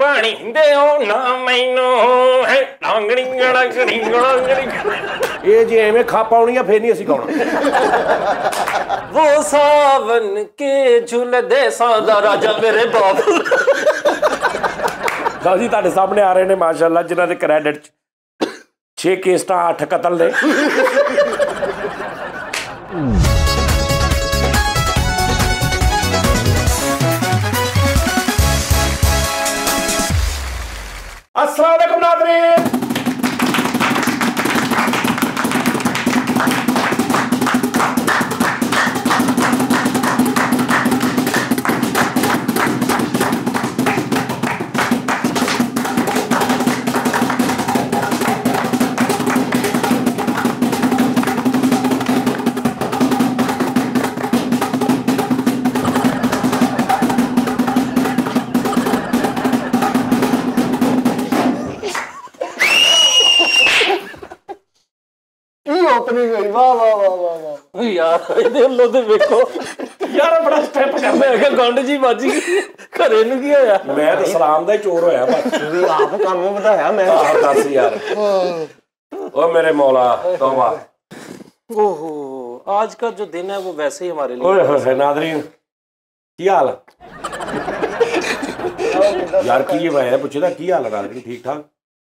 ਪੜਿੰਦੇ ਹੋ ਨਾ ਮੈਨੂੰ ਹੈ? ਡਾਂਗਣੀ ਗੜਾ ਗੜੀ ਗੜੀ ਇਹ ਜੇ ਐਵੇਂ ਖਾ ਪਾਉਣੀਆਂ ਫੇਰ ਨਹੀਂ ਅਸੀਂ ਗਾਉਣਾ ਵੋ ਸਾਵਨ ਕੇ ਝੁਲਦੇ ਸਾਦਾ ਰਾਜਾ ਮੇਰੇ ਬਾਪ। ਲਓ ਜੀ ਤੁਹਾਡੇ ਸਾਹਮਣੇ ਆ ਰਹੇ ਨੇ ਮਾਸ਼ਾਅੱਲਾ ਜਿਨ੍ਹਾਂ ਦੇ ਕ੍ਰੈਡਿਟ 6 ਕੇਸ ਤਾਂ 8 ਕਤਲ ਦੇ ਅਸਲਾਮ ਅਲੈਕੁਮ ਯਾਰ ਇਹਦੇ ਵੱਲੋਂ ਤੇ ਵੇਖੋ ਯਾਰ ਬੜਾ ਸਟੈਪ ਕਰਦਾ ਮੈਂ ਕਿਹਾ ਗੰਢ ਜੀ ਵੱਜ ਗਈ ਘਰੇ ਨੂੰ ਕੀ ਹੋਇਆ ਮੈਂ ਤਾਂ ਸਲਾਮ ਦਾ ਹੀ ਚੋਰ ਹੋਇਆ ਬਸ ਤੁਸੀਂ ਆਪ ਕੰਮ ਵਧਾਇਆ ਮੈਂ ਆਹ ਦੱਸ ਯਾਰ ਓ ਮੇਰੇ ਮੌਲਾ ਤੋਬਾ ओहो आज का जो दिन है वो वैसे ही हमारे लिए ਓਏ ਹੋਏ ਨਾਜ਼ਰੀਨ ਕੀ ਹਾਲ ਆ? ਯਾਰ ਕੀ ਹੋਇਆ ਪੁੱਛਦਾ ਕੀ ਹਾਲ ਹੈ ਨਾਜ਼ਰੀਨ ਠੀਕ ਠਾਕ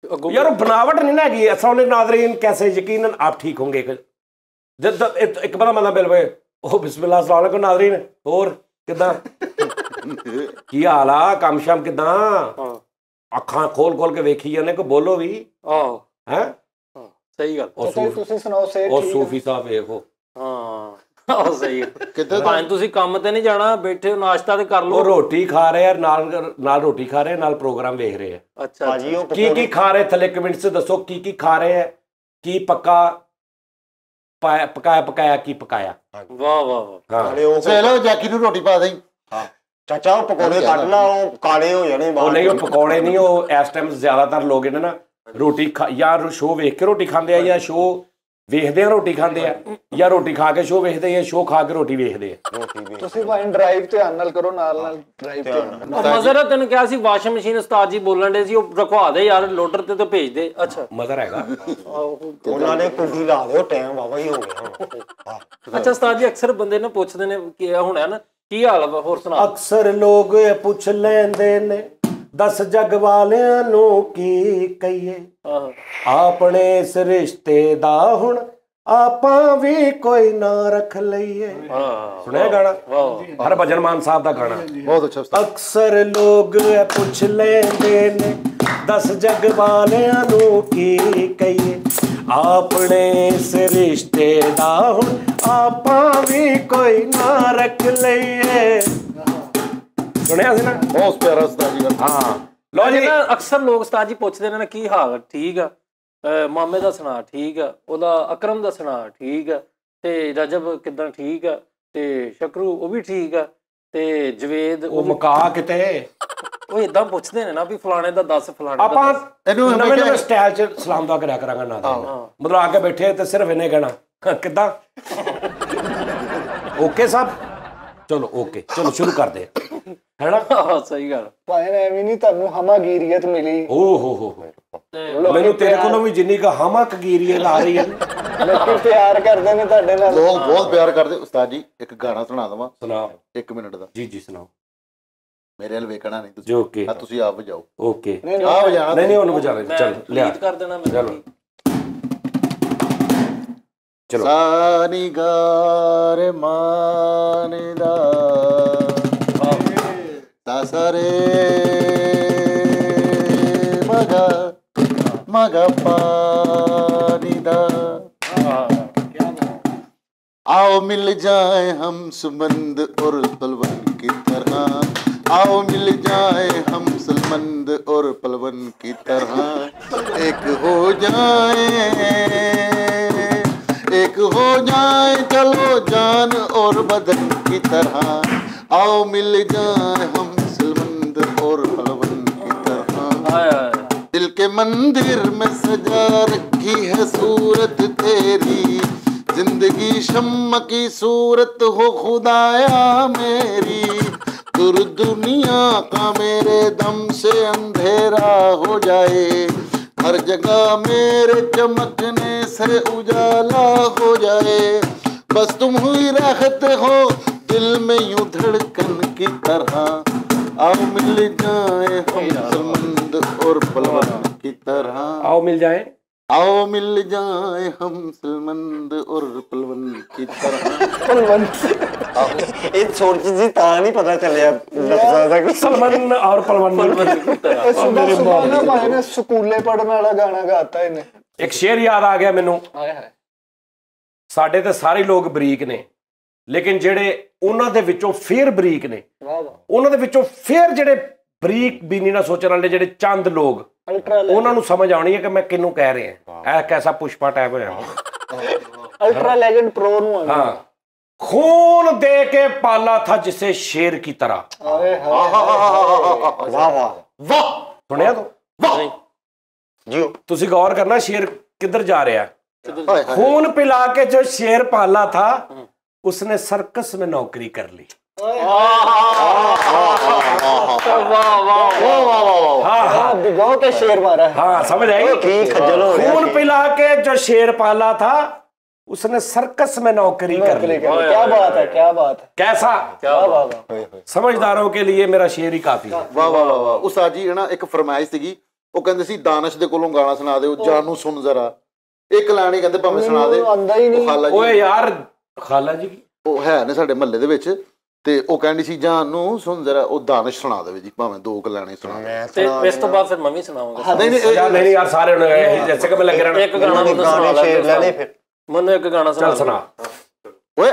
अगो- यार वो बनावट नहीं ना की असल नाजरीन कैसे यकीनन आप ठीक होंगे ਜਦ ਇੱਕ ਬੜਾ ਮਲਾ ਮਿਲ ਪਏ। ਉਹ ਬਿਸਮਿਲ੍ਲਾ ਅਸਲਾਮ ਅਲੈਕੁਮ ਨਾਜ਼ਰੀਨ। ਹੋਰ ਕਿਦਾਂ? ਕੀ ਹਾਲ ਆ? ਕੰਮ ਸ਼ਾਮ ਕਿਦਾਂ? ਅੱਖਾਂ ਖੋਲ ਖੋਲ ਕੇ ਵੇਖੀ ਜਾਂਦੇ ਕੋ ਬੋਲੋ ਵੀ। ਆਹ। ਸਹੀ ਗੱਲ। ਤੁਸੀਂ ਤੁਸੀਂ ਸੁਣਾਓ ਸੇ ਉਹ ਸੂਫੀ ਸਾਹਿਬ ਵੇਖੋ। ਹਾਂ ਆਹ ਸਹੀ ਕਿਤੇ ਭਾਂ ਤੁਸੀਂ ਕੰਮ ਤੇ ਨਹੀਂ ਜਾਣਾ ਬੈਠੇ ਨਾਸ਼ਤਾ ਤੇ ਕਰ ਲਓ। ਰੋਟੀ ਖਾ ਰਹੇ ਆ ਨਾਲ ਨਾਲ ਰੋਟੀ ਖਾ ਰਹੇ ਨਾਲ ਪ੍ਰੋਗਰਾਮ ਵੇਖ ਰਹੇ ਆ। ਅੱਛਾ ਕੀ ਕੀ ਖਾ ਰਹੇ ਥੱਲੇ ਕਮੈਂਟਸ ਦੱਸੋ ਕੀ ਕੀ ਖਾ ਰਹੇ ਆ? ਕੀ ਪੱਕਾ ਪਾਇਆ ਪਕਾਇਆ ਪਕਾਇਆ ਕੀ ਪਕਾਇਆ? ਵਾਹ ਵਾਹ ਵਾਹ। ਹਾਂ। ਕਾਲੇ ਉਹ ਸੇ ਲੋ ਜੈਕੀ ਨੂੰ ਰੋਟੀ ਪਾ ਦੇਈ। ਚਾਚਾ ਉਹ ਪਕੌੜੇ ਕੱਢ ਲਾ ਉਹ ਕਾਲੇ ਹੋ ਜਾਣੇ ਉਹ ਬਾਹਰ ਨਹੀਂ ਉਹ ਪਕੌੜੇ ਨਹੀਂ ਉਹ ਇਸ ਟਾਈਮ ਜ਼ਿਆਦਾਤਰ ਲੋਕ ਇਹਨਾਂ ਨਾ ਰੋਟੀ ਖਾ- ਜਾਂ ਸ਼ੋਅ ਵੇਖ ਕੇ ਰੋਟੀ ਖਾਂਦੇ ਆ ਜਾਂ ਸ਼ੋਅ ਵੇਖਦੇ ਆ ਰੋਟੀ ਖਾਂਦੇ ਆ ਜਾਂ ਰੋਟੀ ਖਾ ਕੇ ਸ਼ੋਅ ਵੇਖਦੇ ਆ ਸ਼ੋਅ ਖਾ ਕੇ ਰੋਟੀ ਵੇਖਦੇ ਆ। ਤੁਸੀਂ ਭਾਈ ਡਰਾਈਵ ਧਿਆਨ ਨਾਲ ਕਰੋ ਨਾਲ ਨਾਲ ਡਰਾਈਵ ਧਿਆਨ ਮਜ਼ਰ ਤੈਨੂੰ ਕਿਹਾ ਸੀ ਵਾਸ਼ਿੰਗ ਮਸ਼ੀਨ ਉਸਤਾਦ ਜੀ ਬੋਲਣ ਦੇ ਸੀ ਉਹ ਰਖਵਾ ਦੇ ਯਾਰ ਲੋਡਰ ਤੇ ਤਾਂ ਭੇਜ ਦੇ। ਅੱਛਾ। ਮਜ਼ਰ ਹੈਗਾ। ਉਹਨਾਂ ਨੇ ਕੁੰਡੀ ਲਾ ਲਿਓ ਟਾਈਮ ਵਾਵਾ ਹੀ ਹੋ ਗਿਆ ਹਾਂ। ਅੱਛਾ ਉਸਤਾਦ ਜੀ ਅਕਸਰ ਬੰਦੇ ਨੇ ਪੁੱਛਦੇ ਨੇ ਕਿ ਇਹ ਹੁਣ ਹੈ ਨਾ ਕੀ ਹਾਲ ਵਾ ਹੋਰ ਸੁਣਾ। ਅਕਸਰ ਲੋਕ ਇਹ ਪੁੱਛ ਲੈਂਦੇ ਨੇ। ਦਸ ਜਗ ਵਾਲਿਆਂ ਨੂੰ ਕੀ ਕਹੀਏ? ਆਪਣੇ ਇਸ ਰਿਸ਼ਤੇ ਦਾ ਹੁਣ ਆਪਾਂ ਵੀ ਕੋਈ ਨਾ ਰੱਖ ਲਈਏ। ਸੁਣਿਆ ਗਾਣਾ? ਵਾਹ। ਹਰਭਜਨ ਮਾਨ ਸਾਹਿਬ ਦਾ ਗਾਣਾ। ਬਹੁਤ ਅੱਛਾ ਉਸਤਾਦ। ਅਕਸਰ ਲੋਕ ਇਹ ਪੁੱਛ ਲੈਂਦੇ ਨੇ ਦਸ ਜਗ ਵਾਲਿਆਂ ਨੂੰ ਕੀ ਕਹੀਏ? ਆਪਣੇ ਇਸ ਰਿਸ਼ਤੇ ਦਾ ਹੁਣ ਆਪਾਂ ਵੀ ਕੋਈ ਨਾ ਰੱਖ ਲਈਏ। ਸੁਣਿਆ ਸੀ ਨਾ? ਬਹੁਤ ਪਿਆਰਾ ਉਸਤਾਦ ਜੀ ਹਾਂ। ਲੋ ਜੀ। ਨਾ ਅਕਸਰ ਲੋਕ ਉਸਤਾਦ ਜੀ ਪੁੱਛਦੇ ਨੇ ਨਾ ਕੀ ਹਾਲ? ਠੀਕ ਆ? ਮਾਮੇ ਦਾ ਸੁਣਾ ਠੀਕ ਆ? ਉਹਦਾ ਅਕਰਮ ਦਾ ਸੁਣਾ ਠੀਕ ਆ? ਤੇ ਰਜਬ ਕਿਦਾਂ ਠੀਕ ਆ? ਤੇ ਸ਼ਕਰੂ ਉਹ ਵੀ ਠੀਕ ਆ? ਤੇ ਜਵੇਦ ਉਹ ਮੁਕਾ ਕਿਤੇ? ਉਹ ਇਦਾਂ ਪੁੱਛਦੇ ਨੇ ਨਾ ਵੀ ਫਲਾਣੇ ਦਾ 10 ਫਲਾਣੇ ਦਾ ਆਪਾਂ ਦਸ। ਇਹਨੂੰ ਨਵੇਂ ਨਵੇਂ ਸਟਾਈਲ ਚ ਸਲਾਮ ਦਾ ਕਰਿਆ ਕਰਾਂਗਾ ਨਾ ਮਤਲਬ ਆ ਕੇ ਬੈਠੇ ਤੇ ਸਿਰਫ ਇਹਨੇ ਕਹਿਣਾ। "ਹਾਂ, ਕਿੱਦਾਂ? ਓਕੇ ਸਭ? ਚਲੋ ਓਕੇ। ਚਲੋ ਸ਼ੁਰੂ ਕਰਦੇ ਹੈਨਾ? ਹਾਂ ਸਹੀ ਗੱਲ। ਭਾਈ ਐਵੇਂ ਨਹੀਂ ਤੁਹਾਨੂੰ ਹਮਾਗੀਰੀਅਤ ਮਿਲੀ। ਓ ਹੋ ਹੋ ਮੈਨੂੰ ਤੇਰੇ ਕੋਲੋਂ ਵੀ ਜਿੰਨੀ ਕ ਹਮਕ ਗੀਰੀਏ ਆ ਰਹੀ ਹੈ ਲੋਕੀ ਪਿਆਰ ਕਰਦੇ ਨੇ ਤੁਹਾਡੇ ਨਾਲ। ਲੋਕ ਬਹੁਤ ਪਿਆਰ ਕਰਦੇ। ਉਸਤਾਦ ਜੀ ਇੱਕ ਗਾਣਾ ਸੁਣਾ ਦਵਾਂ? ਸੁਣਾ 1 ਮਿੰਟ ਦਾ। ਜੀ ਜੀ ਸੁਣਾਓ। ਮੇਰੇ ਵੱਲ ਵੇਖਣਾ ਨਹੀਂ ਤੁਸੀਂ। ਓਕੇ। ਆ ਤੁਸੀਂ ਆਪ ਵਜਾਓ। ਓਕੇ। ਨਹੀਂ ਆ ਵਜਾਣਾ ਨਹੀਂ ਨਹੀਂ ਉਹਨੂੰ ਮੈਂ ਚਲ ਲਿਆ। ਕਰ ਦੇਣਾ ਮੈਂ ਚਲੋ। ਚਲੋ। ਸਾਨੀ ਗਾਰ ਮਾਨਦਾ। தசரே மக மக आओ मिल जाए हम सुमंद और पलवन की तरह। आओ मिल जाए हम सुमंद और पलवन की तरह। एक हो जाए, एक हो जाए, चलो जान और बदन की तरह। आओ मिल जाए हम मंदिर में सजा रखी है सूरत तेरी। ज़िंदगी शम्म की सूरत हो खुदाया मेरी। दूर दुनिया का मेरे दम से अंधेरा हो जाए। हर जगह मेरे चमकने से उजाला हो जाए। बस तुम हुई रहते हो दिल में यूँ धड़कन की तरह। आओ मिल जाए हम सलमंद और बलवन की तरह आओ मिल जाए आओ मिल जाए हम सलमंद और पलवन की तरह ਇਹ ਸੋਚ ਜੀ ਤਾਂ ਨਹੀਂ ਪਤਾ ਚੱਲਿਆ ਲਫ਼ਜ਼ਾਂ ਦਾ ਕਿ सलमान और पलवन ਇਹ ਸੁਬਾ ਸੁਬਾ ਨਾ ਭਾਈ ਨੇ ਸਕੂਲੇ ਪੜਨ ਵਾਲਾ ਗਾਣਾ ਗਾਤਾ ਇਹਨੇ ਇੱਕ ਸ਼ੇਰ ਯਾਦ ਆ ਗਿਆ ਮੈਨੂੰ ਹਾਏ ਹਾਏ ਸਾਡੇ ਤੇ ਸਾਰੇ ਲੋਕ ਬਰੀਕ ਨੇ ਲੇਕਿਨ ਜਿਹੜੇ ਉਹਨਾਂ ਦੇ ਵਿੱਚੋਂ ਫੇਰ ਬਰੀਕ ਨੇ ਵਾਹ ਵਾਹ। ਉਹਨਾਂ ਦੇ ਵਿੱਚੋਂ ਫੇਰ ਜਿਹੜੇ ਬਰੀਕ ਬੀਨੀ ਨਾਲ ਸੋਚਣ ਵਾਲੇ ਜਿਹੜੇ ਚੰਦ ਲੋਕ ਉਹਨਾਂ ਨੂੰ ਸਮਝ ਆਉਣੀ ਹੈ ਕਿ ਮੈਂ ਕਿੰਨੂੰ ਕਹਿ ਰਿਹਾ ਇਹ ਕੈਸਾ ਪੁਸ਼ਪਾ ਟਾਈਪ ਹੋਇਆ। ਅਲਟਰਾ ਲੈਜੈਂਡ ਪ੍ਰੋ ਨੂੰ ਹਾਂ। ਖੂਨ ਦੇ ਕੇ ਪਾਲਾ ਥਾ ਜਿਸੇ ਸ਼ੇਰ ਕੀ ਤਰ੍ਹਾਂ। ਵਾਹ ਵਾਹ ਵਾਹ ਸੁਣਿਆ ਤੂੰ? ਵਾਹ। ਜੀਓ ਤੁਸੀਂ ਗੌਰ ਕਰਨਾ ਸ਼ੇਰ ਕਿੱਧਰ ਜਾ ਰਿਹਾ? ਖੂਨ ਪਿਲਾ ਕੇ ਜੋ ਸ਼ੇਰ ਪਾਲਾ ਥਾ उसने सर्कस में नौकरी कर ली ਵਾਹ ਵਾਹ हाँ हाँ ਬਿਗਾਓ ਤੇ ਸ਼ੇਰ ਮਾਰਾ ਹੈ हाँ समझ आई ਕੀ ਖੱਜਲ ਹੋ ਰਿਹਾ खून पिला के जो शेर पाला था उसने सर्कस में नौकरी कर ली ਕੀ ਬਾਤ ਹੈ ਕੀ ਬਾਤ ਹੈ कैसा ਵਾਹ ਵਾਹ ਵਾਹ समझदारों के लिए मेरा शेर ही काफी है ਵਾਹ ਵਾਹ ਵਾਹ ਵਾਹ ਉਸਤਾਦ ਜੀ ਹਨਾ ਇੱਕ ਫਰਮਾਇਸ਼ ਸੀਗੀ ਉਹ ਕਹਿੰਦੇ ਸੀ ਦਾਨਸ਼ ਦੇ ਕੋਲੋਂ ਗਾਣਾ ਸੁਣਾ ਦਿਓ ਜਾਨੂ ਸੁਣ ਜ਼ਰਾ ਇੱਕ ਲਾਣ ਹੀ ਕਹਿੰਦੇ ਭਾਵੇਂ ਸੁਣਾ ਦੇ ਮੈਨੂੰ ਆਉਂਦਾ ਹੀ ਨਹੀਂ ਉਹ ਖਾਲਾ ਜੀ ਉਹ ਹੈ ਨੇ ਸਾਡੇ ਮਹੱਲੇ ਦੇ ਵਿੱਚ ਤੇ ਉਹ ਕਹਿੰਦੀ ਸੀ ਜਾਨ ਨੂੰ ਸੁਣ ਉਹ ਦਾਨਿਸ਼ ਸੁਣਾ ਦੇਵੇ ਜੀ ਭਾਵੇਂ ਦੋ ਗਲਾਣੇ ਸੁਣਾ ਤੇ ਇਸ ਤੋਂ ਬਾਅਦ ਫਿਰ ਮੰਮੀ ਸੁਣਾਉਂਗਾ ਨਹੀਂ ਨਹੀਂ ਨਹੀਂ ਯਾਰ ਸਾਰੇ ਉਹਨਾਂ ਨੇ ਜੈਸੇ ਕਿ ਮੈਂ ਲੱਗ ਰਿਹਾ ਇੱਕ ਗਾਣਾ ਮੈਨੂੰ ਸੁਣਾ ਲੈਣੇ ਫਿਰ। ਮੈਨੂੰ ਇੱਕ ਗਾਣਾ ਸੁਣਾ ਚੱਲ ਸੁਣਾ। ਓਏ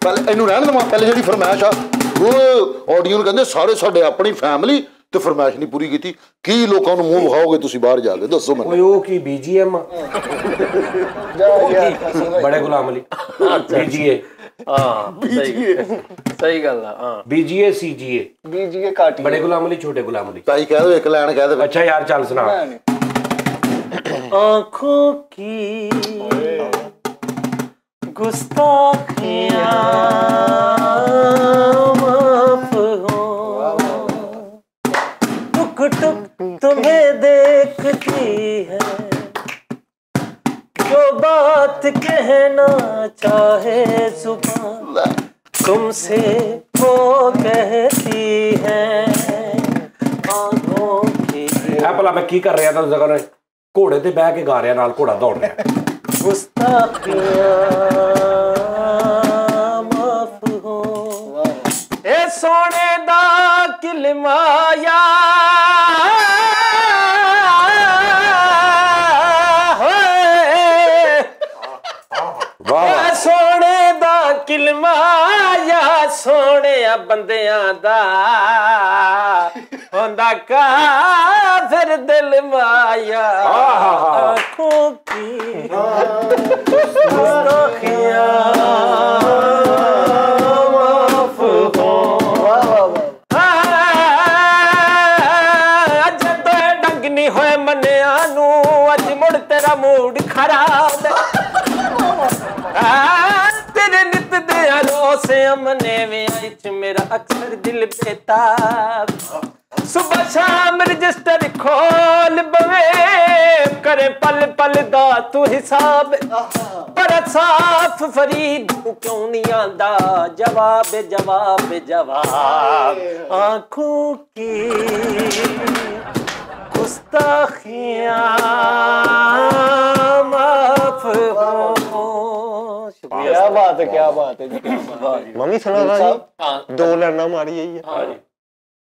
ਪਹਿਲੇ ਇਹਨੂੰ ਰਹਿਣ ਦਵਾਂ ਪਹਿਲੇ ਜਿਹੜੀ ਫਰਮਾਇਸ਼ ਆ ਉਹ ਆਡੀਓ ਨੂੰ ਕਹਿੰਦੇ ਸਾਰੇ ਸਾਡੇ ਆਪਣੀ ਫੈਮਿਲੀ ਤੇ ਫਰਮਾਇਸ਼ ਨਹੀਂ ਪੂਰੀ ਕੀਤੀ। ਕੀ ਲੋਕਾਂ ਨੂੰ ਮੂੰਹ ਵਿਖਾਓਗੇ ਤੁਸੀਂ ਬਾਹਰ ਜਾ ਕੇ? ਦੱਸੋ ਮੈਨੂੰ। ਉਹ ਕੀ ਬੀਜੀਐਮ ਬੜੇ ਗੁਲਾਮ ਅਲੀ। ਬੀਜੀਏ ਹਾਂ ਸਹੀ ਸਹੀ ਗੱਲ ਆ ਹਾਂ। ਬੀਜੀਏ ਸੀਜੀਏ ਬੀਜੀਏ ਕਾਟੀ ਬੜੇ ਗੁਲਾਮ ਅਲੀ ਛੋਟੇ ਗੁਲਾਮ ਅਲੀ। ਤਾਈ ਕਹਿ ਦੋ ਇੱਕ ਲਾਈਨ ਕਹਿ ਦੇ ਅੱਛਾ ਯਾਰ ਚੱਲ ਸੁਣਾ। ਆਂਖੋਂ ਕੀ ਗੁਸਤਾਖੀਆਂ। तुम्हें देखती है जो बात कहना चाहे सुबह तुमसे वो कहती है आंखों की ਇਹ ਭਲਾ ਮੈਂ ਕੀ ਕਰ ਰਿਹਾ ਤਾਂ ਜਗਰ ਘੋੜੇ ਤੇ ਬਹਿ ਕੇ ਗਾ ਰਿਹਾ ਨਾਲ ਘੋੜਾ ਦੌੜ ਰਿਹਾ ਗੁਸਤਾਖੀਆਂ ਬੰਦਿਆਂ ਦਾ ਹੁੰਦਾ ਕਾਫਰ ਦਿਲ ਮਾਇਆ। ਆਹਾ। ਆਂਖੋਂ ਕੀ? ਗੁਸਤਾਖੀਆਂ ਅਮਨੇ ਵਿੱਚ ਚ ਮੇਰਾ ਅਕਸਰ ਦਿਲ ਬੇਤਾਬ ਸੁਬਹ ਸ਼ਾਮ ਰਜਿਸਟਰ ਖੋਲ ਬਵੇ ਕਰੇ ਪਲ ਪਲ ਦਾ ਤੂੰ ਹਿਸਾਬ। ਪਰ ਸਾਫ਼ ਫਰੀਦ ਤੂੰ ਕਿਉਂ ਨਹੀਂ ਆਂਦਾ? ਜਵਾਬ ਜਵਾਬ ਜਵਾਬ। ਆਂਖੋਂ ਕੀ? ਗੁਸਤਾਖੀਆਂ ਮਾਫ ਹੋ ਸ਼ੁਕਰੀਆ ਕੀ ਬਾਤ ਹੈ ਕੀ ਬਾਤ ਹੈ ਜੀ ਕਿਆ ਬਾਤ ਹੈ। ਮੰਮੀ ਸੁਣਾ ਸਾਹਿਬ। ਜੀ ਦੋ ਲਾਈਨਾਂ ਮਾਰੀ ਆਈ ਆ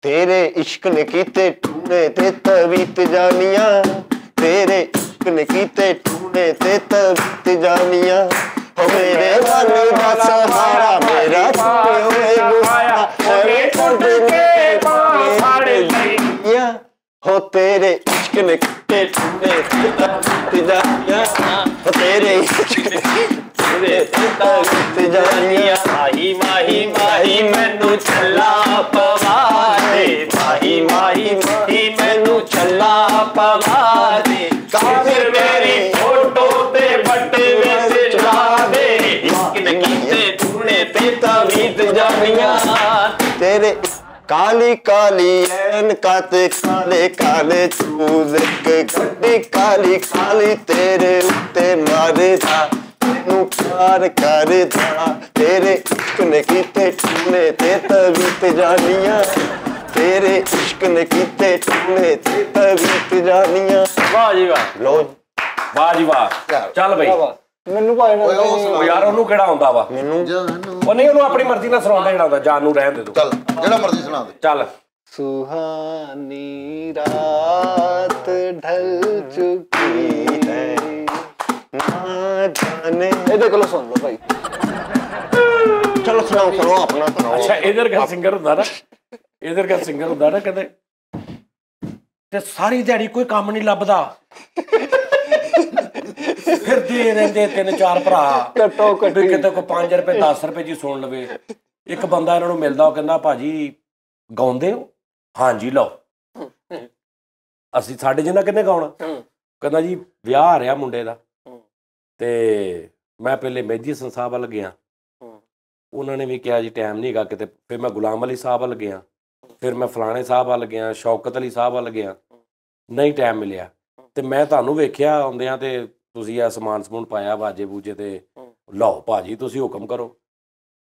ਤੇਰੇ ਇਸ਼ਕ ਨੇ ਕੀਤੇ ਟੂਨੇ ਤੇ ਤਵੀਤ ਜਾਨੀਆਂ ਤੇਰੇ ਇਸ਼ਕ ਨੇ ਕੀਤੇ ਟੂਨੇ ਹੋ ਤੇਰੇ ਇਸ਼ਕ ਨੇ ਕੀਤੇ ਟੂਨੇ ਤੇ ਤਵੀਤ ਜਾਨੀਆਂ ਹੋ ਤੇਰੇ ਇਸ਼ਕ ਨੇ ਕੀਤੇ ਤਵੀਤ ਜਾਨੀਆਂ ਮਾਹੀ ਮਾਹੀ ਮਾਹੀ ਮੈਨੂੰ ਛੱਲਾ ਕਾਲੀ ਐਨਕਾਂ ਤੇ ਕਾਲੇ ਕਾਲੇ ਚੂਜ਼ ਇੱਕ ਗੱਡੀ ਕਾਲੀ ਕਾਲੀ ਤੇਰੇ ਉੱਤੇ ਮਾਰਦਾ ਤੈਨੂੰ ਪਿਆਰ ਕਰਦਾ। ਤੇਰੇ ਇਸ਼ਕ ਨੇ ਕੀਤੇ ਟੂਨੇ ਤੇ ਤਵੀਤ ਜਾਨੀਆਂ। ਤੇਰੇ ਇਸ਼ਕ ਨੇ ਕੀਤੇ ਟੂਨੇ ਤੇ ਤਵੀਤ ਜਾਨੀਆਂ। ਵਾਹ ਜੀ ਵਾਹ। ਲੋ ਵਾਹ ਜੀ ਵਾਹ। ਚੱਲ। ਬਈ। ਮੈਨੂੰ ਭਾਈ ਨਾ ਓਏ ਉਹ ਯਾਰ ਉਹਨੂੰ ਕਿਹੜਾ ਆਉਂਦਾ ਵਾ? ਮੈਨੂੰ ਜਾਨੂ ਉਹ ਨਹੀਂ ਉਹਨੂੰ ਆਪਣੀ ਮਰਜ਼ੀ ਨਾਲ ਸੁਣਾਉਂਦਾ ਜਿਹੜਾ ਹੁੰਦਾ ਜਾਨ ਨੂੰ ਰਹਿਣ ਦੇ ਤੂੰ। ਚੱਲ ਜਿਹੜਾ ਮਰਜ਼ੀ ਸੁਣਾ ਦੇ। ਚੱਲ। ਸੁਹਾਨੀ ਰਾਤ ਢਲ ਚੁੱਕੀ ਹੈ। ਨਾ ਜਾਣੇ ਇਹਦੇ ਕੋਲੋਂ ਸੁਣ ਲਓ ਭਾਈ। ਚਲੋ ਸੁਣਾਓ ਸੁਣਾਓ ਆਪਣਾ ਸੁਣਾਓ। ਅੱਛਾ ਇਧਰ ਕਾ ਸਿੰਗਰ ਹੁੰਦਾ ਨਾ। ਇਧਰ ਕਾ ਸਿੰਗਰ ਹੁੰਦਾ ਨਾ ਕਹਿੰਦੇ ਤੇ ਸਾਰੀ ਦਿਹਾੜੀ ਕੋਈ ਕੰਮ ਨਹੀਂ ਲੱਭਦਾ। ਫਿਰਦੇ ਰਹਿੰਦੇ ਤਿੰਨ ਚਾਰ ਭਰਾ। ਵੀ ਘੱਟੀ ਕਿਤੇ ਕੋ 5 ਰੁਪਏ 10 ਰੁਪਏ ਜੀ ਸੁਣ ਲਵੇ। ਇੱਕ ਬੰਦਾ ਇਹਨਾਂ ਨੂੰ ਮਿਲਦਾ ਉਹ ਕਹਿੰਦਾ ਭਾਜੀ ਗਾਉਂਦੇ ਹੋ? ਹਾਂਜੀ ਲਓ। ਅਸੀਂ ਸਾਡੇ ਜਿੰਨਾ ਕਿੰਨੇ ਗਾਉਣਾ। ਕਹਿੰਦਾ ਜੀ ਵਿਆਹ ਆ ਰਿਹਾ ਮੁੰਡੇ ਦਾ। ਤੇ ਮੈਂ ਪਹਿਲੇ ਮਹਿਦੀ ਹਸਨ ਸਾਹਿਬ ਵੱਲ ਗਿਆ। ਉਹਨਾਂ ਨੇ ਵੀ ਕਿਹਾ ਜੀ ਟਾਈਮ ਨਹੀਂ ਹੈਗਾ ਕਿਤੇ। ਫਿਰ ਮੈਂ ਗੁਲਾਮ ਅਲੀ ਸਾਹਿਬ ਵੱਲ ਗਿਆ। ਫਿਰ ਮੈਂ ਫਲਾਣੇ ਸਾਹਿਬ ਵੱਲ ਗਿਆ ਸ਼ੌਕਤ ਅਲੀ ਸਾਹਿਬ ਵੱਲ ਗਿਆ। ਨਹੀਂ ਟਾਈਮ ਮਿਲਿਆ। ਤੇ ਮੈਂ ਤੁਹਾਨੂੰ ਵੇਖਿਆ ਆਉਂਦਿਆਂ ਤੇ ਤੁਸੀਂ ਆ ਸਮਾਨ ਸਮੂਨ ਪਾਇਆ ਬਾਜੇ ਬੂਜੇ ਤੇ ਲਓ ਭਾਜੀ ਤੁਸੀਂ ਹੁਕਮ ਕਰੋ।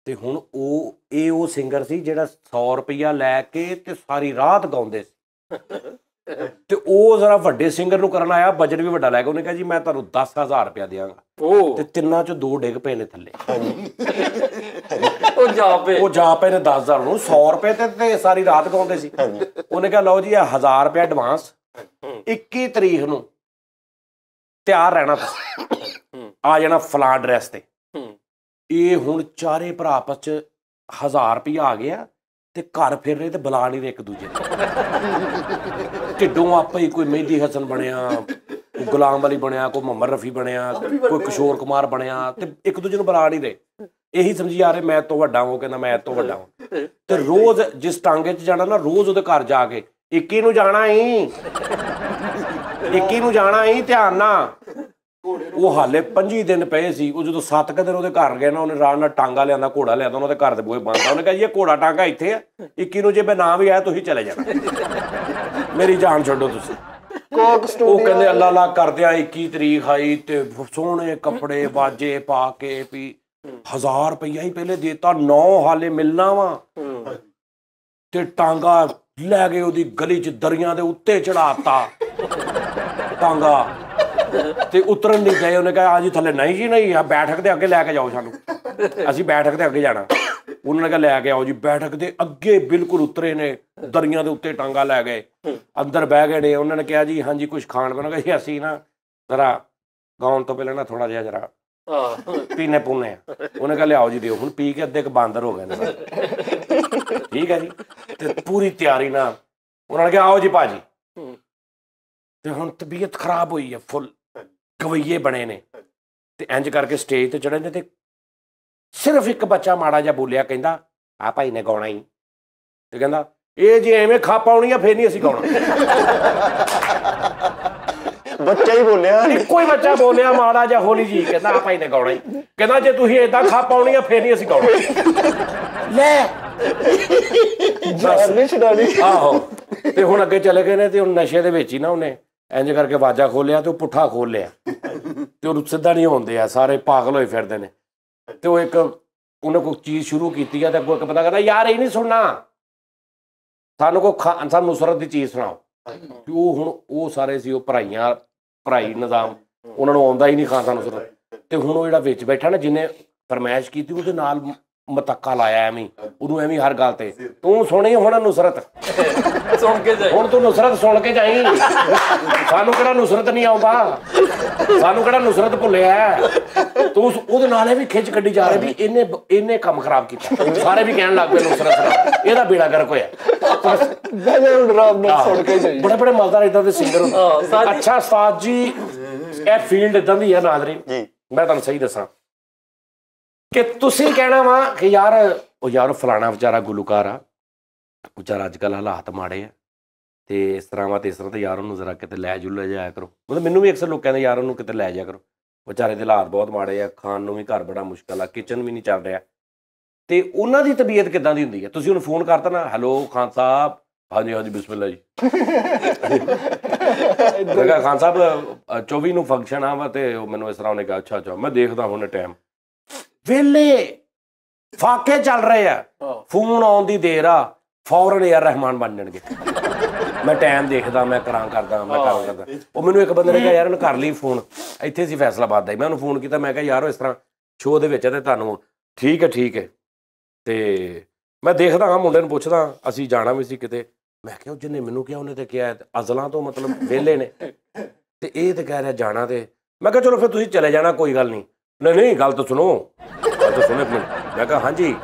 ਤੇ ਹੁਣ ਉਹ ਇਹ ਉਹ ਸਿੰਗਰ ਸੀ ਜਿਹੜਾ 100 ਰੁਪਇਆ ਲੈ ਕੇ ਤੇ ਸਾਰੀ ਰਾਤ ਗਾਉਂਦੇ ਸੀ। ਤੇ ਉਹ ਜ਼ਰਾ ਵੱਡੇ ਸਿੰਗਰ ਨੂੰ ਕਰਨ ਆਇਆ ਬਜਟ ਵੀ ਵੱਡਾ ਲੈ ਕੇ। ਉਹਨੇ ਕਿਹਾ ਜੀ ਮੈਂ ਤੁਹਾਨੂੰ 10000 ਰੁਪਇਆ ਦਿਆਂਗਾ। ਉਹ ਤੇ ਤਿੰਨਾਂ ਚੋਂ ਦੋ ਡਿੱਗ ਪਏ ਨੇ ਥੱਲੇ। ਉਹ ਜਾ ਪਏ। ਉਹ ਜਾ ਪਏ ਨੇ 10000 ਨੂੰ। 100 ਰੁਪਏ ਤੇ ਤੇ ਸਾਰੀ ਰਾਤ ਗਾਉਂਦੇ ਸੀ। ਉਹਨੇ ਕਿਹਾ ਲਓ ਜੀ ਇਹ 1000 ਰੁਪਇਆ ਐਡਵਾਂਸ 21 ਤਰੀਕ ਨੂੰ ਤਿਆਰ ਰਹਿਣਾ ਤੁਸੀਂ ਆ ਜਾਣਾ ਫਲਾਂ ਐਡਰੈਸ ਤੇ। ਹੂੰ। ਇਹ ਹੁਣ ਚਾਰੇ ਭਰਾ ਆਪਸ ਚ 1000 ਰੁਪਇਆ ਆ ਗਿਆ ਤੇ ਘਰ ਫਿਰ ਰਹੇ ਤੇ ਬੁਲਾ ਨਹੀਂ ਰਹੇ ਇੱਕ ਦੂਜੇ ਨੂੰ। ਢਿੱਡੋਂ ਆਪੇ ਹੀ ਕੋਈ ਮਹਿੰਦੀ ਹਸਨ ਬਣਿਆ ਕੋਈ ਗੁਲਾਮ ਅਲੀ ਬਣਿਆ ਕੋਈ ਮੁਹੰਮਦ ਰਫੀ ਬਣਿਆ ਕੋਈ ਕਿਸ਼ੋਰ ਕੁਮਾਰ ਬਣਿਆ ਤੇ ਇੱਕ ਦੂਜੇ ਨੂੰ ਬੁਲਾ ਨਹੀਂ ਰਹੇ। ਇਹੀ ਸਮਝੀ ਜਾ ਰਹੇ ਮੈਂ ਤੋਂ ਵੱਡਾ ਹਾਂ ਉਹ ਕਹਿੰਦਾ ਮੈਂ ਤੋਂ ਵੱਡਾ ਹਾਂ ਤੇ ਰੋਜ਼ ਜਿਸ ਟਾਂਗੇ 'ਚ ਜਾਣਾ ਨਾ ਰੋਜ਼ ਉਹਦੇ ਘਰ ਜਾ ਕੇ 21 ਨੂੰ ਜਾਣਾ ਹੀ 21 ਨੂੰ ਜਾਣਾ ਹੀ ਧਿਆਨ ਨਾਲ। ਉਹ ਹਾਲੇ 25 ਦਿਨ ਪਏ ਸੀ ਉਹ ਜਦੋਂ 7 ਕੁ ਦਿਨ ਉਹਦੇ ਘਰ ਗਏ ਨਾ ਉਹਨੇ ਨਾਲ ਟਾਂਗਾ ਲਿਆਂਦਾ ਘੋੜਾ ਲਿਆਂਦਾ ਉਹਨਾਂ ਦੇ ਘਰ ਦੇ ਬੂਹੇ ਬੰਦ ਉਹਨੇ ਕਿਹਾ ਇਹ ਘੋੜਾ ਟਾਂਗਾ ਇੱਥੇ ਆ 21 ਨੂੰ ਜੇ ਮੈਂ ਨਾ ਵੀ ਆਇਆ ਤੁਸੀਂ ਚਲੇ ਜਾਣਾ। ਮੇਰੀ ਜਾਨ ਛੱਡੋ ਤੁਸੀਂ। ਕੋਕ ਉਹ ਸਟੂਡੀਓ ਕਹਿੰਦੇ ਅੱਲਾ ਅੱਲਾ ਕਰਦਿਆਂ 21 ਤਰੀਕ ਆਈ ਤੇ ਸੋਹਣੇ ਕੱਪੜੇ ਬਾਜੇ ਪਾ ਕੇ ਵੀ 1000 ਰੁਪਈਆ ਹੀ ਪਹਿਲੇ ਦੇਤਾ 9 ਹਾਲੇ ਮਿਲਣਾ ਵਾ। ਤੇ ਟਾਂਗਾ ਲੈ ਗਏ ਉਹਦੀ ਗਲੀ 'ਚ ਦਰੀਆਂ ਦੇ ਉੱਤੇ ਚੜਾਤਾ ਟਾਂਗਾ ਤੇ ਉਤਰਨ ਨਹੀਂ ਗਏ ਉਹਨੇ ਕਿਹਾ ਆ ਜੀ ਥੱਲੇ ਨਹੀਂ ਜੀ ਨਹੀਂ ਆ ਬੈਠਕ ਦੇ ਅੱਗੇ ਲੈ ਕੇ ਜਾਓ ਸਾਨੂੰ। ਅਸੀਂ ਬੈਠਕ ਦੇ ਅੱਗੇ ਜਾਣਾ। ਉਹਨਾਂ ਨੇ ਕਿਹਾ ਲੈ ਕੇ ਆਓ ਜੀ। ਬੈਠਕ ਦੇ ਅੱਗੇ ਬਿਲਕੁਲ ਉਤਰੇ ਨੇ ਦਰੀਆਂ ਦੇ ਉੱਤੇ ਟਾਂਗਾ ਲੈ ਗਏ। ਅੰਦਰ ਬਹਿ ਗਏ ਨੇ। ਉਹਨਾਂ ਨੇ ਕਿਹਾ ਜੀ ਹਾਂਜੀ ਕੁਝ ਖਾਣ ਨੂੰ ਜੀ ਅਸੀਂ ਨਾ ਜ਼ਰਾ ਗਾਉਣ ਤੋਂ ਪਹਿਲਾਂ ਨਾ ਥੋੜਾ ਜਿਹਾ ਜਰਾ ਪੀਨੇ ਪੁੰਨੇ ਉਹਨੇ ਕਿਹਾ ਲਿਆਓ ਜੀ ਦਿਓ। ਹੁਣ ਪੀ ਕੇ ਅੱਧੇ ਕ ਬਾਂਦਰ ਹੋ ਗਏ ਨੇ। ਠੀਕ ਹੈ ਜੀ? ਤੇ ਪੂਰੀ ਤਿਆਰੀ ਨਾਲ ਉਹਨਾਂ ਨੇ ਕਿਹਾ ਆਓ ਜੀ ਭਾਜੀ। ਤੇ ਹੁਣ ਤਬੀਅਤ ਖਰਾਬ ਹੋਈ ਹੈ ਫੁੱਲ ਗਵਈਏ ਬਣੇ ਨੇ। ਤੇ ਇੰਜ ਕਰਕੇ ਸਟੇਜ ਤੇ ਚੜੇ ਨੇ ਤੇ ਸਿਰਫ ਇੱਕ ਬੱਚਾ ਮਾੜਾ ਜਿਹਾ ਬੋਲਿਆ ਕਹਿੰਦਾ ਆ ਭਾਈ ਨੇ ਗਾਉਣਾ ਹੀ ਤੇ ਕਹਿੰਦਾ ਇਹ ਜੇ ਐਵੇਂ ਖਾ ਪਾਉਣੀ ਆ ਫੇਰ ਨਹੀਂ ਅਸੀਂ ਗਾਉਣਾ। ਬੱਚਾ ਹੀ ਬੋਲਿਆ। ਇੱਕੋ ਹੀ ਬੱਚਾ ਬੋਲਿਆ ਮਾੜਾ ਜਿਹਾ ਹੋਲੀ ਜੀ ਕਹਿੰਦਾ ਆ ਭਾਈ ਨੇ ਗਾਉਣਾ ਹੀ ਕਹਿੰਦਾ ਜੇ ਤੁਸੀਂ ਏਦਾਂ ਖਾ ਪਾਉਣੀ ਆ ਫੇਰ ਨਹੀਂ ਅਸੀਂ ਗਾਉਣਾ। ਲੈ। ਜਾਨ ਨਹੀਂ ਛਡਾਣੀ ਆਹੋ। ਤੇ ਹੁਣ ਅੱਗੇ ਚਲੇ ਗਏ ਨੇ ਤੇ ਹੁਣ ਨਸ਼ੇ ਦੇ ਵਿੱਚ ਹੀ ਨਾ ਉਹਨੇ। ਇੰਜ ਕਰਕੇ ਵਾਜਾ ਖੋਲਿਆ ਤੇ ਉਹ ਪੁੱਠਾ ਖੋਲ ਲਿਆ। ਤੇ ਉਹ ਸਿੱਧਾ ਨਹੀਂ ਹੁੰਦੇ ਆ, ਸਾਰੇ ਪਾਗਲ ਹੋਏ ਫਿਰਦੇ ਨੇ। ਤੇ ਉਹ ਇੱਕ ਉਹਨੇ ਕੋਈ ਚੀਜ਼ ਸ਼ੁਰੂ ਕੀਤੀ ਆ ਤੇ ਅੱਗੋਂ ਇੱਕ ਬੰਦਾ ਕਰਦਾ ਯਾਰ, ਇਹ ਨਹੀਂ ਸੁਣਨਾ। ਸਾਨੂੰ ਕੋ ਸਾਨੂੰ ਨੁਸਰਤ ਦੀ ਚੀਜ਼ ਸੁਣਾਓ। ਤੇ ਉਹ ਹੁਣ ਉਹ ਸਾਰੇ ਸੀ, ਉਹ ਭਰਾਈਆਂ, ਭਰਾਈ ਨਿਜ਼ਾਮ, ਉਹਨਾਂ ਨੂੰ ਆਉਂਦਾ ਹੀ ਨਹੀਂ ਖਾਨ ਸਾਨੂੰ ਨੁਸਰਤ। ਤੇ ਹੁਣ ਉਹ ਜਿਹੜਾ ਵਿੱਚ ਬੈਠਾ ਨਾ, ਜਿਹਨੇ ਫਰਮਾਇਸ਼ ਕੀਤੀ, ਉਹਦੇ ਨਾਲ ਮਤੱਕਾ ਲਾਇਆ ਐਵੇਂ। ਉਹਨੂੰ ਐਵੇਂ ਹਰ ਗੱਲ ਤੇ। ਤੂੰ ਸੁਣੀ ਹੁਣ ਨੁਸਰਤ। ਸੁਣ ਕੇ ਜਾਈ। ਹੁਣ ਤੂੰ ਨੁਸਰਤ ਸੁਣ ਕੇ ਜਾਈ। ਸਾਨੂੰ ਕਿਹੜਾ ਨੁਸਰਤ ਨਹੀਂ ਆਉਂਦਾ? ਸਾਨੂੰ ਕਿਹੜਾ ਨੁਸਰਤ ਭੁੱਲਿਆ? ਤੂੰ ਉਹਦੇ ਨਾਲ ਵੀ ਖਿੱਚ ਕੱਢੀ ਜਾ ਰਹੀ ਵੀ ਇਹਨੇ ਇਹਨੇ ਕੰਮ ਖਰਾਬ ਕੀਤਾ। ਸਾਰੇ ਵੀ ਕਹਿਣ ਲੱਗ ਪਏ ਨੁਸਰਤ ਦਾ ਇਹਦਾ ਬੇੜਾ ਗਰਕ ਹੋਇਆ। ਸੁਣ ਕੇ ਜਾਈ। ਬੜੇ ਬੜੇ ਮਜ਼ਦਾਰ ਇਦਾਂ ਦੇ ਸਿੰਗਰ ਹੁੰਦੇ। ਅੱਛਾ ਉਸਤਾਦ ਜੀ ਇਹ ਫੀਲਡ ਇਦਾਂ ਦੀ ਹੈ ਨਾਜ਼ਰੀਨ। ਜੀ। ਮੈਂ ਤੁਹਾਨੂੰ ਸਹੀ ਦੱਸਾਂ। ਕਿ ਤੁਸੀਂ ਕਹਿਣਾ ਵਾ ਕਿ ਯਾਰ ਉਹ ਯਾਰ ਉਹ ਫਲਾਣਾ ਵਿਚਾਰਾ ਗੁਲੂਕਾਰ ਆ। ਵਿਚਾਰਾ ਅੱਜ ਕੱਲ ਹਾਲਾਤ ਮਾੜੇ ਆ। ਤੇ ਇਸ ਤਰ੍ਹਾਂ ਵਾ ਤੇ ਇਸ ਤਰ੍ਹਾਂ ਤੇ ਯਾਰ ਉਹਨੂੰ ਜ਼ਰਾ ਕਿਤੇ ਲੈ ਜੂ ਲੈ ਜਾਇਆ ਕਰੋ। ਮਤਲਬ ਮੈਨੂੰ ਵੀ ਅਕਸਰ ਲੋਕ ਕਹਿੰਦੇ ਯਾਰ ਉਹਨੂੰ ਕਿਤੇ ਲੈ ਜਾਇਆ ਕਰੋ। ਵਿਚਾਰੇ ਦੇ ਹਾਲਾਤ ਬਹੁਤ ਮਾੜੇ ਆ ਖਾਣ ਨੂੰ ਵੀ ਘਰ ਬੜਾ ਮੁਸ਼ਕਲ ਆ ਕਿਚਨ ਵੀ ਨਹੀਂ ਚੱਲ ਰਿਹਾ। ਤੇ ਉਹਨਾਂ ਦੀ ਤਬੀਅਤ ਕਿਦਾਂ ਦੀ ਹੁੰਦੀ ਹੈ ਤੁਸੀਂ ਉਹਨੂੰ ਫੋਨ ਕਰਤਾ ਨਾ ਹੈਲੋ ਖਾਨ ਸਾਹਿਬ? ਹਾਂਜੀ ਹਾਂਜੀ ਬਿਸਮਿਲ੍ਲਾ ਜੀ। ਮੈਂ ਖਾਨ ਸਾਹਿਬ ਅ, 24 ਨੂੰ ਫੰਕਸ਼ਨ ਆ ਵਾ ਤੇ ਉਹ ਮੈਨੂੰ ਇਸ ਤਰ੍ਹਾਂ ਉਹਨੇ ਕਿਹਾ ਅੱਛਾ ਅੱਛਾ ਮੈਂ ਦੇਖਦਾ ਹੁਣ ਟਾਈਮ ਵੇਲੇ ਫਾਕੇ ਚੱਲ ਰਹੇ ਆ। ਫੋਨ ਆਉਣ ਦੀ ਦੇਰ ਆ ਫੌਰਨ ਯਾਰ ਰਹਿਮਾਨ ਬਣ ਜਾਣਗੇ। ਮੈਂ ਟਾਈਮ ਦੇਖਦਾ ਮੈਂ ਕਰਾਂ ਕਰਦਾ ਮੈਂ ਕਰਾਂ ਕਰਦਾ। ਉਹ ਮੈਨੂੰ ਇੱਕ ਬੰਦੇ ਨੇ ਕਿਹਾ ਯਾਰ ਇਹਨੂੰ ਕਰ ਲਈ ਫੋਨ। ਇੱਥੇ ਸੀ ਫੈਸਲਾਬਾਦ ਦਾ। ਮੈਂ ਉਹਨੂੰ ਫੋਨ ਕੀਤਾ ਮੈਂ ਕਿਹਾ ਯਾਰ ਉਹ ਇਸ ਤਰ੍ਹਾਂ ਸ਼ੋਅ ਦੇ ਵਿੱਚ ਹੈ ਤੇ ਤੁਹਾਨੂੰ ਠੀਕ ਹੈ ਠੀਕ ਹੈ। ਤੇ ਮੈਂ ਦੇਖਦਾ ਹਾਂ ਮੁੰਡੇ ਨੂੰ ਪੁੱਛਦਾ ਅਸੀਂ ਜਾਣਾ ਵੀ ਸੀ ਕਿਤੇ। ਮੈਂ ਕਿਹਾ ਉਹ ਜਿਹਨੇ ਮੈਨੂੰ ਕਿਹਾ ਉਹਨੇ ਤੇ ਕਿਹਾ ਅਜ਼ਲਾਂ ਤੋਂ ਮਤਲਬ ਵਿਹਲੇ ਨੇ। ਤੇ ਇਹ ਤੇ ਕਹਿ ਰਿਹਾ ਜਾਣਾ ਤੇ। ਮੈਂ ਕਿਹਾ ਚਲੋ ਫਿਰ ਤੁਸੀਂ ਚਲੇ ਜਾਣਾ ਕੋਈ ਗੱਲ ਨਹੀਂ। ਨਹੀਂ ਨਹੀਂ ਗੱਲ ਤਾਂ ਸੁਣੋ। ਗੱਲ ਤਾਂ ਸੁਣੋ ਇੱਕ ਮਿੰਟ। ਮੈਂ ਕਿਹਾ ਹਾਂਜੀ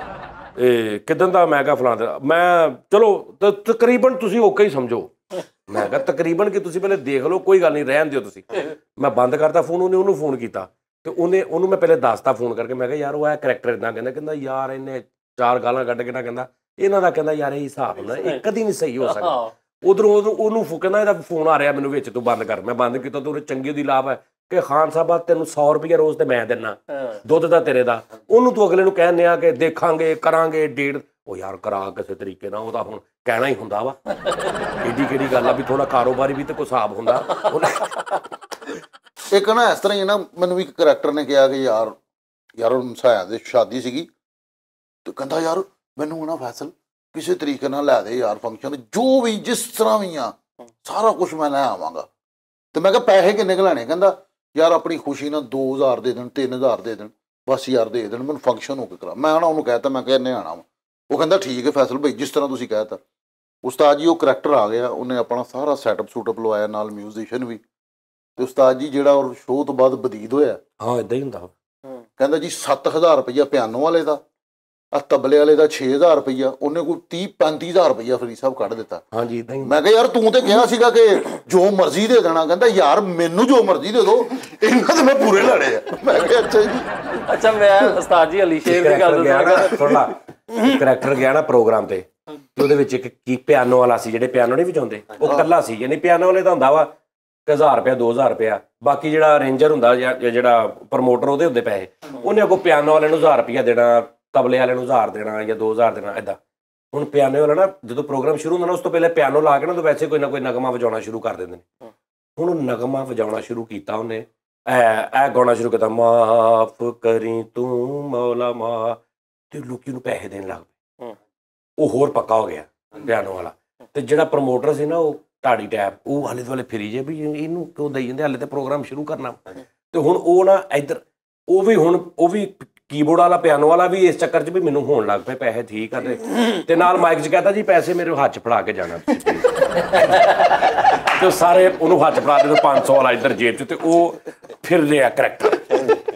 ਇਹ ਕਿਦਾਂ ਦਾ? ਮੈਂ ਕਿਹਾ ਫਲਾਂ ਦਾ। ਮੈਂ ਚਲੋ ਤਕਰੀਬਨ ਤੁਸੀਂ ਓਕੇ ਹੀ ਸਮਝੋ। ਮੈਂ ਕਿਹਾ ਤਕਰੀਬਨ ਕਿ ਤੁਸੀਂ ਪਹਿਲੇ ਦੇਖ ਲਓ ਕੋਈ ਗੱਲ ਨਹੀਂ ਰਹਿਣ ਦਿਓ ਤੁਸੀਂ। ਮੈਂ ਬੰਦ ਕਰਤਾ ਫੋਨ ਉਹਨੇ ਉਹਨੂੰ ਫੋਨ ਕੀਤਾ। ਤੇ ਉਹਨੇ ਉਹਨੂੰ ਮੈਂ ਪਹਿਲੇ ਦੱਸਤਾ ਫੋਨ ਕਰਕੇ। ਮੈਂ ਕਿਹਾ ਯਾਰ ਉਹ ਇਹ ਕਰੈਕਟਰ ਇਦਾਂ ਕਹਿੰਦਾ ਕਹਿੰਦਾ ਯਾਰ ਇਹਨੇ ਚਾਰ ਗਾਲਾਂ ਕੱਢ ਕੇ ਨਾ ਕਹਿੰਦਾ ਇਹਨਾਂ ਦਾ ਕਹਿੰਦਾ ਯਾਰ ਇਹ ਹਿਸਾਬ ਨਾ ਇਹ ਕਦੀ ਨਹੀਂ ਸਹੀ ਹੋ ਸਕਦਾ। ਉਧਰੋਂ ਉਹਨੂੰ ਫੁ- ਕਹਿੰਦਾ ਇਹਦਾ ਫੋਨ ਆ ਰਿਹਾ ਮੈਨੂੰ ਵਿੱਚ ਤੂੰ ਬੰਦ ਕਰ। ਮੈਂ ਬੰਦ ਕੀਤਾ ਤੇ ਉਹਨੇ ਚੰਗੀ ਉਹਦੀ ਲਾਭ ਹੈ। ਕਿ ਖਾਨ ਸਾਹਿਬਾ ਤੈਨੂੰ 100 ਰੁਪਏ ਰੋਜ਼ ਤੇ ਮੈਂ ਦਿੰਨਾ। ਦੁੱਧ ਦਾ ਤੇਰੇ ਦਾ। ਉਹਨੂੰ ਤੂੰ ਅਗਲੇ ਨੂੰ ਕਹਿੰਦੇ ਆ ਕਿ ਦੇਖਾਂਗੇ ਕਰਾਂਗੇ ਡੇਢ। ਉਹ ਯਾਰ ਕਰਾ ਕਿਸੇ ਤਰੀਕੇ ਨਾਲ ਉਹਦਾ ਹੁਣ ਕਹਿਣਾ ਹੀ ਹੁੰਦਾ ਵਾ। ਏਡੀ ਕਿਹੜੀ ਗੱਲ ਆ ਵੀ ਥੋੜਾ ਕਾਰੋਬਾਰੀ ਵੀ ਤੇ ਕੋਈ ਹਿਸਾਬ ਹੁੰਦਾ। ਇੱਕ ਨਾ ਇਸ ਤਰ੍ਹਾਂ ਹੀ ਨਾ ਮੈਨੂੰ ਵੀ ਇੱਕ ਕਰੈਕਟਰ ਨੇ ਕਿਹਾ ਕਿ ਯਾਰ ਯਾਰ ਉਹ ਮਸਾਇਆ ਦੇ ਸ਼ਾਦੀ ਸੀਗੀ। ਤੇ ਕਹਿੰਦਾ ਯਾਰ ਮੈਨੂੰ ਨਾ ਫੈਸਲ ਕਿਸੇ ਤਰੀਕੇ ਨਾਲ ਲੈ ਦੇ ਯਾਰ ਫੰਕਸ਼ਨ ਜੋ ਵੀ ਜਿਸ ਤਰ੍ਹਾਂ ਵੀ ਆ ਸਾਰਾ ਕੁਝ ਮੈਂ ਲੈ ਆਵਾਂਗਾ। ਤੇ ਮੈਂ ਕਿਹਾ ਪੈਸੇ ਕਿੰਨੇ ਕੁ ਲੈਣੇ? ਕਹਿੰਦਾ ਯਾਰ ਆਪਣੀ ਖੁਸ਼ੀ ਨਾਲ 2000 ਦੇ ਦੇਣ 3000 ਦੇ ਦੇਣ ਬਸ ਯਾਰ ਦੇ ਦੇਣ ਮੈਨੂੰ ਫੰਕਸ਼ਨ ਹੋ ਕੇ ਕਰਾ। ਮੈਂ ਨਾ ਉਹਨੂੰ ਕਹਿਤਾ ਮੈਂ ਕਿਹਾ ਇਹਨੇ ਆਣਾ ਵਾ। ਉਹ ਕਹਿੰਦਾ ਠੀਕ ਹੈ ਫੈਸਲ ਭਾਈ ਜਿਸ ਤਰ੍ਹਾਂ ਤੁਸੀਂ ਕਹਿਤਾ। ਉਸਤਾਦ ਜੀ ਉਹ ਕਰੈਕਟਰ ਆ ਗਿਆ ਉਹਨੇ ਆਪਣਾ ਸਾਰਾ ਸੈਟਅਪ ਸੂਟਅਪ ਲਵਾਇਆ ਨਾਲ ਮਿਊਜ਼ੀਸ਼ੀਅਨ ਵੀ। ਤੇ ਉਸਤਾਦ ਜੀ ਜਿਹੜਾ ਉਹ ਸ਼ੋਅ ਤੋਂ ਬਾਅਦ ਬਦੀਦ ਹੋਇਆ ਹਾਂ ਇਦਾਂ ਹੀ ਹੁੰਦਾ। ਕਹਿੰਦਾ ਜੀ 7000 ਰੁਪਈਆ ਪਿਆਨੋ ਵਾਲੇ ਦਾ। ਆ ਤਬਲੇ ਵਾਲੇ ਦਾ 6000 ਰੁਪਈਆ ਉਹਨੇ ਕੋਈ 30 35000 ਰੁਪਈਆ ਫਰੀ ਸਾਹਿਬ ਕੱਢ ਦਿੱਤਾ। ਹਾਂਜੀ ਇਦਾਂ ਹੀ। ਮੈਂ ਕਿਹਾ ਯਾਰ ਤੂੰ ਤੇ ਕਿਹਾ ਸੀਗਾ ਕਿ ਜੋ ਮਰਜ਼ੀ ਦੇ ਦੇਣਾ ਕਹਿੰਦਾ ਯਾਰ ਮੈਨੂੰ ਜੋ ਮਰਜ਼ੀ ਦੇ ਦਿਓ ਇਹਨਾਂ ਦੇ ਮੈਂ ਪੂਰੇ ਆ। ਮੈਂ ਕਿਹਾ ਅੱਛਾ ਜੀ। ਅੱਛਾ ਮੈਂ ਉਸਤਾਦ ਜੀ ਅਲੀ ਸ਼ੇਰ ਦੀ ਗੱਲ ਕਰੈਕਟਰ ਗਿਆ ਦੱਸਣਾ ਨਾ ਥੋੜਾ ਕਰੈਕਟਰ ਗਿਆ ਨਾ ਪ੍ਰੋਗਰਾਮ ਤੇ ਤੇ ਉਹਦੇ ਵਿੱਚ ਇੱਕ ਕੀ ਪਿਆਨੋ ਵਾਲਾ ਸੀ ਜਿਹੜੇ ਪਿਆਨੋ ਨਹੀਂ ਵਜਾਉਂਦੇ ਉਹ ਇਕੱਲਾ ਸੀ ਯਾਨੀ ਪਿਆਨੋ ਵਾਲੇ ਦਾ ਹੁੰਦਾ ਵਾ ਕਿ 1000 ਰੁਪਇਆ 2000 ਰੁਪਇਆ। ਬਾਕੀ ਜਿਹੜਾ ਅਰੇਂਜਰ ਹੁੰਦਾ ਜਿਹੜਾ ਪ੍ਰਮੋਟਰ ਉਹਦੇ ਹੁੰਦੇ ਪੈਸੇ ਉਹਨੇ ਅੱਗੋਂ ਪਿਆਨੋ ਵਾਲੇ ਨੂੰ 1000 ਰੁਪਇਆ ਦੇਣਾ ਤਬਲੇ ਵਾਲੇ ਨੂੰ 1000 ਦੇਣਾ ਜਾਂ 2000 ਦੇਣਾ ਐਦਾਂ ਹੁਣ ਪਿਆਨੋ ਵਾਲਾ ਨਾ ਜਦੋਂ ਪ੍ਰੋਗਰਾਮ ਸ਼ੁਰੂ ਹੁੰਦਾ ਨਾ ਉਸ ਤੋਂ ਪਹਿਲੇ ਪਿਆਨੋ ਲਾ ਕੇ ਨਾ ਤਾਂ ਵੈਸੇ ਕੋਈ ਨਾ ਕੋਈ ਨਗਮਾ ਵਜਾਉਣਾ ਸ਼ੁਰੂ ਕਰ ਦਿੰਦੇ ਨੇ। ਹੁਣ ਉਹ ਨਗਮਾ ਵਜਾਉਣਾ ਸ਼ੁਰੂ ਕੀਤਾ ਉਹਨੇ। ਐ ਐ ਗਾਉਣਾ ਸ਼ੁਰੂ ਕੀਤਾ ਮਾਫ ਕਰੀ ਤੂੰ ਮੌਲਾ ਮਾ ਤੇ ਲੋਕੀ ਨੂੰ ਪੈਸੇ ਦੇਣ ਲੱਗ ਪਏ। ਉਹ ਹੋਰ ਪੱਕਾ ਹੋ ਗਿਆ ਪਿਆਨੋ ਵਾਲਾ। ਤੇ ਜਿਹੜਾ ਪ੍ਰਮੋਟਰ ਸੀ ਨਾ ਉਹ ਢਾੜੀ ਟੈਪ ਉਹ ਹਾਲੇ ਦੁਆਲੇ ਫਿਰੀ ਜੇ ਵੀ ਇਹਨੂੰ ਕਿਉਂ ਦਈ ਜਾਂਦੇ ਹਾਲੇ ਤੇ ਪ੍ਰੋਗਰਾਮ ਸ਼ੁਰੂ ਕਰਨਾ। ਤੇ ਹੁਣ ਉਹ ਨਾ ਇੱਧਰ ਉਹ ਵੀ ਹੁਣ ਉਹ ਵੀ ਕੀਬੋਰਡ ਵਾਲਾ ਪਿਆਨੋ ਵਾਲਾ ਵੀ ਇਸ ਚੱਕਰ 'ਚ ਵੀ ਮੈਨੂੰ ਹੋਣ ਲੱਗ ਪਏ ਪੈਸੇ ਠੀਕ ਆ ਤੇ। ਤੇ ਨਾਲ ਮਾਈਕ 'ਚ ਕਹਤਾ ਜੀ, ਪੈਸੇ ਮੇਰੇ ਹੱਥ 'ਚ ਫੜਾ ਕੇ ਜਾਣਾ। ਤੇ ਉਹ ਸਾਰੇ ਉਹਨੂੰ ਹੱਥ ਫੜਾ ਦੇ 500 ਵਾਲਾ ਇੱਧਰ ਜੇਬ 'ਚ ਤੇ ਉਹ ਫਿਰ ਰਿਹਾ ਕਰੈਕਟਰ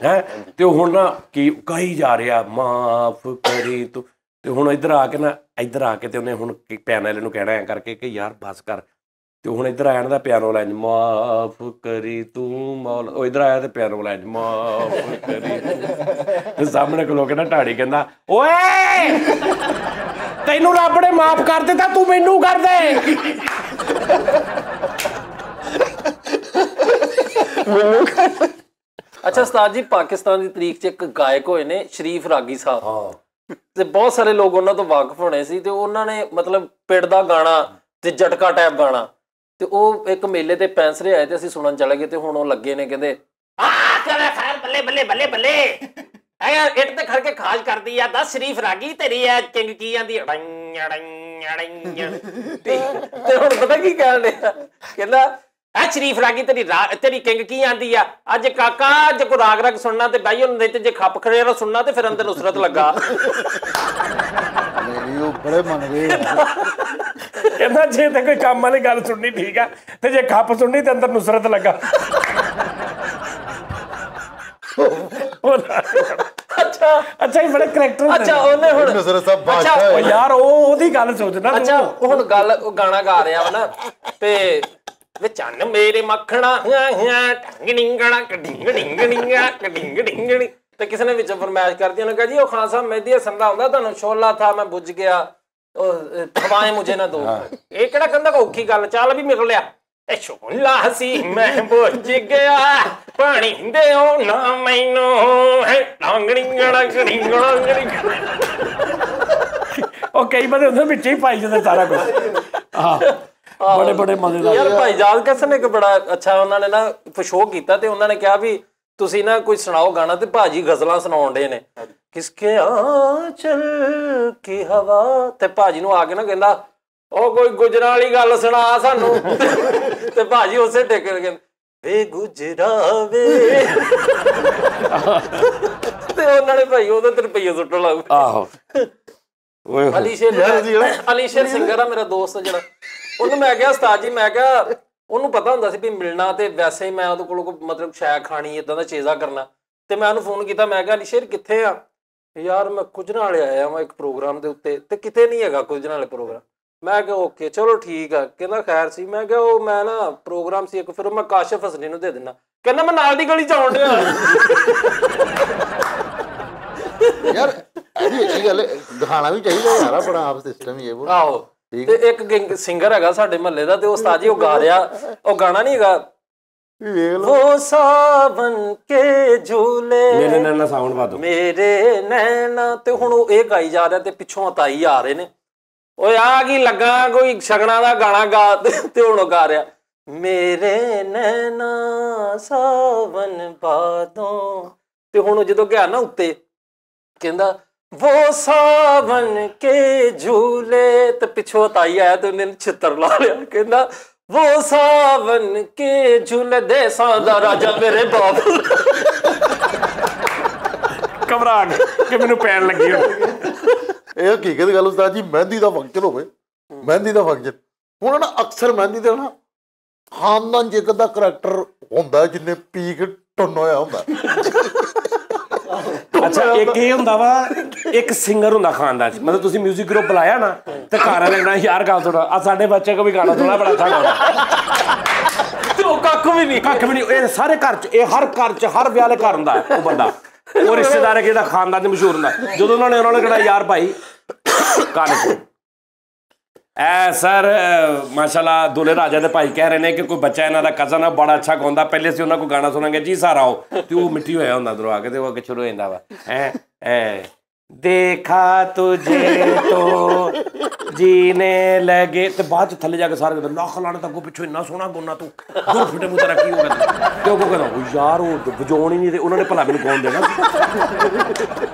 ਹੈ? ਤੇ ਉਹ ਹੁਣ ਨਾ ਕੀ ਕਹੀ ਜਾ ਰਿਹਾ, ਮਾਫ ਕਰੀ ਤੂੰ। ਤੇ ਹੁਣ ਇੱਧਰ ਆ ਕੇ ਨਾ, ਇੱਧਰ ਆ ਕੇ ਤੇ ਉਹਨੇ ਹੁਣ ਪਿਆਨੋ ਵਾਲੇ ਨੂੰ ਕਹਿਣਾ ਐ ਕਰਕੇ ਕਿ, ਯਾਰ ਬਸ ਕਰ। ਤੇ ਹੁਣ ਇੱਧਰ ਆਇਆ ਨਾ ਦਾ ਪਿਆਨੋ ਲਾਈਨ ਮਾਫ ਕਰੀ ਤੂੰ ਮੌਲਾ ਉਹ ਇੱਧਰ ਆਇਆ ਤੇ ਪਿਆਨੋ ਲਾਈਨ ਮਾਫ ਕਰੀ ਤੂੰ। ਸਾਹਮਣੇ ਕੇ ਨਾ ਢਾੜੀ ਕਹਿੰਦਾ ਓਏ! ਤੈਨੂੰ ਰੱਬ ਨੇ ਮਾਫ ਕਰ ਦਿੱਤਾ ਤੂੰ ਮੈਨੂੰ ਕਰ ਦੇ। ਅੱਛਾ ਉਸਤਾਦ ਜੀ ਪਾਕਿਸਤਾਨ ਦੀ ਤਰੀਕ 'ਚ ਇੱਕ ਗਾਇਕ ਹੋਏ ਨੇ ਸ਼ਰੀਫ ਰਾਗੀ ਸਾਹਿਬ। ਹਾਂ। ਤੇ ਬਹੁਤ ਸਾਰੇ ਲੋਕ ਉਹਨਾਂ ਤੋਂ ਵਾਕਿਫ ਹੋਣੇ ਸੀ ਤੇ ਉਹਨਾਂ ਨੇ ਮਤਲਬ ਪਿੰਡ ਦਾ ਗਾਣਾ ਤੇ ਜਟਕਾ ਟਾਈਪ ਗਾਣਾ। ਤੇ ਉਹ ਇੱਕ ਮੇਲੇ ਤੇ ਪੈਂਸਰੇ ਆਏ ਤੇ ਅਸੀਂ ਸੁਣਨ ਚਲੇ ਗਏ ਤੇ ਹੁਣ ਉਹ ਲੱਗੇ ਨੇ ਕਹਿੰਦੇ ਆ ਤੇਰਾ ਖੈਰ ਬੱਲੇ ਬੱਲੇ ਬੱਲੇ ਬੱਲੇ? ਐ ਇੱਟ ਤੇ ਖੜ ਕੇ ਖਾਜ ਕਰਦੀ ਆ, ਦੱਸ ਸ਼ਰੀਫ ਰਾਗੀ ਤੇਰੀ ਐ ਕਿੰਗ ਕੀ ਜਾਂਦੀ ਤੇ ਹੁਣ ਪਤਾ ਕੀ ਕਹਿਣ ਡਿਆ? ਕਹਿੰਦਾ, ਐ ਸ਼ਰੀਫ ਰਾਗੀ ਤੇਰੀ ਰਾ- ਤੇਰੀ ਕਿੰਗ ਕੀ ਆਂਦੀ ਆ? ਅੱਜ ਕਾਕਾ ਜੇ ਕੋ ਰਾਗ ਰਾਗ ਸੁਣਨਾ ਤੇ ਬਾਈ, ਉਹਨੂੰ ਤੇ ਜੇ ਖੱਪ ਖੜੇਰਾ ਸੁਣਨਾ ਤੇ ਫਿਰ ਅੰਦਰ ਨੁਸਰਤ ਲੱਗਾ। ਨਹੀਂ, ਉਹ ਬੜੇ ਮੰਨ ਗਏ ਕਹਿੰਦਾ ਜੇ ਤੇ ਕੋਈ ਕੰਮ ਵਾਲੀ ਗੱਲ ਸੁਣਨੀ ਠੀਕ ਆ ਤੇ ਜੇ ਖੱਪ ਸੁਣਨੀ ਤੇ ਅੰਦਰ ਨੁਸਰਤ ਲੱਗਾ। ਅੱਛਾ। ਅੱਛਾ ਇਹ ਬੜੇ ਕਰੈਕਟਰ ਅੱਛਾ ਉਹਨੇ ਹੁਣ ਨਜ਼ਰ ਸਾਹਿਬ ਅੱਛਾ, ਬਾਦਸ਼ਾਹ ਉਹ। ਯਾਰ ਉਹ ਉਹਦੀ ਗੱਲ ਸੋਚਦਾ ਤੂੰ। ਅੱਛਾ ਉਹ ਹੁਣ ਗੱਲ ਉਹ ਗਾਣਾ ਗਾ ਰਿਹਾ ਵਾ ਨਾ ਤੇ ਵੇ ਚੰਨ ਮੇਰੇ ਮੱਖਣਾ ਹਾਂ ਹਾਂ ਢਿੰਗੜਿੰਗਣਾ ਕਢਿੰਗ ਢਿੰਗੜਿੰਗਾ ਕਢਿੰਗ ਢਿੰਗੜੀ ਤੇ ਕਿਸੇ ਨੇ ਵਿੱਚ ਫਰਮਾਇਸ਼ ਕਰਦੀ ਉਹਨੇ ਕਿਹਾ ਜੀ ਉਹ ਖਾਨ ਸਾਹਿਬ ਮਹਿਦੀ ਹਸਨ ਦਾ ਹੁੰਦਾ ਤੁਹਾਨੂੰ ਸ਼ੋਲਾ ਥਾ ਮੈਂ ਬੁੱਝ ਗਿਆ। ਉਹ ਹਵਾएं ਮੁਝੇ ਨਾ ਦੋ। ਇਹ ਕਿਹੜਾ ਕਹਿੰਦਾ ਔਖੀ ਗੱਲ? ਚੱਲ ਵੀ ਮਿਲ ਲਿਆ। ਐ ਸ਼ੋਲਾ ਸੀ ਮੈਂ ਬੁੱਝ ਗਿਆ। ਪਾਣੀ ਦਿਓ ਨਾ ਮੈਨੂੰ। ਹੈ ਡਾਂਗਣੀ ਗੜਗਣੀ ਗੜਗਣੀ ਉਹ ਕਈ ਬੰਦੇ ਹੁੰਦੇ ਵਿੱਚ ਹੀ ਪਾਈ ਜਾਂਦੇ ਸਾਰਾ ਕੁਝ ਹਾਂ ਬੜੇ ਬੜੇ ਮਜ਼ੇਦਾਰ। ਯਾਰ ਭਾਈ ਜਾਦ ਕਸਨ ਇੱਕ ਬੜਾ ਅੱਛਾ ਉਹਨਾਂ ਨੇ ਨਾ ਸ਼ੋਅ ਕੀਤਾ ਤੇ ਉਹਨਾਂ ਨੇ ਕਿਹਾ ਵੀ ਤੁਸੀਂ ਨਾ ਕੋਈ ਸੁਣਾਓ ਗਾਣਾ ਤੇ ਭਾਜੀ ਗਜ਼ਲਾਂ ਸੁਣਾਉਣ ਦੇ ਨੇ। ਕਿਸਕੇ ਆਂਚਲ ਕੀ ਹਵਾ? ਤੇ ਭਾਜੀ ਨੂੰ ਆ ਕੇ ਨਾ ਕਹਿੰਦਾ ਉਹ ਕੋਈ ਗੁਜਰਾਂ ਵਾਲੀ ਗੱਲ ਸੁਣਾ ਸਾਨੂੰ। ਤੇ ਭਾਜੀ ਉਸੇ ਟੇਕੇ ਤੇ ਕਹਿੰਦੇ ਵੇ ਗੁਜਰਾ ਵੇ ਤੇ ਉਹਨਾਂ ਨੇ ਭਾਈ ਉਹਦੇ ਤੇ ਰੁਪਈਏ ਸੁੱਟਣ ਲੱਗ ਪਏ। ਆਹੋ। ਓਏ। ਅਲੀ ਸ਼ੇਰ ਅਲੀ ਸ਼ੇਰ ਸਿੰਗਰ ਆ ਮੇਰਾ ਦੋਸਤ ਜਿਹੜਾ। ਉਹਨੂੰ ਮੈਂ ਕਿਹਾ ਉਸਤਾਦ ਜੀ ਮੈਂ ਕਿਹਾ ਉਹਨੂੰ ਪਤਾ ਹੁੰਦਾ ਸੀ ਵੀ ਮਿਲਣਾ ਤੇ ਵੈਸੇ ਹੀ ਮੈਂ ਉਹਦੇ ਕੋਲੋਂ ਕੋਈ ਮਤਲਬ ਸ਼ਾਇ ਖਾਣੀ ਇਦਾਂ ਦਾ ਚੀਜ਼ਾ ਕਰਨਾ। ਤੇ ਮੈਂ ਉਹਨੂੰ ਫੋਨ ਕੀਤਾ ਮੈਂ ਕਿਹਾ ਅਲੀ ਸ਼ੇਰ ਕਿੱਥੇ ਆ? ਯਾਰ ਮੈਂ ਕੁਝ ਨਾਲ ਆਇਆ ਵਾਂ ਇੱਕ ਪ੍ਰੋਗਰਾਮ ਦੇ ਉੱਤੇ ਤੇ ਕਿਤੇ ਨਹੀਂ ਹੈਗਾ ਕੁਝ ਨਾਲ ਪ੍ਰੋਗਰਾਮ। ਮੈਂ ਕਿਹਾ ਓਕੇ ਚਲੋ ਠੀਕ ਆ। ਕਹਿੰਦਾ ਖੈਰ ਸੀ। ਮੈਂ ਕਿਹਾ ਉਹ ਮੈਂ ਨਾ ਪ੍ਰੋਗਰਾਮ ਸੀ ਇੱਕ ਫਿਰ ਮੈਂ ਕਾਸ਼ਫ ਹਸਨੀ ਨੂੰ ਦੇ ਦਿੰਦਾ। ਕਹਿੰਦਾ ਮੈਂ ਨਾਲ ਦੀ ਗਲੀ ਚ ਆਉਣ ਡਿਆ ਯਾਰ ਇਹ ਵੀ ਅੱਛੀ ਗੱਲ ਦਿਖਾਣਾ ਵੀ ਚਾਹੀਦਾ ਯਾਰ ਆਪਣਾ ਆਪ ਸਿਸਟਮ ਹੀ ਹੈ ਉਹ ਆਹੋ। ਠੀਕ। ਤੇ ਇੱਕ ਸਿੰਗਰ ਹੈਗਾ ਸਾਡੇ ਮਹੱਲੇ ਦਾ ਤੇ ਉਹ ਉਸਤਾਦ ਜੀ ਉਹ ਗਾ ਰਿਹਾ। ਉਹ ਗਾਣਾ ਨਹੀਂ ਹੈਗਾ। वो ਸਾਵਨ ਕੇ ਝੂਲੇ। ਮੇਰੇ ਨੈਣਾ ਸਾਵਣ ਵਾਦੋ ਮੇਰੇ ਨੈਣਾ ਤੇ ਹੁਣ ਉਹ ਇਹ ਗਾਈ ਜਾ ਰਿਹਾ ਤੇ ਪਿੱਛੋਂ ਤਾਈ ਆ ਰਹੇ ਨੇ। ਓਏ ਆ ਕੀ ਲੱਗਾ? ਕੋਈ ਸ਼ਗਣਾ ਦਾ ਗਾਣਾ ਗਾ ਤੇ ਹੁਣ ਉਹ ਗਾ ਰਿਹਾ। ਮੇਰੇ ਨੈਣਾ ਸਾਵਨ ਬਾਦੋਂ ਤੇ ਹੁਣ ਜਦੋਂ ਗਿਆ ਨਾ ਉੱਤੇ ਕਹਿੰਦਾ ਵੋ ਸਾਵਨ ਕੇ ਝੂਲੇ। ਤੇ ਪਿੱਛੋਂ ਤਾਈ ਆਇਆ ਤੇ ਉਹਨੇ ਛਿੱਤਰ ਲਾ ਲਿਆ। ਕਹਿੰਦਾ वो ਸਾਵਨ ਕੇ ਝੂਲੇ ਦੇਸਾਂ ਦਾ ਰਾਜਾ ਮੇਰੇ ਬਾਪ ਘਬਰਾ ਕੇ ਕਿ ਮੈਨੂੰ ਪੈਣ ਲੱਗੀ ਹੁਣ ਇਹ ਹਕੀਕਤ ਗੱਲ ਉਸਤਾਦ ਜੀ ਮਹਿੰਦੀ ਦਾ ਫੰਕਸ਼ਨ ਹੋਵੇ ਮਹਿੰਦੀ ਦਾ ਫੰਕਸ਼ਨ ਹੁਣ ਨਾ ਅਕਸਰ ਮਹਿੰਦੀ ਤੇ ਨਾ ਖਾਨਦਾਨ ਜਿੱਕ ਦਾ ਕਰੈਕਟਰ ਹੁੰਦਾ ਜਿੰਨੇ ਪੀਕ ਟੁੰਨ ਹੋਇਆ ਹੁੰਦਾ ਅੱਛਾ ਇੱਕ ਇਹ ਹੁੰਦਾ ਵਾ ਇੱਕ ਸਿੰਗਰ ਹੁੰਦਾ ਖਾਨਦਾਨ ਚ। ਮਤਲਬ ਤੁਸੀਂ 뮤직 ਗਰੁੱਪ ਬੁਲਾਇਆ ਨਾ ਤੇ ਘਰ ਵਾਲੇ ਯਾਰ ਗੱਲ ਸੁਣਾ ਆ ਸਾਡੇ ਬੱਚੇ ਕੋ ਵੀ ਗਾਣਾ ਸੁਣਾ ਬੜਾ ਅੱਛਾ ਗਾਣਾ ਤੇ ਉਹ ਕੱਖ ਵੀ ਨਹੀਂ। ਕੱਖ ਵੀ ਨਹੀਂ। ਇਹ ਸਾਰੇ ਘਰ ਚ ਇਹ ਹਰ ਘਰ ਚ ਹਰ ਵਿਆਹ ਵਾਲੇ ਘਰ ਹੁੰਦਾ ਉਹ ਬੰਦਾ। ਉਹ ਰਿਸ਼ਤੇਦਾਰ ਹੈ ਜਿਹੜਾ ਖਾਨਦਾਨ ਚ ਮਸ਼ਹੂਰ ਹੁੰਦਾ। ਜਦੋਂ ਉਹਨਾਂ ਨੇ ਉਹਨਾਂ ਨੇ ਕਿਹਾ ਯਾਰ ਭਾਈ ਗਾਣੇ ਐ ਸਰ, ਮਾਸ਼ਾਅੱਲਾ ਦੁਲੇ ਰਾਜਾ ਦੇ ਭਾਈ ਕਹਿ ਰਹੇ ਨੇ ਕਿ ਕੋਈ ਬੱਚਾ ਇਹਨਾਂ ਦਾ ਕਜ਼ਨ ਆ, ਬੜਾ ਅੱਛਾ ਗਾਉਂਦਾ। ਪਹਿਲੇ ਸੀ ਉਹਨਾਂ ਕੋ ਗਾਣਾ ਸੁਣਾਂਗੇ। ਜੀ ਸਾਰਾ ਆਓ। ਤੇ ਉਹ ਮਿੱਟੀ ਹੋਇਆ ਹੁੰਦਾ ਅੰਦਰੋਂ ਆ ਕੇ ਤੇ ਉਹ ਅੱਗੇ ਸ਼ੁਰੂ ਹੋ ਜਾਂਦਾ ਵਾ। ਐ ਐ ਦੇਖਾ ਤੁਝੇ ਤੋ। ਜੀਨੇ ਲਗੇ। ਤੇ ਬਾਅਦ ਚ ਥੱਲੇ ਜਾ ਕੇ ਸਾਰੇ ਕਹਿੰਦੇ ਲੱਖ ਲਾਣੇ ਤੱਕ ਪਿੱਛੋਂ ਇੰਨਾ ਸੋਹਣਾ ਗੋਨਾ ਤੂੰ। ਦੋ ਫਿੱਟੇ ਮੂੰਹ ਤੇਰਾ ਕੀ ਹੋ ਗਿਆ? ਤੇ ਉਹ ਕਹਿੰਦਾ ਉਹ ਯਾਰ ਉਹ ਵਜਾਉਣ ਹੀ ਨਹੀਂ ਤੇ ਉਹਨਾਂ ਨੇ ਭਲਾ ਮੈਨੂੰ ਕੌਣ ਦੇਣਾ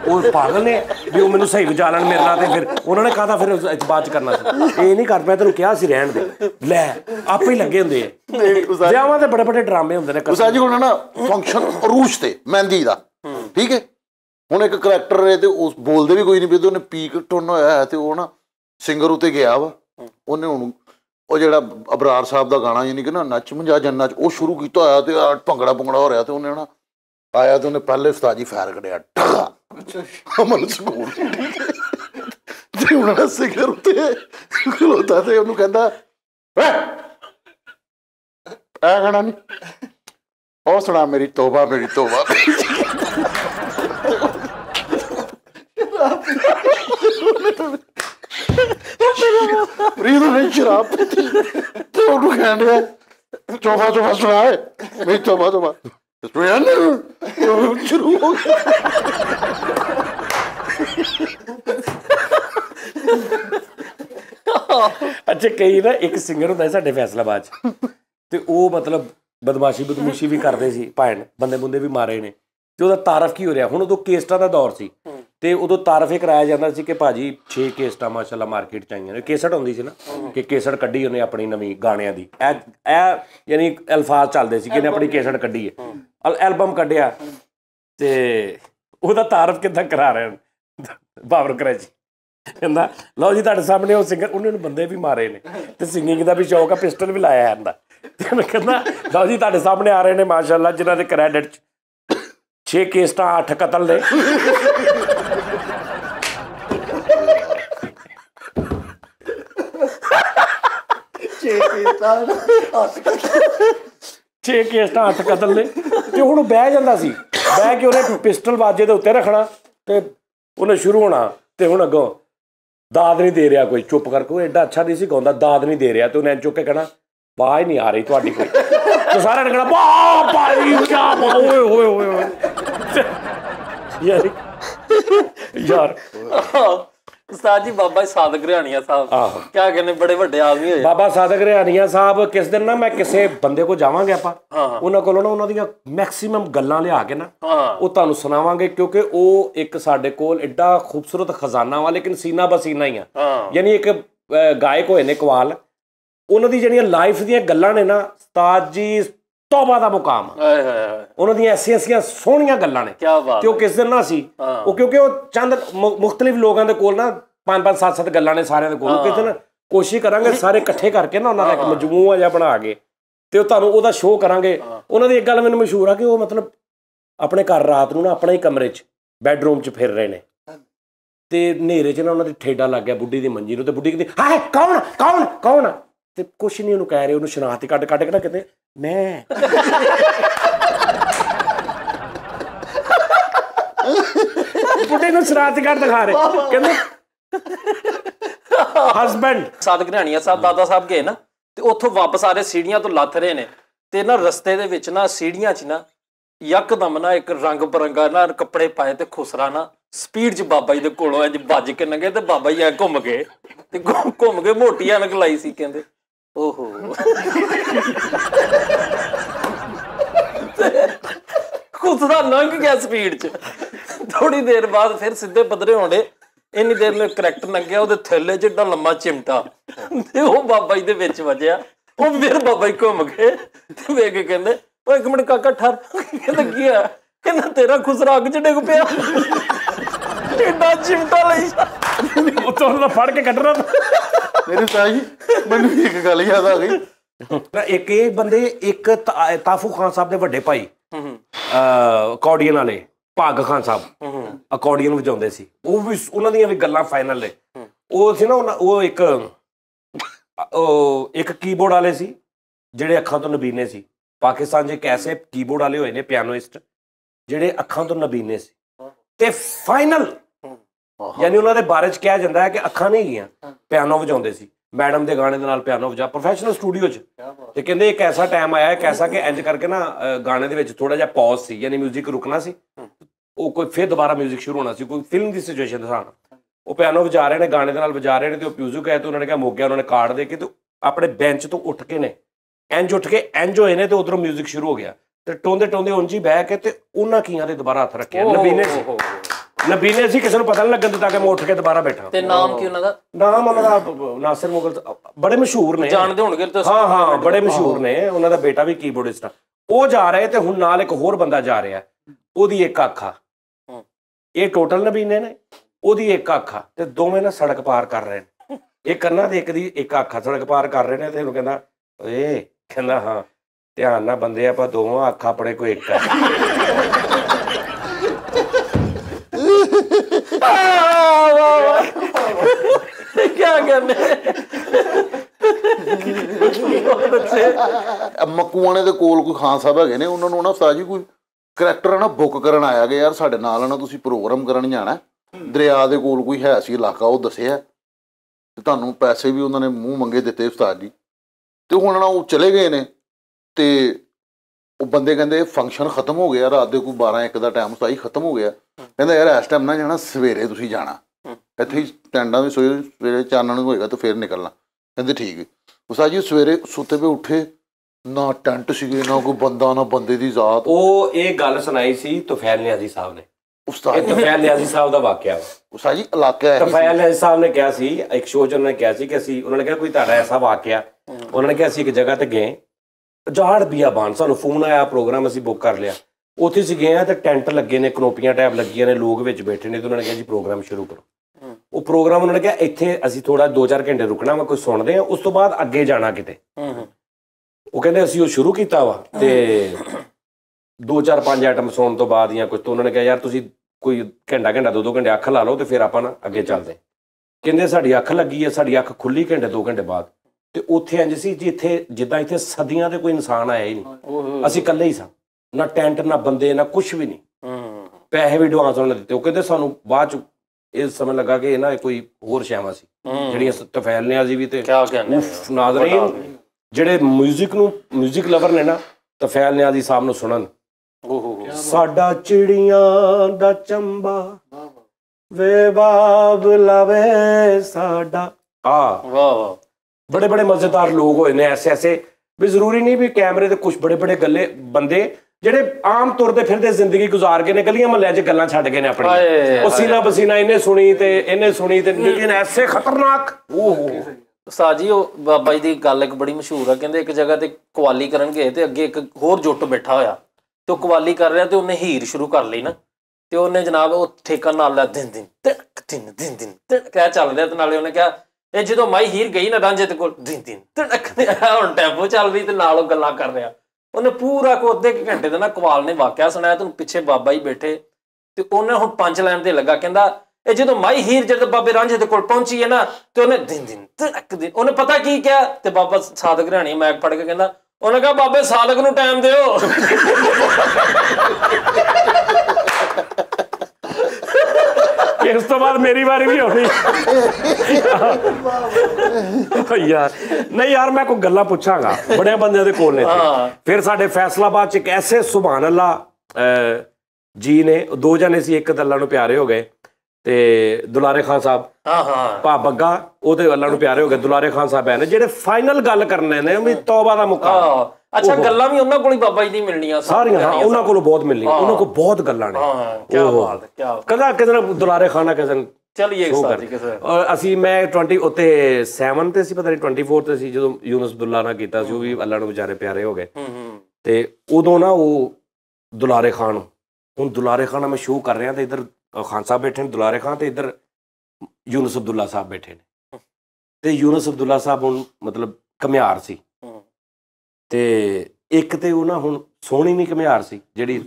ਉਹ ਪਾਗਲ ਨੇ ਵੀ ਉਹ ਮੈਨੂੰ ਸਹੀ ਵਜਾ ਲੈਣ ਮੇਰੇ ਨਾਲ ਤੇ ਫਿਰ ਉਹਨਾਂ ਨੇ ਕਾਹਦਾ ਫਿਰ ਉਸ ਬਾਅਦ ਚ ਕਰਨਾ ਸੀ। ਇਹ ਨਹੀਂ ਕਰ ਪਿਆ ਤੈਨੂੰ ਕਿਹਾ ਸੀ ਰਹਿਣ ਦੇ। ਲੈ ਆਪੇ ਹੀ ਲੱਗੇ ਹੁੰਦੇ ਆ। ਵਿਆਹਾਂ ਦੇ ਬੜੇ ਬੜੇ ਡਰਾਮੇ ਹੁੰਦੇ ਨੇ ਉਸਤਾਦ ਜੀ ਹੁਣ ਨਾ ਫੰਕਸ਼ਨ ਅਰੂਜ ਤੇ ਮਹਿੰਦੀ ਦਾ। ਠੀਕ ਹੈ? ਹੁਣ ਇੱਕ ਕਰੈਕਟਰ ਹੈ ਤੇ ਉਸ ਬੋਲਦੇ ਵੀ ਕੋਈ ਨਹੀਂ ਵੀ ਉਹਨੇ ਪੀਕ ਟੁੰਨ ਹੋਇਆ ਹੈ ਤੇ ਉਹ ਨਾ ਸਿੰਗਰ ਉਤੇ ਗਿਆ ਵਾ। ਉਹਨੇ ਹੁਣ ਉਹ ਜਿਹੜਾ ਅਬਰਾਰ ਸਾਹਿਬ ਦਾ ਗਾਣਾ ਯਾਨੀ ਕਿ ਨਾ ਨੱਚ ਮੁੰਜਾ ਜੰਨਾ ਚ ਉਹ ਸ਼ੁਰੂ ਕੀਤਾ ਹੋਇਆ ਤੇ ਭੰਗੜਾ ਭੰਗੜਾ ਹੋ ਰਿਹਾ ਤੇ ਉਹਨੇ ਨਾ ਆਇਆ ਤੇ ਉਹਨੇ ਪਹਿਲੇ ਉਸਤਾਦ ਜੀ ਫਾਇਰ ਕਰਿਆ ਢਾ ਅਮਨ ਸਕੂਲ ਤੇ ਉਹਨਾਂ ਦਾ ਸਿੰਗਰ ਉਤੇ ਖਲੋਤਾ ਤੇ ਉਹਨੂੰ ਕਹਿੰਦਾ ਵੇ ਆ ਗਾਣਾ ਨਹੀਂ ਉਹ ਸੁਣਾ ਮੇਰੀ ਤੋਬਾ ਮੇਰੀ ਤੋਬਾ। ਫਰੀਦ ਨੇ ਸ਼ਰਾਬ ਪੀਤੀ। ਤੇ ਉਹਨੂੰ ਕਹਿਣ ਡਿਆ ਤੋਬਾ ਤੋਬਾ ਸੁਣਾ ਏ। ਮੇਰੀ ਤੋਬਾ ਸ਼ੁਰੂ ਹੋ ਗਿਆ। ਅੱਛਾ, ਕਈ ਨਾ ਇੱਕ ਸਿੰਗਰ ਹੁੰਦਾ ਸੀ ਸਾਡੇ ਫੈਸਲਾਬਾਦ ਚ। ਤੇ ਉਹ ਮਤਲਬ ਬਦਮਾਸ਼ੀ ਬਦਮੂਸ਼ੀ ਵੀ ਕਰਦੇ ਸੀ, ਭੈਣ ਬੰਦੇ ਬੰਦੇ ਵੀ ਮਾਰੇ ਨੇ। ਤੇ ਉਹਦਾ ਤਾਰਫ ਕੀ ਹੋ ਰਿਹਾ? ਹੁਣ ਉਦੋਂ ਕੇਸਟਾਂ ਦਾ ਦੌਰ ਸੀ। ਤੇ ਉਦੋਂ ਤਾਰਫ ਇਹ ਕਰਾਇਆ ਜਾਂਦਾ ਸੀ ਕਿ ਭਾਜੀ 6 ਕੇਸਟਾਂ ਮਾਸ਼ਾਅੱਲਾ ਮਾਰਕੀਟ ਚ ਆਈਆਂ ਨੇ। ਕੇਸਟ ਹੁੰਦੀ ਸੀ ਨਾ ਕਿ ਕੇਸਟ ਕੱਢੀ ਉਹਨੇ ਆਪਣੀ ਨਵੀਂ ਗਾਣਿਆਂ ਦੀ। ਇਹ ਇਹ ਯਾਨੀ ਅਲਫਾਜ਼ ਚੱਲਦੇ ਸੀ ਕਿ ਇਹਨੇ ਆਪਣੀ ਕੇਸਟ ਕੱਢੀ ਹੈ। ਅਲ- ਐਲਬਮ ਕੱਢਿਆ ਤੇ ਉਹਦਾ ਤਾਰਫ ਕਿੱਦਾਂ ਕਰਾ ਰਹੇ ਨੇ? ਬਾਬਰ ਕਰੈਚੀ ਕਹਿੰਦਾ, ਲਓ ਜੀ ਤੁਹਾਡੇ ਸਾਹਮਣੇ ਉਹ ਸਿੰਗਰ ਉਹਨਾਂ ਨੂੰ ਬੰਦੇ ਵੀ ਮਾਰੇ ਨੇ ਤੇ ਸਿੰਗਿੰਗ ਦਾ ਵੀ ਸ਼ੌਕ ਆ ਪਿਸਟਲ ਵੀ ਲਾਇਆ ਹੈ ਇਹਦਾ। ਤੇ ਮੈਂ ਕਹਿੰਦਾ, ਲਓ ਜੀ ਤੁਹਾਡੇ ਸਾਹਮਣੇ ਆ ਰਹੇ ਨੇ ਮਾਸ਼ਾਅੱਲਾ ਜਿਨ੍ਹਾਂ ਦੇ ਕ੍ਰੈਡਿਟ 6 ਕੇਸਟਾਂ 8 ਕਤਲ ਨੇ। ਛੇ ਕੇਸਟਾਂ 8 ਕਤਲ ਨੇ ਤੇ ਹੁਣ ਬਹਿ ਜਾਂਦਾ ਸੀ। ਬਹਿ ਕੇ ਉਹਨੇ ਪਿਸਟਲ ਬਾਜੇ ਦੇ ਉੱਤੇ ਰੱਖਣਾ ਤੇ ਉਹਨੇ ਸ਼ੁਰੂ ਹੋਣਾ ਤੇ ਹੁਣ ਅੱਗੋਂ ਦਾਦ ਨਹੀਂ ਦੇ ਰਿਹਾ ਕੋਈ। ਚੁੱਪ ਕਰਕੇ ਉਹ ਐਡਾ ਅੱਛਾ ਨਹੀਂ ਸੀ ਗਾਉਂਦਾ ਦਾਦ ਨਹੀਂ ਦੇ ਰਿਹਾ ਤੇ ਉਹਨੇ ਚੁੱਕ ਕੇ ਕਹਿਣਾ ਆਵਾਜ਼ ਨਹੀਂ ਆ ਰਹੀ ਤੁਹਾਡੀ ਕੋਈ। ਤੇ ਸਾਰਿਆਂ ਨੇ ਕਹਣਾ ਵਾਹ ਭਾਈ ਕੀ ਵਾਹ ਓਏ ਓਏ ਓਏ ਯਾਰ ਯਾਰ। ਉਸਤਾਦ ਜੀ ਬਾਬਾ ਸਾਦਕ ਰਿਆਣੀਆ ਸਾਹਿਬ। ਕਿਆ ਕਹਿੰਦੇ ਬੜੇ ਵੱਡੇ ਆਦਮੀ ਹੋਏ ਬਾਬਾ ਸਾਦਕ ਰਿਆਨੀਆ ਸਾਹਿਬ ਕਿਸ ਦਿਨ ਨਾ ਮੈਂ ਕਿਸੇ ਬੰਦੇ ਕੋ ਜਾਵਾਂਗੇ ਆਪਾਂ। ਉਹਨਾਂ ਕੋਲੋਂ ਨਾ ਉਹਨਾਂ ਦੀਆਂ ਮੈਕਸਿਮਮ ਗੱਲਾਂ ਲਿਆ ਕੇ ਨਾ ਉਹ ਤੁਹਾਨੂੰ ਸੁਣਾਵਾਂਗੇ ਕਿਉਂਕਿ ਉਹ ਇੱਕ ਸਾਡੇ ਕੋਲ ਐਡਾ ਖੂਬਸੂਰਤ ਖਜ਼ਾਨਾ ਵਾ ਲੇਕਿਨ ਸੀਨਾ ਬਸੀਨਾ ਹੀ ਆ। ਯਾਨੀ ਇੱਕ ਗਾਇਕ ਹੋਏ ਨੇ ਕਵਾਲ ਉਹਨਾਂ ਦੀ ਜਿਹੜੀਆਂ ਲਾਈਫ ਦੀਆਂ ਗੱਲਾਂ ਨੇ ਨਾ ਉਸਤਾਦ ਜੀ ਤੋਬਾ ਦਾ ਮੁਕਾਮ। ਆ। ਹਾਏ ਹਾਏ। ਉਹਨਾਂ ਦੀਆਂ ਐਸੀਆਂ ਐਸੀਆਂ ਸੋਹਣੀਆਂ ਗੱਲਾਂ ਨੇ। ਕੀ ਬਾਤ ਤੇ ਉਹ ਕਿਸ ਦਿਨ ਨਾ ਸੀ। ਉਹ ਕਿਉਂਕਿ ਉਹ ਚੰਦ ਮੁ- ਮੁਖਤਲਿਫ ਲੋਕਾਂ ਦੇ ਕੋਲ ਨਾ ਪੰਜ ਪੰਜ ਸੱਤ ਸੱਤ ਗੱਲਾਂ ਨੇ ਸਾਰਿਆਂ ਦੇ ਕੋਲ। ਕਿਸ ਦਿਨ ਕੋਸ਼ਿਸ਼ ਕਰਾਂਗੇ ਸਾਰੇ ਇਕੱਠੇ ਕਰਕੇ ਨਾ ਉਹਨਾਂ ਦਾ ਇੱਕ ਮਜਮੂਆ ਜਿਹਾ ਬਣਾ ਕੇ ਤੇ ਉਹ ਤੁਹਾਨੂੰ ਉਹਦਾ ਸ਼ੋਅ ਕਰਾਂਗੇ। ਉਹਨਾਂ ਦੀ ਇੱਕ ਗੱਲ ਮੈਨੂੰ ਮਸ਼ਹੂਰ ਆ ਕਿ ਉਹ ਮਤਲਬ ਆਪਣੇ ਘਰ ਰਾਤ ਨੂੰ ਨਾ ਆਪਣੇ ਹੀ ਕਮਰੇ 'ਚ ਬੈੱਡਰੂਮ 'ਚ ਫਿਰ ਰਹੇ ਨੇ। ਤੇ ਹਨੇਰੇ 'ਚ ਨਾ ਉਹਨਾਂ ਦੀ ਠੇਡਾ ਲੱਗ ਗਿਆ ਬੁੱਢੀ ਦੀ ਮੰਜੀ ਨੂੰ ਤੇ ਬੁੱਢੀ ਕਹਿੰਦੀ ਹਾਏ ਕੌਣ ਕੌਣ ਕੌਣ? ਤੇ ਕੁਛ ਨਹੀਂ ਉਹਨੂੰ ਕਹਿ ਰਹੇ ਉਹਨੂੰ ਸ਼ਨਾਖਤੀ ਕੱਢ ਕੱਢ ਕੇ ਨਾ ਕਹਿੰਦੇ ਮੈਂ ਬੁੱਢੇ ਨੂੰ ਸ਼ਰਾਰਤੀ ਕੱਢ ਦਿਖਾ ਰਹੇ। ਕਹਿੰਦੇ ਹਸਬੈਂਡ ਸਾਦਕ ਰਿਆਣੀਆ ਸਾਹਿਬ ਦਾਦਾ ਸਾਹਿਬ ਗਏ ਨਾ ਤੇ ਉੱਥੋਂ ਵਾਪਸ ਆ ਰਹੇ ਸੀੜੀਆਂ ਤੋਂ ਲੱਥ ਰਹੇ ਨੇ। ਤੇ ਨਾ ਰਸਤੇ ਦੇ ਵਿੱਚ ਨਾ ਸੀੜੀਆਂ 'ਚ ਨਾ ਯਕਦਮ ਨਾ ਇੱਕ ਰੰਗ ਬਰੰਗਾ ਨਾ ਕੱਪੜੇ ਪਾਏ ਤੇ ਖੁਸਰਾ ਨਾ ਸਪੀਡ 'ਚ ਬਾਬਾ ਜੀ ਦੇ ਕੋਲੋਂ ਇੰਜ ਵੱਜ ਕੇ ਲੰਘੇ ਤੇ ਬਾਬਾ ਜੀ ਐ ਘੁੰਮ ਗਏ। ਤੇ ਘੁੰਮ ਘੁੰਮ ਕੇ ਮੋਟੀ ਅਣਕ ਲਾਈ ਸੀ ਕਹਿੰਦੇ। ਓਹੋ। ਖੁਸਰਾ ਲੰਘ ਗਿਆ ਸਪੀਡ 'ਚ। ਥੋੜੀ ਦੇਰ ਬਾਅਦ ਫਿਰ ਸਿੱਧੇ ਪੱਧਰੇ ਹੋਣੇ ਇੰਨੀ ਦੇਰ ਨੂੰ ਕਰੈਕਟਰ ਲੰਘਿਆ ਉਹਦੇ ਥੱਲੇ ਜਿੱਡਾ ਲੰਮਾ ਚਿਮਟਾ। ਤੇ ਉਹ ਬਾਬਾ ਜੀ ਦੇ ਵਿੱਚ ਵੱਜਿਆ। ਉਹ ਫਿਰ ਬਾਬਾ ਜੀ ਘੁੰਮ ਗਏ। ਤੇ ਵੇਖ ਕੇ ਕਹਿੰਦੇ ਓਏ ਇੱਕ ਮਿੰਟ ਕਾਕਾ ਠਰ ਕਹਿੰਦਾ ਕੀ ਆ ਕਹਿੰਦਾ ਤੇਰਾ ਖੁਸਰਾ ਅੱਗ ਚ ਡਿੱਗ ਪਿਆ। ਏਡਾ ਚਿਮਟਾ ਲਈ। ਉਤੋਂ ਉਹਦਾ ਫੜ ਕੇ ਕੱਢਣਾ। ਮੇਰੇ ਸਾਜੀ ਮੈਨੂੰ ਇੱਕ ਗੱਲ ਯਾਦ ਆ ਗਈ। ਨਾ ਇੱਕ ਇਹ ਬੰਦੇ ਇੱਕ ਤਾਫੂ ਖਾਨ ਸਾਹਿਬ ਦੇ ਵੱਡੇ ਭਾਈ ਅ ਅਕੋਰਡੀਅਨ ਵਾਲੇ ਭਾਗ ਖਾਨ ਸਾਹਿਬ ਅਕੋਰਡੀਅਨ ਵਜਾਉਂਦੇ ਸੀ। ਉਹ ਵੀ ਉਹਨਾਂ ਦੀਆਂ ਵੀ ਗੱਲਾਂ ਫਾਈਨਲ ਨੇ। ਉਹ ਸੀ ਨਾ ਉਹ ਇੱਕ ਉਹ ਇੱਕ ਕੀਬੋਰਡ ਵਾਲੇ ਸੀ ਜਿਹੜੇ ਅੱਖਾਂ ਤੋਂ ਨਬੀਨੇ ਸੀ। ਪਾਕਿਸਤਾਨ 'ਚ ਇੱਕ ਐਸੇ ਕੀਬੋਰਡ ਵਾਲੇ ਹੋਏ ਨੇ ਪਿਆਨੋਇਸਟ ਜਿਹੜੇ ਅੱਖਾਂ ਤੋਂ ਨਬੀਨੇ ਸੀ। ਤੇ ਫਾਈਨਲ ਯਾਨੀ ਉਹਨਾਂ ਦੇ ਬਾਰੇ ਚ ਕਿਹਾ ਜਾਂਦਾ ਹੈ ਕਿ ਅੱਖਾਂ ਨਹੀਂ ਗਈਆਂ ਪਿਆਨੋ ਵਜਾਉਂਦੇ ਸੀ। ਮੈਡਮ ਦੇ ਗਾਣੇ ਦੇ ਨਾਲ ਪਿਆਨੋ ਵਜਾ ਪ੍ਰੋਫੈਸ਼ਨਲ ਸਟੂਡੀਓ 'ਚ ਤੇ ਕਹਿੰਦੇ ਇੱਕ ਐਸਾ ਟਾਈਮ ਆਇਆ ਇੱਕ ਐਸਾ ਕਿ ਇੰਜ ਕਰਕੇ ਨਾ ਅ, ਗਾਣੇ ਦੇ ਵਿੱਚ ਥੋੜਾ ਜਿਹਾ ਪੌਜ਼ ਸੀ ਯਾਨੀ 뮤직 ਰੁਕਣਾ ਸੀ ਉਹ ਕੋਈ ਫਿਰ ਦੁਬਾਰਾ 뮤직 ਸ਼ੁਰੂ ਹੋਣਾ ਸੀ ਕੋਈ ਫਿਲਮ ਦੀ ਸਿਚੁਏਸ਼ਨ ਦਿਖਾਣਾ ਉਹ ਪਿਆਨੋ ਵਜਾ ਰਹੇ ਨੇ ਗਾਣੇ ਦੇ ਨਾਲ ਵਜਾ ਰਹੇ ਨੇ ਤੇ ਉਹ 뮤직 ਹੈ ਤੇ ਉਹਨਾਂ ਨੇ ਕਿਹਾ ਮੁੱਕ ਗਿਆ ਉਹਨਾਂ ਨੇ ਕਾਰਡ ਦੇ ਕੇ ਤੇ ਆਪਣੇ ਬੈਂਚ ਤੋਂ ਉੱਠ ਕੇ ਨੇ ਇੰਜ ਉੱਠ ਕੇ ਇੰਜ ਹੋਏ ਨੇ ਤੇ ਉਧਰੋਂ 뮤직 ਸ਼ੁਰੂ ਹੋ ਗਿਆ ਤੇ ਟੋਂਦੇ ਟੋਂਦੇ ਉਂਝ ਹੀ ਬਹਿ ਕੇ ਤੇ ਉਹਨਾਂ ਕੀਆਂ ਦੇ ਦੁਬਾਰਾ ਹੱਥ ਰੱਖਿਆ ਨਬੀਨੇ ਸੀ ਨਬੀਨੇ ਸੀ ਕਿਸੇ ਨੂੰ ਪਤਾ ਨਹੀਂ ਲੱਗਣ ਦਿੱਤਾ ਕਿ ਮੈਂ ਉੱਠ ਕੇ ਦੁਬਾਰਾ ਬੈਠਾ। ਤੇ ਨਾਮ ਕੀ ਉਹਨਾਂ ਦਾ? ਨਾਮ ਉਹਨਾਂ ਦਾ ਨਾਸਿਰ ਮੁਗਲ ਬੜੇ ਮਸ਼ਹੂਰ ਨੇ। ਜਾਣਦੇ ਹੋਣਗੇ ਤੇ ਹਾਂ ਹਾਂ ਬੜੇ ਮਸ਼ਹੂਰ ਨੇ। ਉਹਨਾਂ ਦਾ ਬੇਟਾ ਵੀ ਕੀਬੋਰਡਿਸਟ ਆ। ਉਹ ਜਾ ਰਹੇ ਤੇ ਹੁਣ ਨਾਲ ਇੱਕ ਹੋਰ ਬੰਦਾ ਜਾ ਰਿਹਾ। ਉਹਦੀ ਇੱਕ ਅੱਖ ਆ। ਇਹ ਟੋਟਲ ਨਬੀਨੇ ਨੇ। ਉਹਦੀ ਇੱਕ ਅੱਖ ਆ। ਤੇ ਦੋਵੇਂ ਨਾ ਸੜਕ ਪਾਰ ਕਰ ਰਹੇ ਨੇ। ਇਹ ਕੰਨਾਂ ਦੇ ਇੱਕ ਦੀ ਇੱਕ ਅੱਖ ਸੜਕ ਪਾਰ ਕਰ ਰਹੇ ਨੇ ਤੇ ਉਹਨੂੰ ਕਹਿੰਦਾ ਓਏ ਕਹਿੰਦਾ ਹਾਂ ਧਿਆਨ ਨਾਲ ਬੰਦੇ ਆਪਾਂ ਦੋਵਾਂ ਅੱਖ ਆਪਣੇ ਕੋ ਇੱਕ ਆ। ਕੀ ਕਹਿੰਦੇ ਬੱਚੇ ਮਕੂਆਣੇ ਦੇ ਕੋਲ ਕੋਈ ਖਾਨ ਸਾਹਿਬ ਹੈਗੇ ਨੇ, ਉਹਨਾਂ ਨੂੰ ਨਾ ਉਸਤਾਦ ਕੋਈ ਕਰੈਕਟਰ ਨਾ ਬੁੱਕ ਕਰਨ ਆਇਆ ਕਿ ਯਾਰ ਸਾਡੇ ਨਾਲ, ਨਾ ਤੁਸੀਂ ਪ੍ਰੋਗਰਾਮ ਕਰਨ ਜਾਣਾ। ਦਰਿਆ ਦੇ ਕੋਲ ਕੋਈ ਹੈ ਸੀ, ਇਲਾਕਾ ਉਹ ਦੱਸਿਆ। ਤੇ ਤੁਹਾਨੂੰ ਪੈਸੇ ਵੀ ਉਹਨਾਂ ਨੇ ਮੂੰਹ ਮੰਗੇ ਦਿੱਤੇ ਉਸਤਾਦ ਜੀ। ਤੇ ਹੁਣ ਨਾ ਉਹ ਚਲੇ ਗਏ ਨੇ, ਤੇ ਉਹ ਬੰਦੇ ਕਹਿੰਦੇ ਫੰਕਸ਼ਨ ਖਤਮ ਹੋ ਗਿਆ, ਰਾਤ ਦੇ ਕੋਈ 12 1 ਦਾ ਟਾਈਮ ਉਸਤਾਦ ਖਤਮ ਹੋ ਗਿਆ। ਕਹਿੰਦਾ ਯਾਰ ਇਸ ਟਾਈਮ ਨਾ ਜਾਣਾ ਸਵੇਰੇ ਤੁਸੀਂ ਜਾਣਾ। ਇੱਥੇ ਹੀ ਟੈਂਡਾਂ ਵਿੱਚ ਸੋਏ ਸਵੇਰੇ ਚਾਨਣ ਹੋਏਗਾ ਤਾਂ ਫੇਰ ਨਿਕਲਣਾ। ਕਹਿੰਦੇ ਠੀਕ ਉਸਤਾਦ ਜੀ ਸਵੇਰੇ ਸੁੱਤੇ ਪਏ ਉੱਠੇ ਨਾ ਟੈਂਟ ਸੀਗੇ ਨਾ ਕੋਈ ਬੰਦਾ ਨਾ ਬੰਦੇ ਦੀ ਜ਼ਾਤ। ਉਹ ਇਹ ਗੱਲ ਸੁਣਾਈ ਸੀ ਤੁਫੈਲ ਨਿਆਜ਼ੀ ਸਾਹਿਬ ਨੇ। ਇਹ ਉਸਤਾਦ ਜੀ ਤੁਫੈਲ ਨਿਆਜ਼ੀ ਸਾਹਿਬ ਦਾ ਵਾਕਿਆ ਵਾ। ਉਸਤਾਦ ਜੀ ਇਲਾਕਾ ਹੈ ਤਫੈਲ ਨਿਆਜ਼ੀ ਸਾਹਿਬ ਨੇ ਕਿਹਾ ਸੀ ਇੱਕ ਸ਼ੋਅ 'ਚ ਉਹਨਾਂ ਨੇ ਕਿਹਾ ਸੀ ਕਿ ਅਸੀਂ ਉਹਨਾਂ ਨੇ ਕਿਹਾ ਕੋਈ ਤੁਹਾਡਾ ਐਸਾ ਵਾਕਿਆ। ਉਹਨਾਂ ਨੇ ਕਿਹਾ ਅਸੀਂ ਇੱਕ ਜਗ੍ਹਾ ਤੇ ਗਏ। ਜਾੜ ਬਿਆਬਾਨ ਸਾਨੂੰ ਫੋਨ ਆਇਆ ਪ੍ਰੋਗਰਾਮ ਅਸੀਂ ਬੁੱਕ ਕਰ ਲਿਆ। ਉੱਥੇ ਅਸੀਂ ਗਏ ਆ ਤੇ ਟੈਂਟ ਲੱਗੇ ਨੇ ਕਨੋਪੀਆਂ ਟੈਬ ਲੱਗੀਆਂ ਨੇ ਲੋਕ ਵਿੱਚ ਬੈਠੇ ਨੇ ਤੇ ਉਹਨਾਂ ਨੇ ਕਿਹਾ ਜੀ ਪ੍ਰੋਗਰਾਮ ਸ਼ੁਰੂ ਕਰੋ। ਉਹ ਪ੍ਰੋਗਰਾਮ ਉਹਨਾਂ ਨੇ ਕਿਹਾ ਇੱਥੇ ਅਸੀਂ ਥੋੜਾ 2-4 ਘੰਟੇ ਰੁਕਣਾ ਵਾ ਕੋਈ ਸੁਣਦੇ ਆ ਉਸ ਤੋਂ ਬਾਅਦ ਅੱਗੇ ਜਾਣਾ ਕਿਤੇ। ਉਹ ਕਹਿੰਦੇ ਅਸੀਂ ਉਹ ਸ਼ੁਰੂ ਕੀਤਾ ਵਾ ਤੇ ਦੋ ਚਾਰ ਪੰਜ ਆਈਟਮ ਸੁਣਨ ਤੋਂ ਬਾਅਦ ਜਾਂ ਕੁਝ ਤੋਂ ਉਹਨਾਂ ਨੇ ਕਿਹਾ ਯਾਰ ਤੁਸੀਂ ਕੋਈ ਘੰਟਾ ਘੰਟਾ ਦੋ ਦੋ ਘੰਟੇ ਅੱਖ ਲਾ ਲਓ ਤੇ ਫਿਰ ਆਪਾਂ ਨਾ ਅੱਗੇ ਚੱਲਦੇ। ਕਹਿੰਦੇ ਸਾਡੀ ਅੱਖ ਲੱਗੀ ਹੈ ਸਾਡੀ ਅੱਖ ਖੁੱਲੀ ਘੰਟੇ ਦੋ ਘੰਟੇ ਬਾਅਦ। ਤੇ ਉੱਥੇ ਇੰਜ ਸੀ ਜੀ ਇੱਥੇ ਜਿੱਦਾਂ ਇੱਥੇ ਸਦੀਆਂ ਦੇ ਕੋਈ ਇਨਸਾਨ ਆਇਆ ਹੀ ਨਹੀਂ। ਅਸੀਂ ਇਕੱਲੇ ਹੀ ਸਾਂ। ਨਾ ਟੈਂਟ ਨਾ ਬੰਦੇ ਨਾ ਕੁਝ ਵੀ ਨਹੀਂ ਪੈਸੇ ਵੀ ਐਡਵਾਂਸ ਉਹਨਾਂ ਨੇ ਦਿੱਤੇ ਉਹ ਕਹਿੰਦੇ ਸਾਨੂੰ ਬਾਅਦ ਚ ਇਹ ਸਮਝ ਲੱਗਾ ਕਿ ਇਹ ਨਾ ਕੋਈ ਹੋਰ ਸ਼ੈਵਾ ਸੀ ਜਿਹੜੀਆਂ ਤਫੈਲ ਨੇ ਅਸੀਂ ਵੀ ਤੇ ਕੀ ਕਹਿੰਦੇ ਉਫ ਨਾਜ਼ਰੀਨ ਜਿਹੜੇ 뮤직 ਨੂੰ 뮤직 ਲਵਰ ਨੇ ਨਾ ਤਾਂ ਫੈਲ ਨਿਆਜ਼ੀ ਸਾਹਿਬ ਨੂੰ ਸੁਣਨ ਓ ਹੋ ਹੋ ਸਾਡਾ ਚਿੜੀਆਂ ਦਾ ਚੰਬਾ ਵੇ ਬਾਬ ਲਵੇ ਸਾਡਾ ਆ ਵਾਹ ਵਾਹ ਬੜੇ ਬੜੇ ਮਜ਼ੇਦਾਰ ਲੋਕ ਹੋਏ ਨੇ ਐਸੇ ਐਸੇ ਵੀ ਜ਼ਰੂਰੀ ਨਹੀਂ ਵੀ ਕੈਮਰੇ ਤੇ ਕੁਝ ਬੜੇ ਬੜੇ ਗੱਲੇ ਬੰਦੇ ਜਿਹੜੇ ਆਮ ਤੁਰਦੇ ਫਿਰਦੇ ਜ਼ਿੰਦਗੀ ਗੁਜ਼ਾਰ ਗਏ ਨੇ ਗਲੀਆਂ ਮਹੱਲਿਆਂ 'ਚ ਗੱਲਾਂ ਛੱਡ ਗਏ ਨੇ ਹਾਏ, ਆਪਣੀ ਹਾਏ। ਪਸੀਨਾ ਪਸੀਨਾ ਇਹਨੇ ਸੁਣੀ ਤੇ ਇਹਨੇ ਸੁਣੀ ਤੇ ਲੇਕਿਨ ਐਸੇ ਖਤਰਨਾਕ। ਓਹੋ ਸਾਜੀ ਉਹ ਬਾਬਾ ਜੀ ਦੀ ਗੱਲ ਇੱਕ ਬੜੀ ਮਸ਼ਹੂਰ ਆ। ਕਹਿੰਦੇ ਇੱਕ ਜਗ੍ਹਾ ਤੇ ਕਵਾਲੀ ਕਰਨ ਗਏ ਤੇ ਅੱਗੇ ਇੱਕ ਹੋਰ ਜੁੱਟ ਬੈਠਾ ਹੋਇਆ। ਤੇ ਉਹ ਕਵਾਲੀ ਕਰ ਰਿਹਾ ਤੇ ਉਹਨੇ ਹੀਰ ਸ਼ੁਰੂ ਕਰ ਲਈ ਨਾ। ਤੇ ਉਹਨੇ ਜਨਾਬ ਉਹ ਠੇਕਾ ਨਾਲ ਲਿਆ ਦਿਨ ਦਿਨ ਤੜਕ ਦਿਨ ਦਿਨ ਦਿਨ ਤੜਕ ਕਹਿ ਚੱਲ ਰਿਹਾ ਤੇ ਨਾਲੇ ਉਹਨੇ ਕਿਹਾ ਇਹ ਜਦੋਂ ਮਾਈ ਹੀਰ ਗਈ ਨਾ ਰਾਂਝੇ ਤੇ ਕੋਲ ਦਿਨ ਦਿਨ ਦੇ ਹੁਣ ਟੈਂਪੋ ਚੱਲ ਰਹੀ ਤੇ ਨਾਲ ਉਹ ਗੱਲਾਂ ਕਰ ਰਿਹਾ। ਉਹਨੇ ਪੂਰਾ ਕੋ ਅੱਧੇ ਕੁ ਘੰਟੇ ਦਾ ਨਾ ਕਵਾਲ ਨੇ ਵਾਕਿਆ ਸੁਣਾਇਆ ਤੇ ਪਿੱਛੇ ਬਾਬਾ ਹੀ ਬੈਠੇ ਤੇ ਉਹਨੇ ਹੁਣ ਪੰਜ ਲਾਈਨ ਤੇ ਲੱਗਾ, ਕਹਿੰਦਾ, ਇਹ ਜਦੋਂ ਮਾਈ ਹੀਰ ਜਦੋਂ ਬਾਬੇ ਰਾਂਝੇ ਦੇ ਕੋਲ ਪਹੁੰਚੀ ਹੈ ਨਾ, ਤੇ ਉਹਨੇ ਦਿਨ ਦਿਨ ਤੜਕ ਦਿਨ ਉਹਨੇ ਪਤਾ ਕੀ ਕਿਹਾ? ਤੇ ਬਾਬਾ ਸਾਦਕ ਰਾਣੀ ਮੈਕ ਫੜ ਕੇ ਕਹਿੰਦਾ, ਉਹਨੇ ਕਿਹਾ, ਬਾਬੇ ਸਾਦਕ ਨੂੰ ਟਾਈਮ ਦਿਓ। ਇਸ ਤੋਂ ਬਾਅਦ ਮੇਰੀ ਵਾਰੀ ਵੀ ਹੋਣੀ ਯਾਰ ਨਹੀਂ ਯਾਰ ਮੈਂ ਕੋਈ ਗੱਲਾਂ ਪੁੱਛਾਂਗਾ। ਬੜਿਆਂ ਬੰਦਿਆਂ ਦੇ ਕੋਲ ਨੇ। ਫਿਰ ਸਾਡੇ ਫੈਸਲਾਬਾਦ ਚ ਇੱਕ ਐਸੇ ਸੁਭਾਨ ਅੱਲਾ ਜੀ ਨੇ ਦੋ ਜਣੇ ਸੀ ਇੱਕ ਅੱਲਾ ਨੂੰ ਪਿਆਰੇ ਹੋ ਗਏ ਤੇ ਦੁਲਾਰੇ ਖਾਨ ਸਾਹਿਬ। ਹਾਂ ਹਾਂ। ਭਾ ਬੱਗਾ ਉਹ ਤੇ ਅੱਲਾ ਨੂੰ ਪਿਆਰੇ ਹੋ ਗਏ ਦੁਲਾਰੇ ਖਾਨ ਸਾਹਿਬ ਐ ਨੇ ਜਿਹੜੇ ਫਾਈਨਲ ਗੱਲ ਕਰਨੇ ਨੇ ਵੀ ਤੌਬਾ ਦਾ ਮੁਕਾਮ ਅੱਛਾ ਗੱਲਾਂ ਵੀ ਉਹਨਾਂ ਕੋਲ ਹੀ ਬਾਬਾ ਜੀ ਦੀ ਮਿਲਣੀਆਂ ਸਾਰੀਆਂ ਹਾਂ ਉਹਨਾਂ ਕੋਲ ਬਹੁਤ ਮਿਲਣੀ ਉਹਨਾਂ ਕੋਲ ਬਹੁਤ ਗੱਲਾਂ ਨੇ। ਹਾਂ ਕੀ। ਬਾਤ ਕੀ ਕਦਾ ਕਿਸੇ ਨੇ ਦੁਲਾਰੇ ਖਾਨਾ ਕਿਸੇ ਨੇ ਚਲਿਏ ਸਾਜੀ ਕਰ- ਕਿਸੇ ਅਸੀਂ ਮੈਂ 20 ਉੱਤੇ 7 ਤੇ ਸੀ ਪਤਾ ਨਹੀਂ 24 ਤੇ ਸੀ ਜਦੋਂ ਯੂਨਸ ਅਬਦੁੱਲਾ ਨਾਲ ਕੀਤਾ ਸੀ ਉਹ ਵੀ ਅੱਲਾ ਨੂੰ ਵਿਚਾਰੇ ਪਿਆਰੇ ਹੋ ਗਏ। ਤੇ ਉਦੋਂ ਨਾ ਉਹ ਦੁਲਾਰੇ ਖਾਨ ਹੁਣ ਦੁਲਾਰੇ ਖਾਨ ਮੈਂ ਸ਼ੋਅ ਕਰ ਰਿਹਾ ਤੇ ਇੱਧਰ ਖਾਨ ਸਾਹਿਬ ਬੈਠੇ ਨੇ ਦੁਲਾਰੇ ਖਾਨ ਤੇ ਇੱਧਰ ਯੂਨਸ ਅਬਦੁੱਲਾ ਸਾਹਿਬ ਬੈਠੇ ਨੇ। ਤੇ ਯੂਨਸ ਅਬਦੁੱਲਾ ਸਾਹਿਬ ਹੁਣ ਮਤਲਬ ਕਮਿਆਰ ਸੀ। ਤੇ ਇੱਕ ਤੇ ਉਹ ਨਾ ਹੁਣ ਸੋਹਣੀ ਵੀ ਕਮਿਆਰ ਸੀ ਜਿਹੜੀ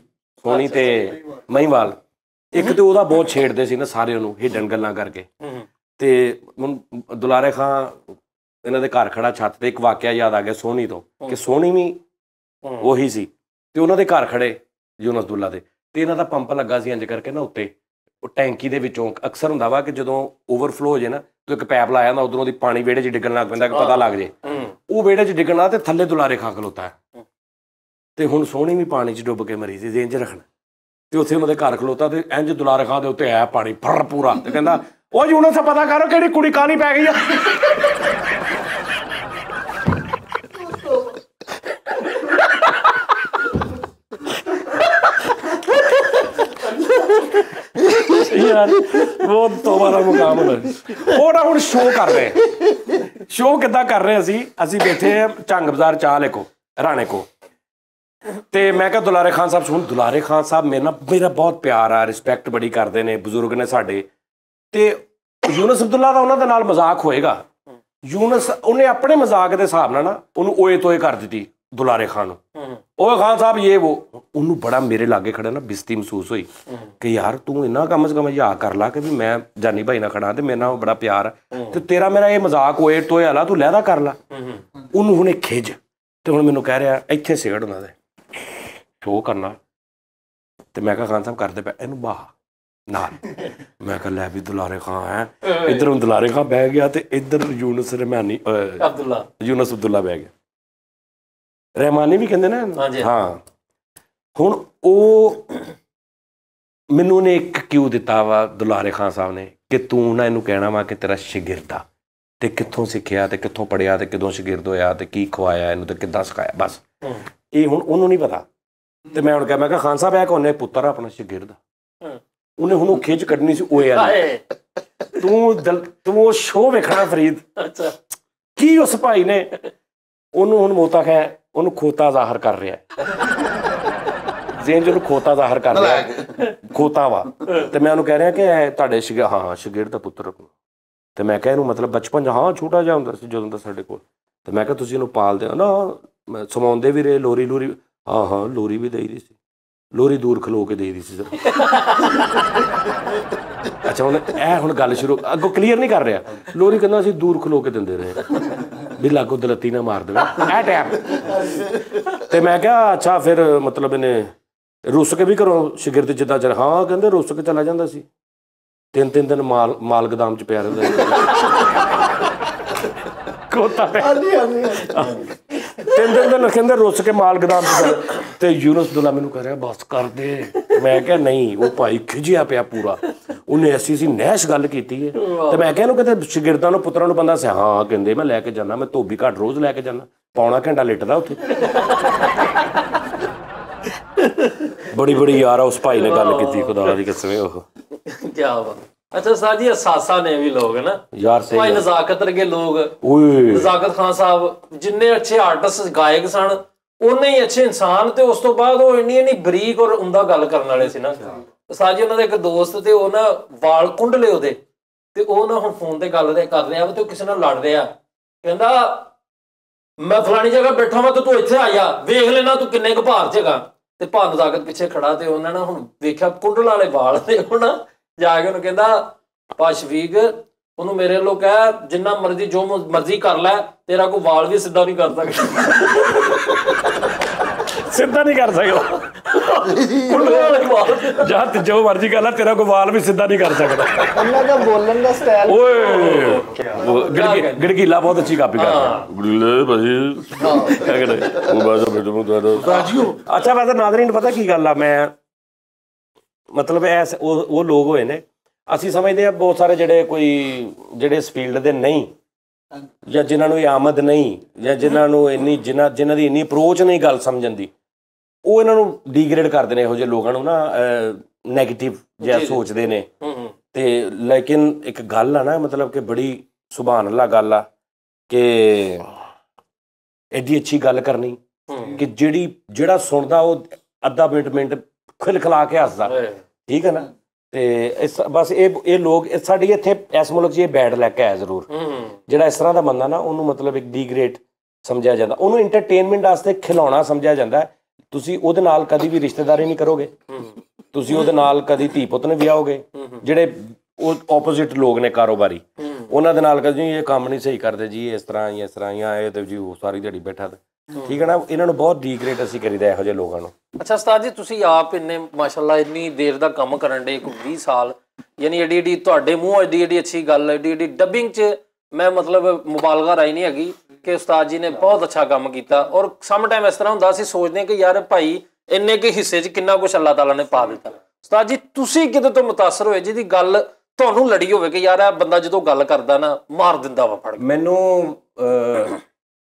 ਸੋਹਣੀ ਤੇ ਮਹੀਵਾਲ। ਇੱਕ ਤੇ ਉਹਦਾ ਬਹੁਤ ਛੇੜਦੇ ਸੀ ਨਾ ਸਾਰੇ ਉਹਨੂੰ ਹਿੱਡਨ ਗੱਲਾਂ ਕਰਕੇ। ਤੇ ਹੁਣ ਦੁਲਾਰੇ ਖਾਂ ਇਹਨਾਂ ਦੇ ਘਰ ਖੜਾ ਛੱਤ ਤੇ ਇੱਕ ਵਾਕਿਆ ਯਾਦ ਆ ਗਿਆ ਸੋਹਣੀ ਤੋਂ ਕਿ ਸੋਹਣੀ ਵੀ। ਉਹੀ ਸੀ। ਤੇ ਉਹਨਾਂ ਦੇ ਘਰ ਖੜੇ ਯੂਨਸ ਅਬਦੁੱਲਾ ਦੇ। ਤੇ ਇਹਨਾਂ ਦਾ ਪੰਪ ਲੱਗਾ ਸੀ ਇੰਜ ਕਰਕੇ ਨਾ ਉੱਤੇ। ਉਹ ਟੈਂਕੀ ਦੇ ਵਿੱਚੋਂ ਅਕਸਰ ਹੁੰਦਾ ਵਾ ਕਿ ਜਦੋਂ ਓਵਰਫਲੋ ਹੋ ਜੇ ਨਾ ਤੇ ਇੱਕ ਪੈਪ ਲਾਇਆ ਹੁੰਦਾ ਉਧਰੋਂ ਦੀ ਪਾਣੀ ਵਿਹੜੇ 'ਚ ਡਿੱਗਣ ਲੱਗ ਪੈਂਦਾ ਕਿ ਪਤਾ ਲੱਗ ਜੇ। ਉਹ ਵਿਹੜੇ 'ਚ ਡਿੱਗਣਾ ਤੇ ਥੱਲੇ ਦੁਲਾਰੇ ਖਾਂ ਖਲੋਤਾ ਹੈ। ਤੇ ਹੁਣ ਸੋਹਣੀ ਵੀ ਪਾਣੀ 'ਚ ਡੁੱਬ ਕੇ ਮਰੀ ਸੀ ਰੇਂਜ ਰੱਖਣਾ। ਤੇ ਉੱਥੇ ਉਹਨਾਂ ਦੇ ਘਰ ਖਲੋਤਾ ਤੇ ਇੰਜ ਦੁਲਾਰੇ ਖਾਂ ਦੇ ਉੱਤੇ ਆਇਆ ਪਾਣੀ ਫਰ ਪੂਰਾ। ਤੇ ਕਹਿੰਦਾ ਉਹ ਯੂਨਸ ਪਤਾ ਕਰੋ ਕਿਹੜੀ ਕੁੜੀ ਕਾਲੀ ਪੈ ਗਈ ਆ? ਯਾਰ ਉਹ ਤੋਬਾ ਦਾ ਮੁਕਾਮ ਹੁੰਦਾ ਉਹ ਨਾ ਹੁਣ ਸ਼ੋਅ ਕਰ ਰਹੇ। ਸ਼ੋਅ ਕਿੱਦਾਂ ਕਰ ਰਹੇ ਅਸੀਂ? ਅਸੀਂ ਬੈਠੇ ਆ ਝੰਗ ਬਾਜ਼ਾਰ ਚਾਹ ਕੋ ਰਾਣੇ ਕੋ ਤੇ ਮੈਂ ਕਿਹਾ ਦੁਲਾਰੇ ਖਾਨ ਸਾਹਿਬ ਸੁਣ ਦੁਲਾਰੇ ਖਾਨ ਸਾਹਿਬ ਮੇਰੇ ਨਾਲ ਮੇਰਾ ਬਹੁਤ ਪਿਆਰ ਆ ਰਿਸਪੈਕਟ ਬੜੀ ਕਰਦੇ ਨੇ ਬਜ਼ੁਰਗ ਨੇ ਸਾਡੇ। ਤੇ ਯੂਨਸ ਅਬਦੁੱਲਾ ਦਾ ਉਹਨਾਂ ਦੇ ਨਾਲ ਮਜ਼ਾਕ ਹੋਏਗਾ। ਯੂਨਸ ਉਹਨੇ ਆਪਣੇ ਮਜ਼ਾਕ ਦੇ ਹਿਸਾਬ ਨਾਲ ਨਾ ਉਹਨੂੰ ਓਏ ਤੋਏ ਕਰ ਦਿੱਤੀ ਦੁਲਾਰੇ ਖਾਨ ਨੂੰ। ਓਏ ਖਾਨ ਸਾਹਿਬ ਇਹ ਉਹ ਉਹਨੂੰ ਬੜਾ ਮੇਰੇ ਲਾਗੇ ਖੜਾ ਨਾ ਬਿਸਤੀ ਮਹਿਸੂਸ ਹੋਈ ਕਿ ਯਾਰ ਤੂੰ ਇੰਨਾ ਕਮ ਸੇ ਕਮ ਯਾ ਕਰ ਲਾ ਕਿ ਵੀ ਮੈਂ ਜਾਨੀ ਭਾਈ ਨਾਲ ਖੜਾ ਤੇ ਮੇਰੇ ਨਾਲ ਬੜਾ ਪਿਆਰ। ਤੇ ਤੇਰਾ ਮੇਰਾ ਇਹ ਮਜ਼ਾਕ ਹੋਏ ਤੋਏ ਵਾਲਾ ਤੂੰ ਲਹਿਦਾ ਕਰ ਲਾ। ਉਹਨੂੰ ਹੁਣੇ ਖਿੱਚ ਤੇ ਹੁਣ ਮੈਨੂੰ ਕਹਿ ਰਿਹਾ ਇੱਥੇ ਸਿਗੜ ਉਹਨਾਂ ਦੇ। ਸ਼ੋ ਕਰਨਾ। ਤੇ ਮੈਂ ਕਿਹਾ ਖਾਨ ਸਾਹਿਬ ਕਰਦੇ ਪਏ ਇਹਨੂੰ ਬਾਹ। ਨਾਲ। ਮੈਂ ਕਿਹਾ ਲੈ ਵੀ ਦੁਲਾਰੇ ਖਾਂ ਹੈ। ਇਧਰੋਂ ਦੁਲਾਰੇ ਖਾਂ ਬਹਿ ਗਿਆ ਤੇ ਇੱਧਰ ਯੂਨਸ ਰਹਿਮਾਨੀ ਅਬਦੁੱਲਾ। ਯੂਨਸ ਅਬਦੁੱਲਾ ਬਹਿ ਗਿਆ। ਰਹਿਮਾਨੀ ਵੀ ਕਹਿੰਦੇ ਨਾ। ਹਾਂ। ਹੁਣ ਉਹ ਮੈਨੂੰ ਨੇ ਇੱਕ ਕਿਉ ਦਿੱਤਾ ਵਾ ਦੁਲਾਰੇ ਖਾਨ ਸਾਹਿਬ ਨੇ ਕਿ ਤੂੰ ਨਾ ਇਹਨੂੰ ਕਹਿਣਾ ਵਾ ਕਿ ਤੇਰਾ ਸ਼ਾਗਿਰਦ ਆ ਤੇ ਕਿੱਥੋਂ ਸਿੱਖਿਆ ਤੇ ਕਿੱਥੋਂ ਪੜਿਆ ਤੇ ਕਿਦੋਂ ਸ਼ਾਗਿਰਦ ਹੋਇਆ ਤੇ ਕੀ ਖਵਾਇਆ ਇਹਨੂੰ ਤੇ ਕਿੱਦਾਂ ਸਿਖਾਇਆ ਬਸ। ਇਹ ਹੁਣ ਉਹਨੂੰ ਨਹੀਂ ਪਤਾ। ਤੇ ਮੈਂ ਹੁਣ ਕਿਹਾ ਮੈਂ ਕਿਹਾ ਖਾਨ ਸਾਹਿਬ ਇਹ ਕੋਨੇ ਪੁੱਤਰ ਆ ਆਪਣਾ ਸ਼ਾਗਿਰਦ। ਉਹਨੇ ਹੁਣ ਉਹ ਖਿੱਚ ਕੱਢਣੀ ਸੀ ਓਏ ਹਾਏ। ਤੂੰ ਤੂੰ ਉਹ ਸ਼ੋਅ ਵੇਖਣਾ ਫਰੀਦ। ਅੱਛਾ। ਕੀ ਉਸ ਭਾਈ ਨੇ? ਉਹਨੂੰ ਹੁਣ ਮੋਤਾ ਹੈ ਉਹਨੂੰ ਖੋਤਾ ਜ਼ਾਹਰ ਕਰ ਰਿਹਾ। ਜ਼ੇਨ ਜਿਹਨੂੰ ਖੋਤਾ ਜ਼ਾਹਰ ਕਰ ਹੈ। ਖੋਤਾ ਵਾ। ਤੇ ਮੈਂ ਉਹਨੂੰ ਕਹਿ ਰਿਹਾ ਕਿ ਇਹ ਤੁਹਾਡੇ ਸ਼ਿਗ ਹਾਂ ਸ਼ਗਿਰਦ ਦਾ ਪੁੱਤਰ ਤੇ ਮੈਂ ਕਿਹਾ ਇਹਨੂੰ ਮਤਲਬ ਬਚਪਨ 'ਚ ਹਾਂ ਛੋਟਾ ਜਿਹਾ ਹੁੰਦਾ ਸੀ ਜਦੋਂ ਦਾ ਸਾਡੇ ਕੋਲ। ਤੇ ਮੈਂ ਕਿਹਾ ਤੁਸੀਂ ਇਹਨੂੰ ਪਾਲਦੇ ਹੋ ਨਾ ਸਮਾਉਂਦੇ ਵੀ ਰਹੇ ਲੋਰੀ ਲੋਰੀ ਹਾਂ ਹਾਂ ਲੋਰੀ ਵੀ ਦੇਈਦੀ ਸੀ। ਲੋਰੀ ਦੂਰ ਖਲੋ ਕੇ ਦੇਈਦੀ ਸੀ ਜ਼ਰਾ। ਅੱਛਾ ਹੁਣ ਇਹ ਹੁਣ ਗੱਲ ਸ਼ੁਰੂ ਅੱਗੋਂ ਕਲੀਅਰ ਨਹੀਂ ਕਰ ਰਿਹਾ। ਲੋਰੀ ਕਹਿੰਦਾ ਅਸੀਂ ਦੂਰ ਖਲੋ ਕੇ ਦਿੰਦੇ ਰਹੇ। ਵੀ ਲਾਗੋ ਦਲਤੀ ਨਾ ਮਾਰ ਦੇਵੇ। ਇਹ ਟਾਈਮ ਤੇ ਮੈਂ ਕਿਹਾ ਅੱਛਾ ਫਿਰ ਮਤਲਬ ਇਹਨੇ ਰੁੱਸ ਕੇ ਵੀ ਘਰੋਂ ਸ਼ਾਗਿਰਦ ਜਿੱਦਾਂ ਚਲ ਹਾਂ ਕਹਿੰਦੇ ਰੁੱਸ ਕੇ ਚਲਾ ਜਾਂਦਾ ਸੀ। ਤਿੰਨ ਤਿੰਨ ਦਿਨ ਮਾਲ ਮਾਲ ਗਦਾਮ ਚ ਪਿਆ ਰਹਿੰਦਾ ਸੀ। ਕੋਤਾ ਪਿਆ। ਹਾਂਜੀ ਹਾਂਜੀ। ਤਿੰਨ ਦਿਨ ਦਾ ਕਹਿੰਦੇ ਰੁੱਸ ਕੇ ਮਾਲ ਗਦਾਮ ਚ ਚਲੇ। ਤੇ ਯੂਨਸ ਦੁੱਲਾ ਮੈਨੂੰ ਕਹਿ ਰਿਹਾ ਬਸ ਕਰ ਦੇ। ਮੈਂ ਕਿਹਾ ਨਹੀਂ ਉਹ ਭਾਈ ਖਿਜਿਆ ਪਿਆ ਪੂਰਾ। ਉਹਨੇ ਐਸੀ ਸੀ ਨੈਸ਼ ਗੱਲ ਕੀਤੀ ਹੈ ਤੇ ਮੈਂ ਕਿਹਾ ਇਹਨੂੰ ਕਿਤੇ ਸ਼ਾਗਿਰਦਾਂ ਨੂੰ ਪੁੱਤਰਾਂ ਨੂੰ ਬੰਦਾ ਹਾਂ ਕਹਿੰਦੇ ਮੈਂ ਲੈ ਕੇ ਜਾਣਾ ਮੈਂ ਧੋਬੀ ਘਾਟ ਰੋਜ਼ ਲੈ ਕੇ ਜਾਣਾ ਪੌਣਾ ਘੰਟਾ ਲਿਟਦਾ ਉੱਥੇ। ਬੜੀ ਬੜੀ ਯਾਰ ਆ ਉਸ ਭਾਈ ਨੇ ਗੱਲ ਕੀਤੀ ਖੁਦਾ ਦੀ ਕਸਮ ਉਹ। ਕੀ ਬਾਤ। ਅੱਛਾ ਉਸਤਾਦ ਜੀ ਅਸਾਸਾ ਨੇ ਵੀ ਲੋਕ ਨਾ? ਯਾਰ ਸਹੀ ਭਾਈ। ਨਜ਼ਾਕਤ ਵਰਗੇ ਲੋਕ। ਓਏ। ਨਜ਼ਾਕਤ ਖਾਨ ਸਾਹਿਬ ਜਿੰਨੇ ਅੱਛੇ ਆਰਟਿਸਟ ਗਾਇਕ ਸਨ ਉਨੇ ਹੀ ਅੱਛੇ ਇਨਸਾਨ ਤੇ ਉਸ ਤੋਂ ਬਾਅਦ ਉਹ ਇੰਨੀ ਇੰਨੀ ਬਰੀਕ ਔਰ ਉਮਦਾ ਗੱਲ ਕਰਨ ਵਾਲੇ ਸੀ ਨਾ। ਸਾਜੀ ਉਹਨਾਂ ਦਾ ਇੱਕ ਦੋਸਤ ਤੇ ਉਹ ਨਾ ਵਾਲ ਕੁੰਡਲੇ ਉਹਦੇ। ਤੇ ਉਹ ਨਾ ਹੁਣ ਫੋਨ ਤੇ ਗੱਲ ਕਰ ਰਿਹਾ ਵਾ ਤੇ ਉਹ ਕਿਸੇ ਨਾਲ ਲੜ ਰਿਹਾ। ਕਹਿੰਦਾ ਮੈਂ ਫਲਾਣੀ ਜਗ੍ਹਾ ਬੈਠਾ ਵਾਂ ਤੇ ਤੂੰ ਇੱਥੇ ਆ ਜਾ। ਵੇਖ ਲੈਣਾ ਤੂੰ ਕਿੰਨੇ ਕੁ ਭਾਰ ਚ ਹੈਗਾ। ਤੇ ਭਾਨ ਤਾਕਤ ਪਿੱਛੇ ਖੜਾ ਤੇ ਉਹਨਾਂ ਨੇ ਹੁਣ ਵੇਖਿਆ ਕੁੰਡਲ ਵਾਲੇ ਵਾਲ ਤੇ ਉਹ ਨਾ, ਜਾ ਕੇ ਉਹਨੂੰ ਕਹਿੰਦਾ ਪਾ ਉਹਨੂੰ ਮੇਰੇ ਵੱਲੋਂ ਕਹਿ, ਜਿੰਨਾ ਮਰਜ਼ੀ, ਜੋ ਮਰਜ਼ੀ ਕਰ ਲੈ, ਤੇਰਾ ਕੋਈ ਵਾਲ ਵੀ ਸਿੱਧਾ ਨਹੀਂ ਕਰ ਸਕਦਾ। ਸਿੱਧਾ ਨਹੀਂ ਕਰ ਸਕਦਾ। ਵਾਲ ਜਾਂ ਤੇ ਜੋ ਮਰਜ਼ੀ ਕਰ ਲੈ ਤੇਰਾ ਕੋਈ ਵਾਲ ਵੀ ਸਿੱਧਾ ਨਹੀਂ ਕਰ ਸਕਦਾ। ਉਹਨਾਂ ਦਾ ਬੋਲਣ ਦਾ ਸਟਾਈਲ ਓਏ। ਗੜਗੀਲਾ ਬਹੁਤ ਅੱਛੀ ਕਾਪੀ ਕਰਦਾ ਗੜਗੀਲੇ ਭਾਜੀ ਕਿਆ ਕਹਿੰਦੇ ਉਹ ਬਾਜਾ ਬੇਟੇ ਨੂੰ ਦਾਦਾ ਰਾਜੀਓ ਅੱਛਾ ਵੈਸੇ ਨਾਜ਼ਰੀਨ ਪਤਾ ਕੀ ਗੱਲ ਆ? ਮੈਂ ਮਤਲਬ ਐਸ ਉਹ ਉਹ ਲੋਕ ਹੋਏ ਨੇ। ਅਸੀਂ ਸਮਝਦੇ ਆ ਬਹੁਤ ਸਾਰੇ ਜਿਹੜੇ ਕੋਈ ਜਿਹੜੇ ਇਸ ਫੀਲਡ ਦੇ ਨਹੀਂ ਜਾਂ ਜਿਨ੍ਹਾਂ ਨੂੰ ਇਹ ਆਮਦ ਨਹੀਂ ਜਾਂ ਜਿਨ੍ਹਾਂ ਨੂੰ ਇੰਨੀ ਜਿਨ੍ਹਾਂ ਜਿਨ੍ਹਾਂ ਦੀ ਇੰਨੀ ਅਪਰੋਚ ਨਹੀਂ ਗੱਲ ਸਮਝਣ ਦੀ। ਉਹ ਇਹਨਾਂ ਨੂੰ ਡੀਗ੍ਰੇਡ ਕਰਦੇ ਨੇ ਇਹੋ ਜਿਹੇ ਲੋਕਾਂ ਨੂੰ ਨਾ 네ਗੇਟਿਵ ਜਿਹਾ ਸੋਚਦੇ ਨੇ। ਤੇ ਲੇਕਿਨ ਇੱਕ ਗੱਲ ਆ ਨਾ ਮਤਲਬ ਕਿ ਬੜੀ ਸੁਭਾਨ ਅੱਲਾ ਗੱਲ ਆ ਕਿ ਐਡੀ ਅੱਛੀ ਗੱਲ ਕਰਨੀ ਕਿ ਜਿਹੜੀ ਜਿਹੜਾ ਸੁਣਦਾ ਉਹ ਅੱਧਾ ਮਿੰਟ ਮਿੰਟ ਖਿਲਖਲਾ ਕੇ ਹੱਸਦਾ। ਠੀਕ ਹੈ ਨਾ? ਤੇ ਇਸ ਬਸ ਇਹ ਇਹ ਲੋਕ ਸਾਡੀ ਇੱਥੇ ਇਸ ਮੁਲਕ 'ਚ ਇਹ ਬੈਡ ਲੱਕ ਹੈ ਜ਼ਰੂਰ। ਜਿਹੜਾ ਇਸ ਤਰ੍ਹਾਂ ਦਾ ਬੰਦਾ ਨਾ ਉਹਨੂੰ ਮਤਲਬ ਇੱਕ ਡੀਗ੍ਰੇਡ ਸਮਝਿਆ ਜਾਂਦਾ। ਉਹਨੂੰ ਐਂਟਰਟੇਨਮੈਂਟ ਵਾਸਤੇ ਖਿਲਾਉਣਾ ਸਮਝਿਆ ਜਾਂਦਾ। ਤੁਸੀਂ ਉਹਦੇ ਨਾਲ ਕਦੀ ਵੀ ਰਿਸ਼ਤੇਦਾਰੀ ਨਹੀਂ ਕਰੋਗੇ। ਤੁਸੀਂ ਉਹਦੇ ਨਾਲ ਕਦੀ ਧੀ ਪੁੱਤ ਨਹੀਂ ਵਿਆਹੋਗੇ। ਜਿਹੜੇ ਉਹ ਆਪੋਜ਼ਿਟ ਲੋਕ ਨੇ ਕਾਰੋਬਾਰੀ, ਉਹਨਾਂ ਦੇ ਨਾਲ ਕਦੀ ਇਹ ਕੰਮ ਨਹੀਂ ਸਹੀ ਕਰਦੇ ਜੀ, ਇਸ ਤਰ੍ਹਾਂ ਇਸ ਤਰ੍ਹਾਂ ਹੀ ਇਹ ਤੇ ਜੀ ਉਹ ਸਾਰੀ ਦਿਹਾੜੀ ਬੈਠਾ ਤੇ। ਠੀਕ ਹੈ ਨਾ, ਇਹਨਾਂ ਨੂੰ ਬਹੁਤ ਡੀਗ੍ਰੇਡ ਅਸੀਂ ਕਰੀਦਾ ਇਹੋ ਜਿਹੇ ਲੋਕਾਂ ਨੂੰ। ਅੱਛਾ, ਉਸਤਾਦ ਜੀ, ਤੁਸੀਂ ਆਪ ਇੰਨੇ ਮਾਸ਼ਾਅੱਲਾ ਇੰਨੀ ਦੇਰ ਦਾ ਕੰਮ ਕਰਨ ਦੇ, ਕੋਈ 20 ਸਾਲ, ਯਾਨੀ ਏਡੀ ਏਡੀ ਤੁਹਾਡੇ ਮੂੰਹ ਏਡੀ ਏਡੀ ਅੱਛੀ ਗੱਲ ਏਡੀ ਏਡੀ ਡੱਬਿੰਗ 'ਚ ਮੈਂ ਮਤਲਬ ਮੁਬਾਲਗਾ ਰਾਈ ਨਹੀਂ ਹੈਗੀ। ਕਿ ਉਸਤਾਦ ਜੀ ਨੇ ਬਹੁਤ ਅੱਛਾ ਕੰਮ ਕੀਤਾ। ਔਰ ਸਮ ਟਾਈਮ ਇਸ ਤਰ੍ਹਾਂ ਹੁੰਦਾ ਸੀ ਸੋਚਦੇ ਕਿ ਯਾਰ ਭਾਈ ਇੰਨੇ ਕੇ ਹਿੱਸੇ 'ਚ ਕਿੰਨਾ ਕੁਝ ਅੱਲਾਹ ਤਾਲਾ ਨੇ ਪਾ ਦਿੱਤਾ। ਉਸਤਾਦ ਜੀ ਤੁਸੀਂ ਕਿਤੇ ਤੋਂ ਮੁਤਾਸਰ ਹੋਏ ਜਿਹਦੀ ਗੱਲ ਤੁਹਾਨੂੰ ਲੜੀ ਹੋਵੇ ਕਿ ਯਾਰ ਇਹ ਬੰਦਾ ਜਦੋਂ ਗੱਲ ਕਰਦਾ ਨਾ ਮਾਰ ਦਿੰਦਾ ਵਾ ਫੜ ਕੇ। ਮੈਨੂੰ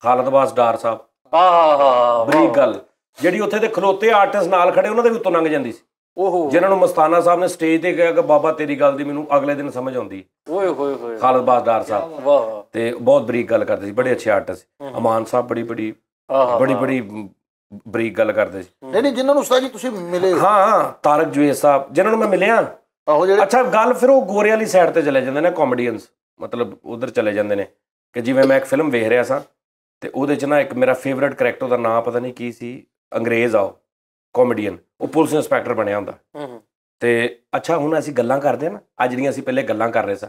ਖਾਲਦ ਬਾਸ ਡਾਰ ਸਾਹਿਬ। ਆਹ ਹਾ ਬਰੀਕ ਗੱਲ। ਜਿਹੜੀ ਉੱਥੇ ਦੇ ਖਲੋਤੇ ਆਰਟਿਸਟ ਨਾਲ ਖੜੇ ਉਹਨਾਂ ਦੇ ਵੀ ਉੱਤੋਂ ਲੰਘ ਜਾਂਦੀ ਸੀ। ਓਹੋ। ਜਿਨ੍ਹਾਂ ਨੂੰ ਮਸਤਾਨਾ ਸਾਹਿਬ ਨੇ ਸਟੇਜ ਤੇ ਕਿਹਾ ਕਿ ਬਾਬਾ ਤੇਰੀ ਗੱਲ ਦੀ ਮੈਨੂੰ ਅਗਲੇ ਦਿਨ ਸਮਝ ਆਉਂਦੀ। ਓਏ ਹੋਏ ਹੋਏ। ਖਾਲਦ ਬਾਸ ਡਾਰ ਸਾਹਿਬ। ਵਾਹ ਵਾਹ। ਤੇ ਬਹੁਤ ਬਰੀਕ ਗੱਲ ਕਰਦੇ ਸੀ ਬੜੇ ਅੱਛੇ ਆਰਟਿਸਟ ਸੀ। ਅਮਾਨ ਸਾਹਿਬ ਬੜੀ ਬੜੀ ਆਹ ਬੜੀ ਬੜੀ ਬਰੀਕ ਗੱਲ ਕਰਦੇ ਸੀ। ਨਹੀਂ ਨਹੀਂ ਜਿਨ੍ਹਾਂ ਨੂੰ ਉਸਤਾਦ ਜੀ ਤੁਸੀਂ ਮਿਲੇ। ਹੋ, ਤਾਰਕ ਜਵੇਦ ਸਾਹਿਬ ਜਿਨ੍ਹਾਂ ਨੂੰ ਮੈਂ ਮਿਲਿਆ। ਆਹੋ ਜਿਹੜੇ ਅੱਛਾ ਗੱਲ ਫਿਰ ਉਹ ਗੋਰੇ ਵਾਲੀ ਸਾਈਡ ਤੇ ਚਲੇ ਜਾਂਦੇ ਨੇ ਕਾਮੇਡੀਅਨਸ ਮਤਲਬ ਉਧਰ ਚਲੇ ਜਾਂਦੇ ਨੇ। ਕਿ ਜਿਵੇਂ ਮੈਂ ਇੱਕ ਫਿਲਮ ਵੇਖ ਰਿਹਾ ਸਾਂ ਤੇ ਉਹਦੇ ਚ ਨਾ ਇੱਕ ਮੇਰਾ ਫੇਵਰਿਟ ਕੈਰੈਕਟਰ ਦਾ ਨਾਮ ਪਤਾ ਨਹੀਂ ਕੀ ਸੀ। ਅੰਗਰੇਜ਼ ਆ ਉਹ ਕਾਮੇਡੀਅਨ ਉਹ ਪੁਲਿਸ ਇੰਸਪੈਕਟਰ ਬਣਿਆ ਹੁੰਦਾ। ਹੂੰ ਹੂੰ। ਤੇ ਅੱਛਾ ਹੁਣ ਅਸੀਂ ਗੱਲਾਂ ਕਰਦੇ ਹਾਂ ਨਾ ਅੱਜ ਜਿਹੜੀਆਂ ਅਸੀਂ ਪਹਿਲੇ ਗੱਲਾਂ ਕਰ ਰਹੇ ਸਾਂ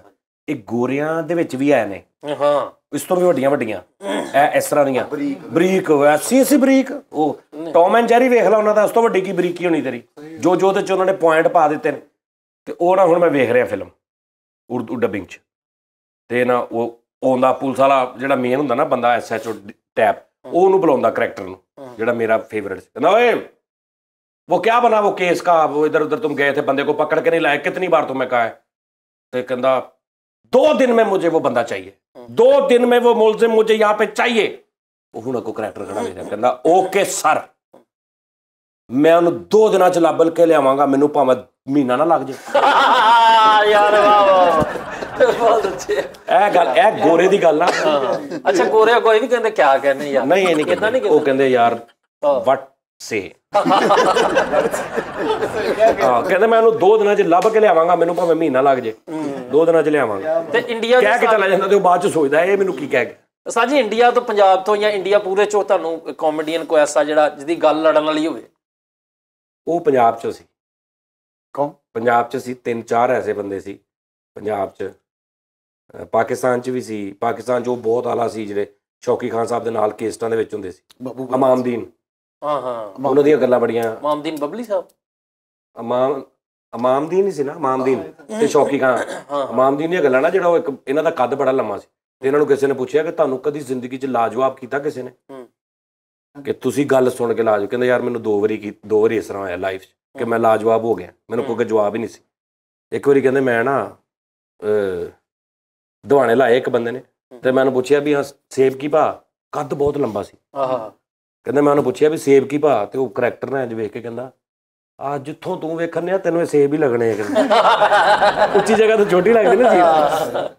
ਇਹ ਗੋਰਿਆਂ ਦੇ ਵਿੱਚ ਵੀ ਆਏ ਨੇ। ਹਾਂ। ਇਸ ਤੋਂ ਵੀ ਵੱਡੀਆਂ ਵੱਡੀਆਂ। ਇਹ ਇਸ ਤਰ੍ਹਾਂ ਦੀਆਂ। ਬਰੀਕ। ਐਸੀ ਐਸੀ ਬਰੀਕ। ਉਹ ਟੌਮ ਐਂਡ ਜੈਰੀ ਵੇਖ ਲਾ ਉਹਨਾਂ ਦਾ ਉਸ ਤੋਂ ਵੱਡੀ ਕੀ ਬਰੀਕੀ ਹੋਣੀ ਤੇਰੀ। ਜੋ ਜੋ ਉਹਦੇ ਚ ਉਹਨਾਂ ਨੇ ਪੁਆਇੰਟ ਪਾ ਦਿੱਤੇ ਨੇ। ਤੇ ਉਹ ਨਾ ਹੁਣ ਮੈਂ ਵੇਖ ਰਿਹਾ ਫਿਲਮ ਉਰਦੂ ਡਬਿੰਗ ਚ। ਤੇ ਨਾ ਉਹ ਆਉਂਦਾ ਪੁਲਿਸ ਵਾਲਾ ਜਿਹੜਾ ਮੇਨ ਹੁੰਦਾ ਨਾ ਬੰਦਾ ਐਸਐਚਓ ਟੈਪ ਉਹ ਉਹਨੂੰ ਬੁਲਾਉਂਦਾ ਕਰੈਕਟਰ ਨੂੰ ਜਿਹੜਾ ਮੇਰਾ ਫੇਵਰਿਟ ਸੀ। ਕਹਿੰਦਾ ਓਏ वो क्या बना वो केस का वो इधर उधर तुम गए थे बंदे को पकड़ के नहीं लाए कितनी बार तुम्हें कहा है तो कहता दो दिन में मुझे वो बंदा चाहिए दो दिन में वो मुलजिम मुझे यहाँ पे चाहिए ਉਹ ਹੁਣ ਕੋ ਕਰੈਕਟਰ ਖੜਾ ਵੇਖਿਆ ਕਹਿੰਦਾ ਓਕੇ ਸਰ ਮੈਂ ਉਹਨੂੰ ਦੋ ਦਿਨਾਂ ਚ ਲੱਭਲ ਕੇ ਲਿਆਵਾਂਗਾ ਮੈਨੂੰ ਭਾਵੇਂ ਮਹੀਨਾ ਨਾ ਲੱਗ ਜੇ ਯਾਰ ਵਾਹ ਵਾਹ ਬਹੁਤ ਅੱਛੇ ਇਹ ਗੱਲ ਇਹ ਗੋਰੇ ਦੀ ਗੱਲ ਆ ਅੱਛਾ ਗੋਰਿਆ ਕੋਈ ਨਹੀਂ ਕਹਿੰਦੇ ਕਿਆ ਕਹਿੰਦੇ ਯਾਰ ਨਹੀਂ ਇਹ ਨਹੀਂ ਏਦਾਂ ਨਹੀਂ ਕਹਿੰਦੇ ਉਹ ਕਹਿੰਦੇ ਯਾਰ ਵਟ ਸੇ ਹਾਂ ਕਹਿੰਦੇ ਮੈਂ ਉਹਨੂੰ ਦੋ ਦਿਨਾਂ ਚ ਲੱਭ ਕੇ ਲਿਆਵਾਂਗਾ ਮੈਨੂੰ ਭਾਵੇਂ ਮਹੀਨਾ ਲੱਗ ਜੇ। ਦੋ ਦਿਨਾਂ ਚ ਲਿਆਵਾਂਗਾ। ਤੇ ਇੰਡੀਆ ਕਹਿ ਕੇ ਚਲਾ ਜਾਂਦਾ ਤੇ ਉਹ ਬਾਅਦ ਚ ਸੋਚਦਾ ਇਹ ਮੈਨੂੰ ਕੀ ਕਹਿ ਗਿਆ ਸਾਜੀ ਇੰਡੀਆ ਤੋਂ ਪੰਜਾਬ ਤੋਂ ਜਾਂ ਇੰਡੀਆ ਪੂਰੇ ਚੋਂ ਤੁਹਾਨੂੰ ਕਾਮੇਡੀਅਨ ਕੋਈ ਐਸਾ ਜਿਹੜਾ ਜਿਹਦੀ ਗੱਲ ਲੜਨ ਵਾਲੀ ਹੋਵੇ। ਉਹ ਪੰਜਾਬ ਚ ਸੀ। ਕੌਣ? ਪੰਜਾਬ ਚ ਸੀ ਤਿੰਨ ਚਾਰ ਐਸੇ ਬੰਦੇ ਸੀ ਪੰਜਾਬ ਚ। ਪਾਕਿਸਤਾਨ ਚ ਵੀ ਸੀ। ਪਾਕਿਸਤਾਨ ਚ ਉਹ ਬਹੁਤ ਆਲਾ ਸੀ ਜਿਹੜੇ ਸ਼ੌਕੀ ਖਾਨ ਸਾਹਿਬ ਦੇ ਨਾਲ ਕੇਸਟਾਂ ਦੇ ਵਿੱਚ ਹੁੰਦੇ ਸੀ। ਬਾਬੂ ਅਮਾਮਦੀਨ ਹਾਂ ਹਾਂ। ਉਹਨਾਂ ਦੀਆਂ ਗੱਲਾਂ ਬੜੀਆਂ ਮਾਮਦੀਨ ਬਬਲੀ ਸਾਹਿਬ? ਅਮਾਮ ਅਮਾਮਦੀਨ ਹੀ ਸੀ ਨਾ ਅਮਾਮਦੀਨ ਤੇ ਸ਼ੌਕੀ ਖਾਨ। ਅਮਾਮਦੀਨ ਦੀਆਂ ਗੱਲਾਂ ਨਾ ਜਿਹੜਾ ਉਹ ਇੱਕ ਇਹਨਾਂ ਦਾ ਕੱਦ ਬੜਾ ਲੰਮਾ ਸੀ ਤੇ ਇਹਨਾਂ ਨੂੰ ਕਿਸੇ ਨੇ ਪੁੱਛਿਆ ਕਿ ਤੁਹਾਨੂੰ ਕਦੀ ਜ਼ਿੰਦਗੀ 'ਚ ਲਾਜਵਾਬ ਕੀਤਾ ਕਿਸੇ ਨੇ। ਕਿ ਤੁਸੀਂ ਗੱਲ ਸੁਣ ਕੇ ਲਾਜੋ ਕਹਿੰਦਾ ਯਾਰ ਮੈਨੂੰ ਦੋ ਵਾਰੀ ਦੋ ਵਾਰੀ ਇਸ ਤਰ੍ਹਾਂ ਹੋਇਆ ਲਾਈਫ 'ਚ ਕਿ ਮੈਂ ਲਾਜਵਾਬ ਹੋ ਗਿਆ। ਮੈਨੂੰ ਕੋਈ ਜਵਾਬ ਹੀ ਨਹੀਂ ਸੀ। ਇੱਕ ਵਾਰੀ ਕਹਿੰਦੇ ਮੈਂ ਨਾ ਦਵਾਣੇ ਲਾਏ ਇੱਕ ਬੰਦੇ ਨੇ ਤੇ ਮੈਨੂੰ ਪੁੱਛਿਆ ਵੀ ਹਾਂ ਸੇਬ ਕੀ ਭਾ? ਕੱਦ ਬਹੁਤ ਲੰਬਾ ਸੀ। ਆਹਾ। ਕਹਿੰਦੇ ਮੈਂ ਉਹਨੂੰ ਪੁੱਛਿਆ ਵੀ ਸੇਬ ਕੀ ਭਾ ਤੇ ਉਹ ਕਰੈਕਟਰ ਨੇ ਅੱਜ ਵੇਖ ਕੇ ਕਹਿੰਦਾ ਆ ਜਿੱਥੋਂ ਤੂੰ ਵੇਖਣ ਆ ਤੈਨੂੰ ਇਹ ਸੇਬ ਹੀ ਲੱਗਣੇ ਆ ਕਹਿੰਦਾ। ਉੱਚੀ ਜਗ੍ਹਾ ਤੋਂ ਛੋਟੀ ਲੱਗਦੀ ਨਾ ਸੇਬ।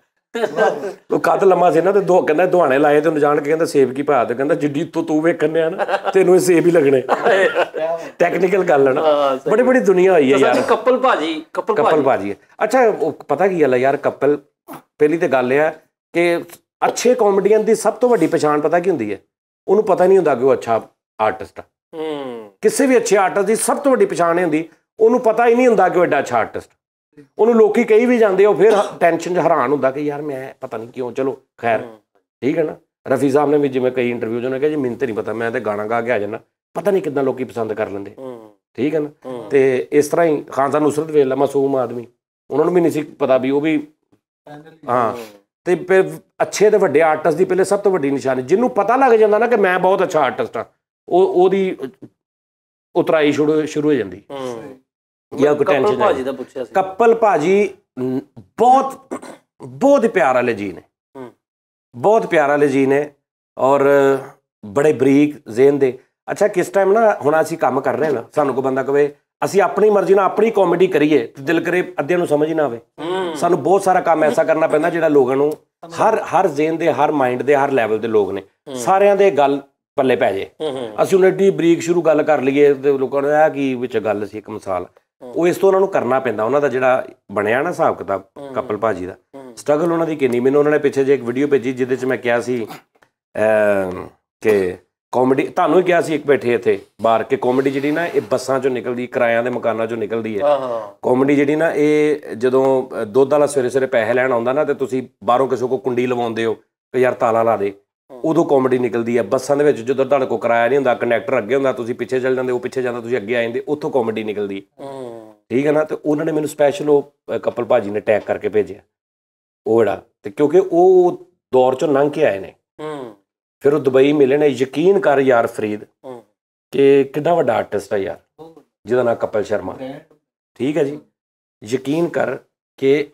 ਉਹ ਕੱਦ ਲੰਮਾ ਸੀ ਨਾ ਤੇ ਦੋ ਕਹਿੰਦਾ ਦੁਹਾਣੇ ਲਾਏ ਤੇ ਉਹਨੂੰ ਜਾਣ ਕੇ ਕਹਿੰਦਾ ਸੇਬ ਕੀ ਭਾ ਤੇ ਕਹਿੰਦਾ ਜਿੱਡੀ ਤੋਂ ਤੂੰ ਵੇਖਣ ਆ ਨਾ ਤੈਨੂੰ ਇਹ ਸੇਬ ਹੀ ਲੱਗਣੇ। ਟੈਕਨੀਕਲ ਗੱਲ ਹੈ ਨਾ। ਬੜੀ ਬੜੀ ਦੁਨੀਆ ਹੋਈ ਹੈ ਯਾਰ। ਕਪਲ ਭਾਜੀ ਕਪਲ ਕਪਲ ਭਾਜੀ। ਬਾਜੀ ਹੈ ਅੱਛਾ ਪਤਾ ਕੀ ਗੱਲ ਹੈ ਯਾਰ ਕਪਲ ਪਹਿਲੀ ਤੇ ਗੱਲ ਇਹ ਹੈ ਕਿ ਅੱਛੇ ਕਾਮੇਡੀਅਨ ਦੀ ਸਭ ਤੋਂ ਵੱਡੀ ਪਛਾਣ ਪਤਾ ਕੀ ਹੁੰਦੀ ਹੈ? ਉਹਨੂੰ ਪਤਾ ਨਹੀਂ ਹੁੰਦਾ ਕਿ ਉਹ ਅੱਛਾ ਆਰਟਿਸਟ ਹੈ ਹੂੰ। ਕਿਸੇ ਵੀ ਅੱਛੇ ਆਰਟਿਸਟ ਦੀ ਸਭ ਤੋਂ ਵੱਡੀ ਪਛਾਣ ਇਹ ਹੁੰਦੀ ਉਹਨੂੰ ਪਤਾ ਹੀ ਨਹੀਂ ਹੁੰਦਾ ਕਿ ਉਹ ਐਡਾ ਅੱਛਾ ਆਰਟਿਸਟ ਉਹਨੂੰ ਲੋਕੀ ਕਹੀ ਵੀ ਜਾਂਦੇ ਉਹ ਫਿਰ ਟੈਨਸ਼ਨ 'ਚ ਹੈਰਾਨ ਹੁੰਦਾ ਕਿ ਯਾਰ ਮੈਂ ਪਤਾ ਨਹੀਂ ਕਿਉਂ ਚਲੋ ਖੈਰ ਠੀਕ ਹੈ ਨਾ? ਰਫੀ ਸਾਹਿਬ ਨੇ ਵੀ ਜਿਵੇਂ ਕਈ ਇੰਟਰਵਿਊ 'ਚ ਉਹਨੇ ਕਿਹਾ ਜੀ ਮੈਨੂੰ ਤੇ ਨਹੀਂ ਪਤਾ ਮੈਂ ਤੇ ਗਾਣਾ ਗਾ ਕੇ ਆ ਜਾਣਾ ਪਤਾ ਨਹੀਂ ਕਿੰਨਾ ਲੋਕੀ ਪਸੰਦ ਕਰ ਲੈਂਦੇ। ਹੂੰ। ਠੀਕ ਹੈ ਨਾ? ਤੇ ਇਸ ਤਰ੍ਹਾਂ ਹੀ ਖਾਨ ਸਾਹਿਬ ਨੁਸਰਤ ਵੇਖ ਲਾ ਮਾਸੂਮ ਆਦਮੀ। ਉਹਨਾਂ ਨੂੰ ਵੀ ਨਹੀਂ ਸੀ ਪਤਾ ਵੀ ਉਹ ਵੀ ਹਾਂ। ਤੇ ਫਿਰ ਅੱਛੇ ਤੇ ਵੱਡੇ ਆਰਟਿਸਟ ਦੀ ਪਹਿਲੇ ਸਭ ਤੋਂ ਵੱਡੀ ਨਿਸ਼ਾਨੀ ਜਿਹਨੂੰ ਪਤਾ ਲੱਗ ਜਾਂਦਾ ਨਾ ਕਿ ਮੈਂ ਬਹੁਤ ਅੱਛਾ ਆਰਟਿਸਟ ਹਾਂ ਉਹ ਉਹਦੀ ਉਤਰਾਈ ਸ਼ੁਰੂ ਸ਼ੁਰੂ ਹੋ ਜਾਂਦੀ। ਹੂੰ। ਜਾਂ ਕੋਈ ਕਪਲ ਟੈਨਸ਼ਨ ਭਾਜੀ ਦਾ ਪੁੱਛਿਆ ਸੀ। ਕੱਪਲ ਭਾਜੀ ਬਹੁਤ ਬਹੁਤ ਪਿਆਰ ਵਾਲੇ ਜੀ ਨੇ। ਹੂੰ। ਬਹੁਤ ਪਿਆਰ ਵਾਲੇ ਜੀ ਨੇ ਔਰ ਬੜੇ ਬਰੀਕ ਜ਼ੇਨ ਦੇ। ਅੱਛਾ ਕਿਸ ਟਾਈਮ ਨਾ ਹੁਣ ਅਸੀਂ ਕੰਮ ਕਰ ਰਹੇ ਹਾਂ ਨਾ ਸਾਨੂੰ ਕੋਈ ਬੰਦਾ ਕਵੇ ਅਸੀਂ ਆਪਣੀ ਮਰਜ਼ੀ ਨਾਲ ਆਪਣੀ ਕਾਮੇਡੀ ਕਰੀਏ ਤੇ ਦਿਲ ਕਰੇ ਅੱਧਿਆਂ ਨੂੰ ਸਮਝ ਹੀ ਨਾ ਆਵੇ। ਸਾਨੂੰ ਬਹੁਤ ਸਾਰਾ ਕੰਮ ਐਸਾ ਕਰਨਾ ਪੈਂਦਾ ਜਿਹੜਾ ਲੋਕਾਂ ਨੂੰ ਹਰ ਹਰ ਜ਼ੇਨ ਦੇ ਹਰ ਮਾਈਂਡ ਦੇ ਹਰ ਲੈਵਲ ਦੇ ਲੋਕ ਨੇ। ਸਾਰਿਆਂ ਦੇ ਗੱਲ ਪੱਲੇ ਪੈ ਜੇ। ਅਸੀਂ ਹੁਣ ਏਡੀ ਬਰੀਕ ਸ਼ੁਰੂ ਗੱਲ ਕਰ ਲਈਏ ਤੇ ਲੋਕਾਂ ਨੂੰ ਆ ਕੀ ਵਿੱਚ ਗੱਲ ਸੀ ਇੱਕ ਮਿਸਾਲ। ਉਹ ਇਸ ਤੋਂ ਉਹਨਾਂ ਨੂੰ ਕਰਨਾ ਪੈਂਦਾ। ਉਹਨਾਂ ਦਾ ਜਿਹੜਾ ਬਣਿਆ ਨਾ ਹਿਸਾਬ ਕਿਤਾਬ ਕਪਲ ਭਾਜੀ ਦਾ। ਸਟਰਗਲ ਉਹਨਾਂ ਦੀ ਕਿੰਨੀ। ਮੈਨੂੰ ਉਹਨਾਂ ਨੇ ਪਿੱਛੇ ਜੇ ਇੱਕ ਵੀਡੀਓ ਭੇਜੀ ਜਿਹਦੇ ਚ ਮੈਂ ਕਿਹਾ ਸੀ ਕਿ ਕਾਮੇਡੀ ਤੁਹਾਨੂੰ ਹੀ ਕਿਹਾ ਸੀ ਇੱਕ ਬੈਠੇ ਇੱਥੇ ਬਾਹਰ ਕਿ ਕਾਮੇਡੀ ਜਿਹੜੀ ਨਾ ਇਹ ਬੱਸਾਂ ਚੋਂ ਨਿਕਲਦੀ ਕਿਰਾਇਆਂ ਦੇ ਮਕਾਨਾਂ ਚੋਂ ਨਿਕਲਦੀ ਹੈ। ਕਾਮੇਡੀ ਜਿਹੜੀ ਨਾ ਇਹ ਜਦੋਂ ਦੁੱਧ ਵਾਲਾ ਸਵੇਰੇ ਸਵੇਰੇ ਪੈਸੇ ਲੈਣ ਆਉਂਦਾ ਨਾ ਤੇ ਤੁਸੀਂ ਬਾਹਰੋਂ ਕਿਸੇ ਕੋ ਕੁੰਡੀ ਲਵਾਉਂਦੇ ਹੋ ਕਿ ਯਾਰ ਤਾਲਾ ਲਾ ਦੇ ਉਦੋਂ ਕਾਮੇਡੀ ਨਿਕਲਦੀ ਹੈ। ਬੱਸਾਂ ਦੇ ਵਿੱਚ ਜਦੋਂ ਤੁਹਾਡੇ ਕੋ ਕਿਰਾਇਆ ਨਹੀਂ ਹੁੰਦਾ ਕੰਡਕਟਰ ਅੱਗੇ ਹੁੰਦਾ ਤੁਸੀਂ ਪਿੱਛੇ ਚੱਲ ਜਾਂਦੇ ਉਹ ਪਿੱਛੇ ਜਾਂਦਾ ਤੁਸੀਂ ਅੱਗੇ ਆ ਜਾਂਦੇ ਉੱਥੋਂ ਕਾਮੇਡੀ ਨਿਕਲਦੀ ਠੀਕ ਹੈ ਨਾ? ਤੇ ਉਹਨਾਂ ਨੇ ਮੈਨੂੰ ਸਪੈਸ਼ਲ ਉਹ ਕਪਲ ਭਾਜੀ ਨੇ ਟੈਗ ਕਰਕੇ ਭੇਜਿਆ। ਉਹ ਜਿਹੜਾ ਤੇ ਕਿਉਂਕਿ ਉਹ ਦੌਰ ਚੋਂ ਲੰਘ ਕੇ ਆਏ ਨੇ। ਹੂੰ। ਫਿਰ ਉਹ ਦੁਬਈ ਮਿਲੇ ਨੇ ਯਕੀਨ ਕਰ ਯਾਰ ਫਰੀਦ ਹੂੰ ਕਿ ਕਿੰਨਾ ਵੱਡਾ ਆਰਟਿਸਟ ਹੈ ਯਾਰ ਜਿਹਦਾ ਨਾਮ ਕਪਲ ਸ਼ਰਮਾ। ਠੀਕ ਹੈ ਜੀ। ਯਕੀਨ ਕਰ ਕਿ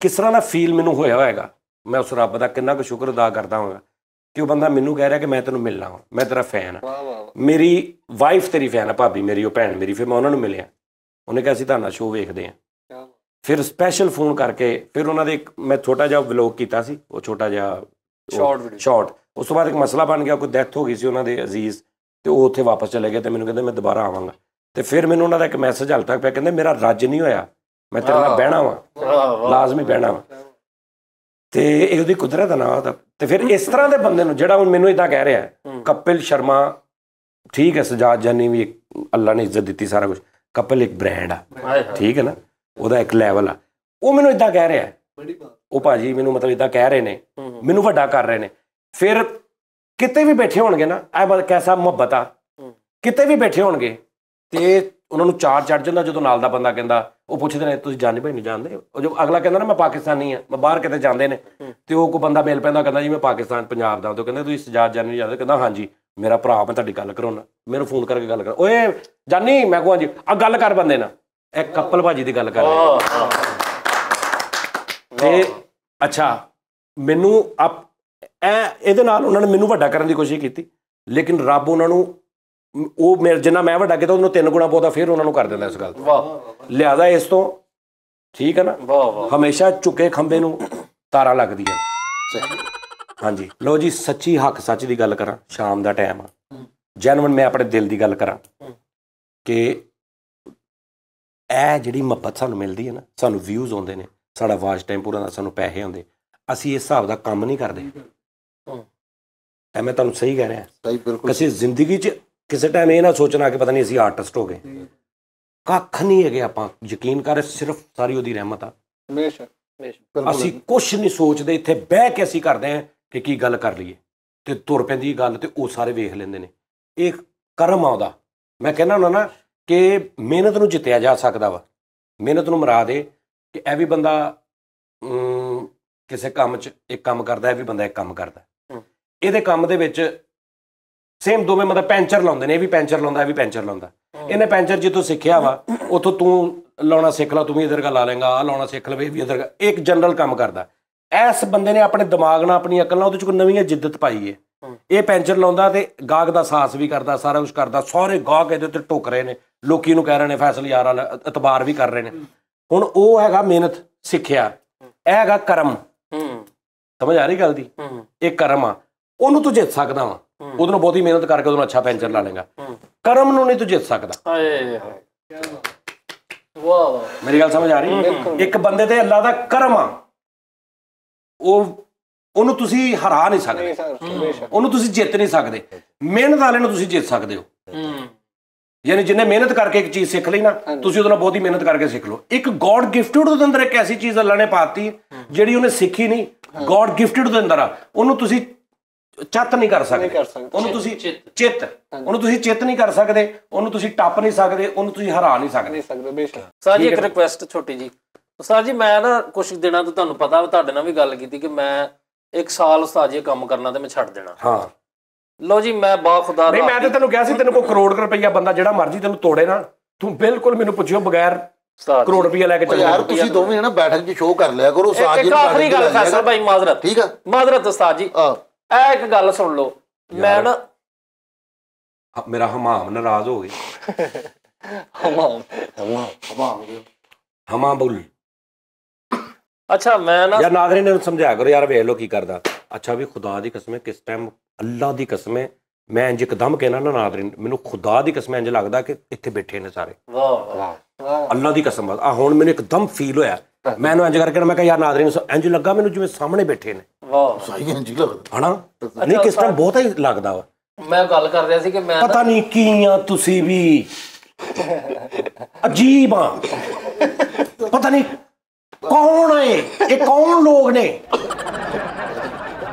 ਕਿਸ ਤਰ੍ਹਾਂ ਦਾ ਫੀਲ ਮੈਨੂੰ ਹੋਇਆ ਹੋਏਗਾ। ਮੈਂ ਉਸ ਰੱਬ ਦਾ ਕਿੰਨਾ ਕੁ ਸ਼ੁਕਰ ਅਦਾ ਕਰਦਾ ਹਾਂ ਕਿ ਉਹ ਬੰਦਾ ਮੈਨੂੰ ਕਹਿ ਰਿਹਾ ਕਿ ਮੈਂ ਤੈਨੂੰ ਮਿਲਣਾ ਵਾ ਮੈਂ ਤੇਰਾ ਫੈਨ ਆ ਵਾਹ ਮੇਰੀ ਵਾਈਫ ਤੇਰੀ ਫੈਨ ਆ ਭਾਬੀ ਮੇਰੀ ਉਹ ਭੈਣ ਮੇਰੀ ਫਿਰ ਮੈਂ ਉਹਨਾਂ ਨੂੰ ਮਿਲਿਆ। ਉਹਨੇ ਕਿਹਾ ਅਸੀਂ ਤੁਹਾਡਾ ਸ਼ੋਅ ਵੇਖਦੇ ਆ ਫਿਰ ਸਪੈਸ਼ਲ ਫੋਨ ਕਰਕੇ ਫਿਰ ਉਹਨਾਂ ਦੇ ਮੈਂ ਛੋਟਾ ਜਿਹਾ ਵਲੌਗ ਕੀਤਾ ਸੀ ਉਹ ਛੋਟਾ ਜਿਹਾ video. ਸ਼ਾਰਟ ਉਸ ਤੋਂ ਬਾਅਦ ਇੱਕ ਮਸਲਾ ਬਣ ਗਿਆ ਕੋਈ ਡੈਥ ਹੋ ਗਈ ਸੀ ਉਹਨਾਂ ਦੇ ਅਜ਼ੀਜ਼ ਤੇ ਉਹ ਉੱਥੇ ਵਾਪਸ ਚਲੇ ਗਏ ਤੇ ਮੈਨੂੰ ਕਹਿੰਦੇ ਮੈਂ ਦੁਬਾਰਾ ਆਵਾਂਗਾ। ਤੇ ਫਿਰ ਮੈਨੂੰ ਉਹਨਾਂ ਦਾ ਇੱਕ ਮੈਸੇਜ ਹਾਲ ਤੱਕ ਪਿਆ ਕਹਿੰਦੇ ਮੇਰਾ ਰੱਜ ਨਹੀਂ ਹੋਇਆ ਮੈਂ ਤੇਰੇ ਨਾਲ ਬਹਿਣਾ ਵਾ ਲਾਜ਼ਮੀ ਬਹਿਣਾ ਵਾ। ਤੇ ਇਹ ਉਹਦੀ ਕੁਦਰਤ ਦਾ ਨਾਮ ਦਾ ਤੇ ਫਿਰ ਇਸ ਤਰ੍ਹਾਂ ਦੇ ਬੰਦੇ ਨੂੰ ਜਿਹੜਾ ਹੁਣ ਮੈਨੂੰ ਇਦਾਂ ਕਹਿ ਰਿਹਾ ਕਪਿਲ ਸ਼ਰਮਾ ਠੀਕ ਹੈ ਸਜਾਦ ਜਾਨੀ ਵੀ ਅੱਲਾ ਨੇ ਇੱਜ਼ਤ ਦਿੱਤੀ ਸਾਰਾ ਕੁਝ ਕਪਿਲ ਇੱਕ ਬ੍ਰਾਂਡ ਆ ਠੀਕ ਹੈ ਨਾ ਉਹਦਾ ਇੱਕ ਲੈਵਲ ਆ। ਉਹ ਮੈਨੂੰ ਇਦਾਂ ਕਹਿ ਰਿਹਾ। ਉਹ ਭਾਜੀ ਮੈਨੂੰ ਮਤਲਬ ਇਦਾਂ ਕਹਿ ਰਹੇ ਨੇ। ਮੈਨੂੰ ਵੱਡਾ ਕਰ ਰਹੇ ਨੇ। ਫਿਰ ਕਿਤੇ ਵੀ ਬੈਠੇ ਹੋਣਗੇ ਨਾ ਇਹ ਬਸ ਕੈਸਾ ਮੁਹੱਬਤ ਆ। ਕਿਤੇ ਵੀ ਬੈਠੇ ਹੋਣਗੇ ਤੇ ਉਹਨਾਂ ਨੂੰ ਚਾਰ ਚੜ ਜਾਂਦਾ ਜਦੋਂ ਨਾਲ ਦਾ ਬੰਦਾ ਕਹਿੰਦਾ ਉਹ ਪੁੱਛਦੇ ਨੇ ਤੁਸੀਂ ਜਾਨੀ ਭਾਈ ਨਹੀਂ ਜਾਣਦੇ ਉਹ ਜੋ ਅਗਲਾ ਕਹਿੰਦਾ ਨਾ ਮੈਂ ਪਾਕਿਸਤਾਨੀ ਆ ਮੈਂ ਬਾਹਰ ਕਿਤੇ ਜਾਂਦੇ ਨੇ। ਤੇ ਉਹ ਕੋ ਬੰਦਾ ਮਿਲ ਪੈਂਦਾ ਕਹਿੰਦਾ ਜੀ ਮੈਂ ਪਾਕਿਸਤਾਨ ਪੰਜਾਬ ਦਾ। ਤੇ ਉਹ ਕਹਿੰਦੇ ਤੁਸੀਂ ਸਜਾਦ ਜਾਨੀ ਜਾਂਦੇ ਕਹਿੰਦਾ ਹਾਂਜੀ ਮੇਰਾ ਭਰਾ ਮੈਂ ਤੁਹਾਡੀ ਗੱਲ ਕਰਾਉਣਾ ਮੈਨੂੰ ਫੋਨ ਕਰਕੇ ਗੱਲ ਕਰ ਓਏ ਜਾਨੀ ਮੈਂ ਕਹਾਂ ਹਾਂਜੀ ਆ ਗੱਲ ਕਰ ਬੰਦੇ ਨਾਲ। ਇਹ ਕਪਲ ਭਾਜੀ ਦੀ ਗੱਲ ਕਰ ਰਿਹਾ ਤੇ ਅੱਛਾ ਮੈਨੂੰ ਅਪ ਇਹ ਇਹਦੇ ਨਾਲ ਉਹਨਾਂ ਨੇ ਮੈਨੂੰ ਵੱਡਾ ਕਰਨ ਦੀ ਕੋਸ਼ਿਸ਼ ਕੀਤੀ ਲੇਕਿਨ ਰੱਬ ਉਹਨਾਂ ਨੂੰ ਉਹ ਮੇਰੇ ਜਿੰਨਾ ਮੈਂ ਵੱਡਾ ਕੀਤਾ ਉਹਨੂੰ ਤਿੰਨ ਗੁਣਾ ਬਹੁਤਾ ਫਿਰ ਉਹਨਾਂ ਨੂੰ ਕਰ ਦਿੰਦਾ ਇਸ ਗੱਲ ਤੋਂ। ਵਾਹ ਲਿਆਦਾ ਇਸ ਤੋਂ ਠੀਕ ਹੈ ਨਾ? ਵਾਹ ਵਾਹ ਹਮੇਸ਼ਾ ਝੁਕੇ ਖੰਬੇ ਨੂੰ ਤਾਰਾਂ ਲੱਗਦੀਆਂ ਹਾਂਜੀ। ਲੋ ਜੀ ਸੱਚੀ ਹੱਕ ਸੱਚ ਦੀ ਗੱਲ ਕਰਾਂ ਸ਼ਾਮ ਦਾ ਟਾਈਮ ਆ। ਜੈਨੂਨ ਮੈਂ ਆਪਣੇ ਦਿਲ ਦੀ ਗੱਲ ਕਰਾਂ ਕਿ ਇਹ ਜਿਹੜੀ ਮੁਹੱਬਤ ਸਾਨੂੰ ਮਿਲਦੀ ਹੈ ਨਾ ਸਾਨੂੰ ਵਿਊਜ਼ ਆਉਂਦੇ ਨੇ ਸਾਡਾ ਵਾਚ ਟਾਈਮ ਪੂਰਾ ਦਾ ਸਾਨੂੰ ਪੈਸੇ ਆਉਂਦੇ ਅਸੀਂ ਇਸ ਹਿਸਾਬ ਦਾ ਕੰਮ ਨਹੀਂ ਕਰਦੇ। ਐ ਮੈਂ ਤੁਹਾਨੂੰ ਸਹੀ ਕਹਿ ਰਿਹਾ। ਸਹੀ ਬਿਲਕੁਲ। ਕਿਸੇ ਜ਼ਿੰਦਗੀ 'ਚ ਕਿਸੇ ਟਾਈਮ ਇਹ ਨਾ ਸੋਚਣਾ ਕਿ ਪਤਾ ਨਹੀਂ ਅਸੀਂ ਆਰਟਿਸਟ ਹੋ ਗਏ। ਕੱਖ ਨਹੀਂ ਹੈਗੇ ਆਪਾਂ। ਯਕੀਨ ਕਰ ਸਿਰਫ ਸਾਰੀ ਉਹਦੀ ਰਹਿਮਤ ਆ। ਹਮੇਸ਼ਾ। ਅਸੀਂ ਕੁਝ ਨਹੀਂ ਸੋਚਦੇ ਇੱਥੇ ਬਹਿ ਕੇ ਅਸੀਂ ਕਰਦੇ ਹਾਂ ਕਿ ਕੀ ਗੱਲ ਕਰ ਲਈਏ। ਤੇ ਤੁਰ ਪੈਂਦੀ ਗੱਲ ਤੇ ਉਹ ਸਾਰੇ ਵੇਖ ਲੈਂਦੇ ਨੇ। ਇਹ ਕਰਮ ਆਉਦਾ ਮੈਂ ਕਹਿੰਦਾ ਹੁੰਦਾ ਨਾ ਕਿ ਮਿਹਨਤ ਨੂੰ ਜਿੱਤਿਆ ਜਾ ਸਕਦਾ ਵਾ। ਮਿਹਨਤ ਨੂੰ ਮਰਾ ਦੇ ਕਿ ਇਹ ਵੀ ਬੰਦਾ ਕਿਸੇ ਕੰਮ 'ਚ ਇੱਕ ਕੰਮ ਕਰਦਾ ਇਹ ਵੀ ਬੰਦਾ ਇੱਕ ਕੰਮ ਕਰਦਾ। ਇਹਦੇ ਕੰਮ ਦੇ ਵਿੱਚ ਸੇਮ ਦੋਵੇਂ ਮਤਲਬ ਪੈਂਚਰ ਲਾਉਂਦੇ ਨੇ ਇਹ ਵੀ ਪੈਂਚਰ ਲਾਉਂਦਾ ਇਹ ਵੀ ਪੈਂਚਰ ਲਾਉਂਦਾ। ਇਹਨੇ ਪੈਂਚਰ ਜਿੱਥੋਂ ਸਿੱਖਿਆ ਵਾ ਉਥੋਂ ਤੂੰ ਲਾਉਣਾ ਸਿੱਖ ਲਾ ਤੂੰ ਵੀ ਇਧਰ ਲਾ ਲੇਗਾ ਆ ਲਾਉਣਾ ਸਿੱਖ ਲਵੇ ਵੀ ਇਧਰ ਇੱਕ ਜਨਰਲ ਕੰਮ ਕਰਦਾ। ਇਸ ਬੰਦੇ ਨੇ ਆਪਣੇ ਦਿਮਾਗ ਨਾਲ ਆਪਣੀ ਅਕਲ ਨਾਲ ਉਹਦੇ ਚ ਕੋਈ ਨਵੀਂ ਜਿੱਦਤ ਪਾਈ ਏ। ਇਹ ਪੈਂਚਰ ਲਾਉਂਦਾ ਤੇ ਗਾਹਕ ਦਾ ਸਾਹਸ ਵੀ ਕਰਦਾ ਸਾਰਾ ਕੁਝ ਕਰਦਾ ਸਾਰੇ ਗਾਹਕ ਇਹਦੇ ਉੱਤੇ ਟੁੱਕ ਰਹੇ ਨੇ। ਲੋਕੀ ਨੂੰ ਕਹਿ ਰਹੇ ਨੇ ਫੈਸਲ ਯਾਰ ਵਾਲਾ ਇਤਬਾਰ ਵੀ ਕਰ ਰਹੇ ਨੇ। ਹੁਣ ਉਹ ਹੈਗਾ ਮਿਹਨਤ ਸਿੱਖਿਆ। ਇਹ ਹੈਗਾ ਕਰਮ। ਸਮਝ ਆ ਰਹੀ ਗੱਲ ਦੀ? ਇਹ ਕਰਮ ਆ। ਉਹਨੂੰ ਤੂੰ ਜਿੱਤ ਸਕਦਾ ਵਾ। ਉਹਦੇ ਨਾਲ ਬਹੁਤੀ ਮਿਹਨਤ ਕਰਕੇ ਉਹਨੂੰ ਅੱਛਾ ਪੈਂਚਰ ਲਾ ਲੇਗਾ। ਕਰਮ ਨੂੰ ਨਹੀਂ ਤੂੰ ਜਿੱਤ ਸਕਦਾ। ਹਾਏ ਵਾਹ ਵਾਹ। ਮੇਰੀ ਗੱਲ ਸਮਝ ਆ ਰਹੀ? ਇੱਕ ਬੰਦੇ ਤੇ ਅੱਲਾ ਦਾ ਕਰਮ ਆ ਉਹ ਉਹਨੂੰ ਤੁਸੀਂ ਹਰਾ ਨਹੀਂ ਸਕਦੇ। ਉਹਨੂੰ ਤੁਸੀਂ ਜਿੱਤ ਨਹੀਂ ਸਕਦੇ। ਮਿਹਨਤ ਵਾਲੇ ਨੂੰ ਤੁਸੀਂ ਜਿੱਤ ਸਕਦੇ ਹੋ। ਹੂੰ। ਯਾਨੀ ਜਿੰਨੇ ਮਿਹਨਤ ਕਰਕੇ ਇੱਕ ਚੀਜ਼ ਸਿੱਖ ਲਈ ਨਾ ਤੁਸੀਂ ਉਹਦੇ ਨਾਲ ਬਹੁਤੀ ਮਿਹਨਤ ਕਰਕੇ ਸਿੱਖ ਲਓ। ਇੱਕ ਗੋਡ ਗਿਫਟਡ ਉਹਦੇ ਅੰਦਰ ਇੱਕ ਐਸੀ ਚੀਜ਼ ਅੱਲਾ ਨੇ ਪਾਤੀ ਜਿਹੜੀ ਉਹਨੇ ਸਿੱਖੀ ਨਹੀਂ। ਗੋਡ ਗਿਫਟਡ ਉਹਦੇ ਅੰਦਰ ਆ। ਉਹਨੂੰ ਤੁਸੀਂ ਚੱਤ ਨਹੀਂ ਕਰ ਸਕਦੇ। ਉਹਨੂੰ ਤੁਸੀਂ ਚਿੱਤ। ਉਹਨੂੰ ਤੁਸੀਂ ਚਿੱਤ ਨਹੀਂ ਕਰ ਸਕਦੇ ਉਹਨੂੰ ਤੁਸੀਂ ਟੱਪ ਨਹੀਂ ਸਕਦੇ ਉਹਨੂੰ ਤੁਸੀਂ ਹਰਾ ਨਹੀਂ ਸਕਦੇ। ਨਹੀਂ ਸਕਦੇ ਬੇਸ਼ੱਕ। ਸਰ ਜੀ ਇੱਕ। ਰਿਕੁਐਸਟ ਛੋਟੀ ਜੀ। ਸਰ ਜੀ ਮੈਂ ਨਾ ਕੁਝ ਦਿਨਾਂ ਤੋਂ ਤੁਹਾਨੂੰ ਪਤਾ ਵਾ ਤੁਹਾਡੇ ਨਾਲ ਵੀ ਗੱਲ ਕੀਤੀ ਕਿ ਮੈਂ ਇੱਕ ਸਾਲ ਉਸਤਾਦ ਜੀ ਇਹ ਕੰਮ ਕਰਨਾ ਤੇ ਮੈਂ ਛੱਡ ਦੇਣਾ। ਹਾਂ। ਲਓ ਜੀ ਮੈਂ ਬਾ ਖੁਦਾ ਨਹੀਂ ਮੈਂ ਤਾਂ ਤੈਨੂੰ ਕਿਹਾ ਸੀ ਤੈਨੂੰ ਕੋਈ ਕਰੋੜ ਰੁਪਈਆ ਬੰਦਾ ਜਿਹੜਾ ਮਰਜ਼ੀ ਤੈਨੂੰ ਤੋੜੇ ਨਾ ਤੂੰ ਬਿਲਕੁਲ ਮੈਨੂੰ ਪੁੱਛਿਓ ਬਗੈਰ ਉਸਤਾਦ ਕਰੋੜ ਰੁਪਈਆ ਲੈ ਕੇ ਚੱਲ। ਯਾਰ ਜਾ ਤੁਸੀਂ ਦੋਵੇਂ ਨਾ ਬੈਠਕ 'ਚ ਸ਼ੋਅ ਕਰ ਲਿਆ ਕਰੋ ਸਾਜ ਇੱਕ ਆਖਰੀ ਗੱਲ ਫੈਸਲ ਭਾਈ ਮਾਜ਼ਰਤ। ਠੀਕ ਆ। ਮਾਜ਼ਰਤ ਉਸਤਾਦ ਜੀ। ਇਹ ਇੱਕ ਗੱਲ ਸੁਣ ਲਓ। ਮੈਂ ਨਾ ਮੇਰਾ ਹਮਾਮ ਨਾਰਾਜ਼ ਹੋ ਗਈ ਹਮਾਮ ਹਮਾ ਬੁੱਲ। ਅੱਛਾ ਮੈਂ ਨਾ ਯਾਰ ਨਾਜ਼ਰੀਨ ਨੂੰ ਸਮਝਾਇਆ ਕਰੋ ਯਾਰ ਵੇਖ ਲੋ ਕੀ ਕਰਦਾ। ਅੱਛਾ ਵੀ ਖੁਦਾ ਦੀ ਕਸਮ ਹੈ ਕਿਸ ਟਾਈਮ ਅੱਲਾ ਦੀ ਕਸਮ ਹੈ ਮੈਂ ਇੰਜ ਇੱਕਦਮ ਕਹਿਣਾ ਨਾ ਨਾਜ਼ਰੀਨ ਮੈਨੂੰ ਖੁਦਾ ਦੀ ਕਸਮ ਇੰਜ ਲੱਗਦਾ ਕਿ ਇੱਥੇ ਬੈਠੇ ਨੇ ਸਾਰੇ। ਵਾਹ ਵਾਹ ਅੱਲਾ ਦੀ ਕਸਮ ਆ। ਹੁਣ ਮੈਨੂੰ ਇੱਕਦਮ ਫੀਲ ਹੋਇਆ। ਮੈਂ ਇਹਨੂੰ ਇੰਜ ਕਰਕੇ ਮੈਂ ਕਿਹਾ ਯਾਰ ਨਾਜ਼ਰੀਨ ਇੰਜ ਲੱਗਾ ਮੈਨੂੰ ਜਿਵੇਂ ਸਾਹਮਣੇ ਬੈਠੇ ਨੇ। ਵਾਹ। ਸਹੀ ਹੈ ਜੀ ਲੱਗਦਾ। ਹਨਾ? ਨਹੀਂ ਕਿਸ ਟਾਈਮ ਬਹੁਤਾ ਹੀ ਲੱਗਦਾ ਵਾ। ਮੈਂ ਗੱਲ ਕਰ ਰਿਹਾ ਸੀ ਕਿ ਮੈਂ ਨਾ- ਪਤਾ ਨਹੀਂ ਕੀ ਆ ਤੁਸੀਂ ਵੀ। ਅਜੀਬ ਆ। ਪਤਾ ਨਹੀਂ ਕੌਣ ਹੈ ਇਹ ਕੌਣ ਲੋਕ ਨੇ?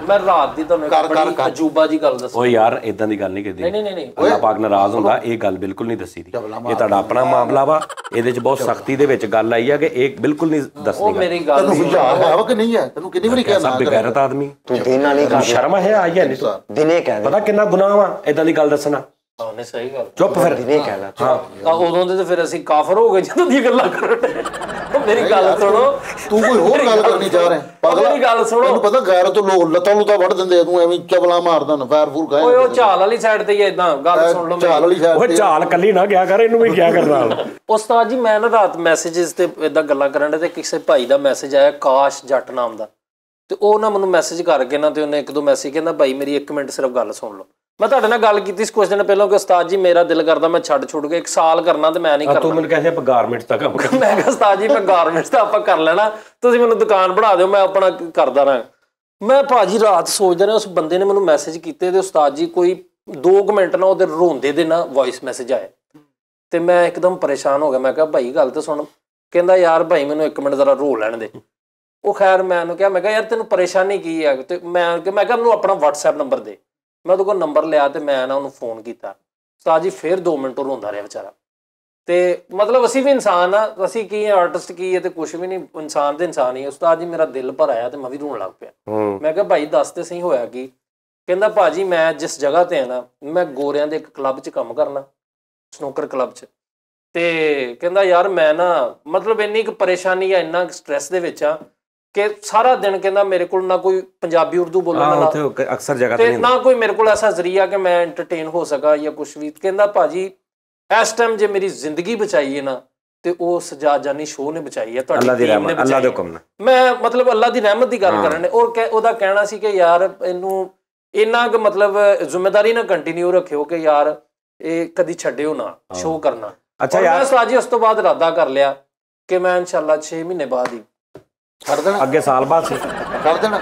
ਮੈਂ ਰਾਤ ਦੀ ਤੁਹਾਨੂੰ ਇੱਕ ਕਰ- ਕਰ- ਬੜੀ ਕਰ। ਅਜੂਬਾ ਜੀ ਗੱਲ ਦੱਸੀ। ਓ ਯਾਰ ਇਦਾਂ ਦੀ ਗੱਲ ਨਹੀਂ ਕੀਤੀ ਨਹੀਂ ਨਹੀਂ ਨਹੀਂ ਨਹੀਂ। ਅੱਲਾਹ ਪਾਕ ਨਾਰਾਜ਼ ਹੁੰਦਾ ਇਹ ਗੱਲ ਬਿਲਕੁਲ ਨਹੀਂ ਦੱਸੀ ਦੀ। ਇਹ ਤੁਹਾਡਾ ਆਪਣਾ ਮਾਮਲਾ ਵਾ ਇਹਦੇ 'ਚ ਬਹੁਤ ਸਖਤੀ ਦੇ ਵਿੱਚ ਗੱਲ ਆਈ ਆ ਕਿ ਇਹ ਬਿਲਕੁਲ ਨਹੀਂ ਉਹ ਦੱਸਣੀ ਮੇਰੀ ਗੱਲ ਤੈਨੂੰ ਹੁਸ਼ਿਆਰ ਹੈ ਵਾ ਕਿ ਨਹੀਂ ਹੈ? ਤੈਨੂੰ ਕਿੰਨੀ ਵਾਰੀ ਕਿਹਾ ਸਭ ਨਾ ਕਰ ਬੇਗੈਰਤ ਆਦਮੀ। ਤੂੰ ਦਿਨ ਵਾਲੀ ਤੈਨੂੰ ਸ਼ਰਮ ਹੈ ਆਈ ਹੈ ਨਹੀਂ ਦਿਨੇ ਕਹਿ ਪਤਾ ਕਿੰਨਾ ਗੁਨਾਹ ਵਾ ਇਦਾਂ ਦੀ ਗੱਲ ਦੱਸਣਾ। ਹਾਂ ਨਹੀਂ ਸਹੀ ਗੱਲ ਚੁੱਪ ਫਿਰ। ਦਿਨੇ ਕਹਿਣਾ ਹਾਂ। ਤਾਂ ਉਦੋਂ ਦੇ ਤੇ ਫਿਰ ਅਸੀਂ ਕਾਫਰ ਹੋ ਗਏ ਜਦੋਂ ਦੀ ਗੱਲਾਂ ਕਰਨ ਮੇਰੀ ਗੱਲ ਸੁਣੋ। ਤੂੰ ਕੋਈ ਹੋਰ ਗੱਲ ਕਰਨੀ ਚਾਹ ਰਿਹਾ। ਉਹ ਮੇਰੀ ਗੱਲ ਸੁਣੋ। ਤੈਨੂੰ ਪਤਾ ਗੈਰ ਤੋਂ ਲੋਕ ਲੱਤਾਂ ਲੁੱਤਾਂ ਵੜ ਦਿੰਦੇ ਆ, ਤੂੰ ਐਵੇਂ ਚਬਲਾ ਮਾਰਦਾ ਨਾ ਫਾਇਰ ਫੂਰ ਖਾਏ ਓਏ ਉਹ ਝਾਲ ਵਾਲੀ ਸਾਈਡ ਤੇ ਹੀ ਇਦਾਂ ਗੱਲ ਸੁਣ ਲਓ ਮੇਰੀ। ਚਾਲ ਵਾਲੀ ਓਏ ਸ਼ਾਇਦ ਚਾਲ ਕੱਲੀ ਨਾ ਗਿਆ ਕਰ ਇਹਨੂੰ ਵੀ ਕਿਆ ਕਰਨਾ ਨਾਲ। ਉਸਤਾਦ ਜੀ ਮੈਂ ਨਾ ਰਾਤ ਮੈਸੇजेस ਤੇ ਇਦਾਂ ਗੱਲਾਂ ਕਰਨ ਦੇ ਤੇ ਕਿਸੇ ਭਾਈ ਦਾ ਮੈਸੇਜ ਆਇਆ ਕਾਸ਼ ਜੱਟ ਨਾਮ ਦਾ। ਤੇ ਉਹ ਨਾ ਮੈਨੂੰ ਮੈਸੇਜ ਕਰਕੇ ਨਾ ਤੇ ਉਹਨੇ ਇੱਕ ਦੋ ਮੈਸੇਜ ਕਹਿੰਦਾ ਭਾਈ ਮੇਰੀ 1 ਮਿੰਟ ਸਿਰਫ ਗੱਲ ਸੁਣ ਲਓ। ਮੈਂ ਤੁਹਾਡੇ ਨਾਲ ਗੱਲ ਕੀਤੀ ਸੀ ਕੁਝ ਦਿਨ ਪਹਿਲਾਂ ਕਿ ਉਸਤਾਦ ਜੀ ਮੇਰਾ ਦਿਲ ਕਰਦਾ ਮੈਂ ਛੱਡ ਛੁੱਟ ਕੇ ਇੱਕ ਸਾਲ ਕਰਨਾ ਤੇ ਮੈਂ ਨਹੀਂ ਆ ਤੂੰ ਕਰਨਾ। ਮੈਨੂੰ ਕਹਿੰਦੇ ਆਪਾਂ ਗਾਰਮੈਂਟਸ ਦਾ ਕੰਮ ਕਰ ਮੈਂ ਕਿਹਾ ਉਸਤਾਦ ਜੀ ਮੈਂ ਗਾਰਮੈਂਟਸ ਦਾ ਆਪਾਂ ਕਰ ਲੈਣਾ। ਤੁਸੀਂ ਮੈਨੂੰ ਦੁਕਾਨ ਬਣਾ ਦਿਓ ਮੈਂ ਆਪਣਾ ਕਰਦਾ ਰਹਾਂ। ਮੈਂ ਭਾਜੀ ਰਾਤ ਸੋਚਦਾ ਰਿਹਾ ਉਸ ਬੰਦੇ ਨੇ ਮੈਨੂੰ ਮੈਸੇਜ ਕੀਤੇ ਤੇ ਉਸਤਾਦ ਜੀ ਕੋਈ 2 ਮਿੰਟ ਨਾ ਉਹਦੇ ਰੋਂਦੇ ਦੇ ਨਾ ਵੌਇਸ ਮੈਸੇਜ ਆਏ। ਤੇ ਮੈਂ ਇੱਕਦਮ ਪਰੇਸ਼ਾਨ ਹੋ ਗਿਆ। ਮੈਂ ਕਿਹਾ ਭਾਈ ਗੱਲ ਤਾਂ ਸੁਣ। ਕਹਿੰਦਾ ਯਾਰ ਭਾਈ ਮੈਨੂੰ 1 ਮਿੰਟ ਜ਼ਰਾ ਰੋ ਲੈਣ ਦੇ। ਉਹ ਖੈਰ ਮੈਂ ਉਹਨੂੰ ਕਿਹਾ ਮੈਂ ਕਿਹਾ ਯਾਰ ਤੈਨੂੰ ਪਰੇਸ਼ਾਨੀ ਕੀ ਹੈ ਤੇ ਮੈਂ ਕਿ ਮੈਂ ਕਿਹਾ ਮੈਨੂੰ ਆਪਣਾ WhatsApp ਨੰਬਰ ਦੇ। ਮੈਂ ਉਹਦੇ ਕੋਲ ਨੰਬਰ ਲਿਆ ਤੇ ਮੈਂ ਨਾ ਉਹਨੂੰ ਫੋਨ ਕੀਤਾ। ਉਸਤਾਦ ਜੀ ਫਿਰ 2 ਮਿੰਟ ਰੋਂਦਾ ਰਿਹਾ ਵਿਚਾਰਾ। ਤੇ ਮਤਲਬ ਅਸੀਂ ਵੀ ਇਨਸਾਨ ਆ ਅਸੀਂ ਕੀ ਆ ਆਰਟਿਸਟ ਕੀ ਹੈ ਤੇ ਕੁਝ ਵੀ ਨਹੀਂ ਇਨਸਾਨ ਤੇ ਇਨਸਾਨ ਹੀ ਉਸਤਾਦ ਜੀ ਮੇਰਾ ਦਿਲ ਭਰ ਆਇਆ ਤੇ ਮੈਂ ਵੀ ਰੋਣ ਲੱਗ ਪਿਆ। ਮੈਂ ਕਿਹਾ ਭਾਈ ਦੱਸ ਤੇ ਸਹੀ ਹੋਇਆ ਕੀ? ਕਹਿੰਦਾ ਭਾਜੀ ਮੈਂ ਜਿਸ ਜਗ੍ਹਾ ਤੇ ਆ ਨਾ ਮੈਂ ਗੋਰਿਆਂ ਦੇ ਇੱਕ ਕਲੱਬ 'ਚ ਕੰਮ ਕਰਨਾ ਸਨੋਕਰ ਕਲੱਬ 'ਚ। ਤੇ ਕਹਿੰਦਾ ਯਾਰ ਮੈਂ ਨਾ ਮਤਲਬ ਇੰਨੀ ਕੁ ਪਰੇਸ਼ਾਨੀ ਆ ਇੰਨਾ ਸਟ੍ਰੈਸ ਦੇ ਵਿੱਚ ਆ ਕਿ ਸਾਰਾ ਦਿਨ ਕਹਿੰਦਾ ਮੇਰੇ ਕੋਲ ਨਾ ਕੋਈ ਪੰਜਾਬੀ ਉਰਦੂ ਬੋਲਣ ਵਾਲਾ ਉੱਥੇ ਅਕਸਰ ਜਗ੍ਹਾ ਤੇ ਨਾ ਕੋਈ ਮੇਰੇ ਕੋਲ ਐਸਾ ਜ਼ਰੀਆ ਕਿ ਮੈਂ ਐਂਟਰਟੇਨ ਹੋ ਸਕਾਂ ਜਾਂ ਕੁਝ ਵੀ। ਕਹਿੰਦਾ ਭਾਜੀ ਇਸ ਟਾਈਮ ਜੇ ਮੇਰੀ ਜ਼ਿੰਦਗੀ ਬਚਾਈ ਹੈ ਨਾ ਤੇ ਉਹ ਸਜਾਦ ਜਾਨੀ ਸ਼ੋਅ ਨੇ ਬਚਾਈ ਹੈ ਤੁਹਾਡੀ ਰਹਿਮਤ ਨੇ ਅੱਲਾ ਦੇ ਬਚਾਈ। ਹੁਕਮ ਨਾਲ। ਮੈਂ ਮਤਲਬ ਅੱਲਾ ਦੀ ਰਹਿਮਤ ਦੀ ਗੱਲ ਹਾਂ। ਕਰਨ ਨੇ ਔਰ ਉਹਦਾ ਕਹਿਣਾ ਸੀ ਕਿ ਯਾਰ ਇਹਨੂੰ ਇੰਨਾ ਕੁ ਮਤਲਬ ਜ਼ਿੰਮੇਵਾਰੀ ਨਾਲ ਕੰਟੀਨਿਊ ਰੱਖਿਓ ਕਿ ਯਾਰ ਇਹ ਕਦੀ ਛੱਡਿਓ ਨਾ ਸ਼ੋਅ ਕਰਨਾ। ਅੱਛਾ ਯਾਰ ਮੈਂ ਸਾਜੀ ਉਸ ਤੋਂ ਬਾਅਦ ਇਰਾਦਾ ਕਰ ਲਿਆ ਕਿ ਮੈਂ ਇਨਸ਼ਾਅੱਲਾ 6 ਮਹੀਨੇ ਬਾਅਦ ਹੀ ਛੱਡ ਦੇਣਾ। ਅੱਗੇ ਸਾਲ ਬਾਅਦ ਸੀ। ਛੱਡ ਦੇਣਾ।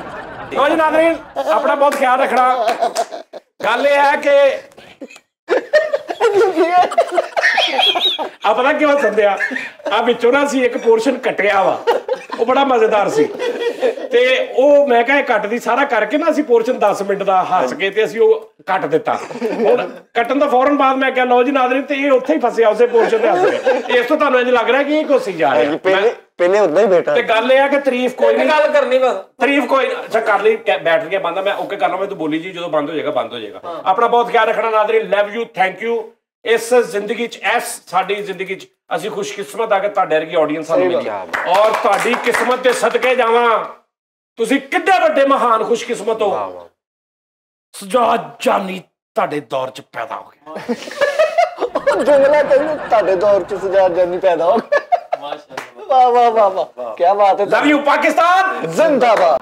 ਲੋ ਜੀ ਨਾਜ਼ਰੀਨ ਆਪਣਾ ਬਹੁਤ ਖਿਆਲ ਰੱਖਣਾ। ਗੱਲ ਇਹ ਹੈ ਕਿ ਆ ਪਤਾ ਕਿਉਂ ਸੰਦਿਆ ਆ? ਵਿੱਚੋਂ ਨਾ ਅਸੀਂ ਇੱਕ ਪੋਰਸ਼ਨ ਕੱਟਿਆ ਵਾ। ਉਹ ਬੜਾ ਮਜ਼ੇਦਾਰ ਸੀ। ਤੇ ਉਹ ਮੈਂ ਕਿਹਾ ਇਹ ਕੱਟਦੀ ਸਾਰਾ ਕਰਕੇ ਨਾ ਅਸੀਂ ਪੋਰਸ਼ਨ 10 ਮਿੰਟ ਦਾ ਹੱਸ ਕੇ ਤੇ ਅਸੀਂ ਉਹ ਕੱਟ ਦਿੱਤਾ। ਹੁਣ ਕੱਟਣ ਤੋਂ ਫੌਰਨ ਬਾਅਦ ਮੈਂ ਕਿਹਾ ਲਓ ਜੀ ਨਾਜ਼ਰੀਨ ਤੇ ਇਹ ਉੱਥੇ ਹੀ ਫਸਿਆ ਉਸੇ ਪੋਰਸ਼ਨ ਤੇ ਹੱਸ ਕੇ ਇਸ ਤੋਂ ਤੁਹਾਨੂੰ ਇੰਜ ਲੱਗ ਰਿਹਾ ਕਿ ਇਹ ਕੋਸੀ ਜਾ ਰਿਹਾ। ਪਹਿਲੇ ਉਦਾਂ ਹੀ ਬੈਠਾ ਤੇ ਗੱਲ ਇਹ ਆ ਕਿ ਤਾਰੀਫ ਕੋਈ ਨਹੀਂ। ਗੱਲ ਕਰਨੀ ਬਸ। ਤਾਰੀਫ ਕੋਈ ਅੱਛਾ ਕਰ ਲਈ। ਬੈਠ ਗਿਆ ਬੰਦਾ ਮੈਂ ਓਕੇ ਕਰ ਲਵਾਂ ਤੂੰ ਬੋਲੀ ਜੀ ਜਦੋਂ ਬੰਦ ਹੋ ਜਾਏਗਾ ਬੰਦ ਹੋ ਜਾਏਗਾ। ਆਪਣਾ ਬਹੁਤ ਖਿਆਲ ਰੱਖਣਾ ਨਾਜ਼ਰੀਨ ਲਵ ਯੂ ਥੈਂਕ ਯੂ ਇਸ ਜ਼ਿੰਦਗੀ ਚ ਐਸ ਸਾਡੀ ਜ਼ਿੰਦਗੀ ਚ ਅਸੀਂ ਖੁਸ਼ਕਿਸਮਤ ਆ ਕਿ ਤੁਹਾਡੇ ਵਰਗੀ ਆਡੀਅנס ਸਾਨੂੰ ਮਿਲੀ। ਔਰ ਤੁਹਾਡੀ ਕਿਸਮਤ ਦੇ ਸਦਕੇ ਜਾਵਾਂ। ਤੁਸੀਂ ਕਿੱਡੇ ਵੱਡੇ ਮਹਾਨ ਖੁਸ਼ਕਿਸਮਤ ਹੋ। ਸਜਾਦ ਜਾਨੀ ਤੁਹਾਡੇ ਦੌਰ ਚ ਪੈਦਾ ਹੋ ਗਿਆ। ਜੁਮਲਾ ਤੈਨੂੰ ਤੁਹਾਡੇ ਦੌਰ ਚ ਸਜਾਦ ਜਾਨੀ ਪੈਦਾ ਹੋ ਗਿਆ। ਮਾਸ਼ਾਅੱਲਾ। ਵਾਹ ਵਾਹ ਵਾਹ ਵਾਹ। ਕੀ ਬਾਤ ਹੈ ਲਵ ਯੂ ਪਾਕਿਸਤਾਨ ਜ਼ਿੰਦਾਬਾਦ।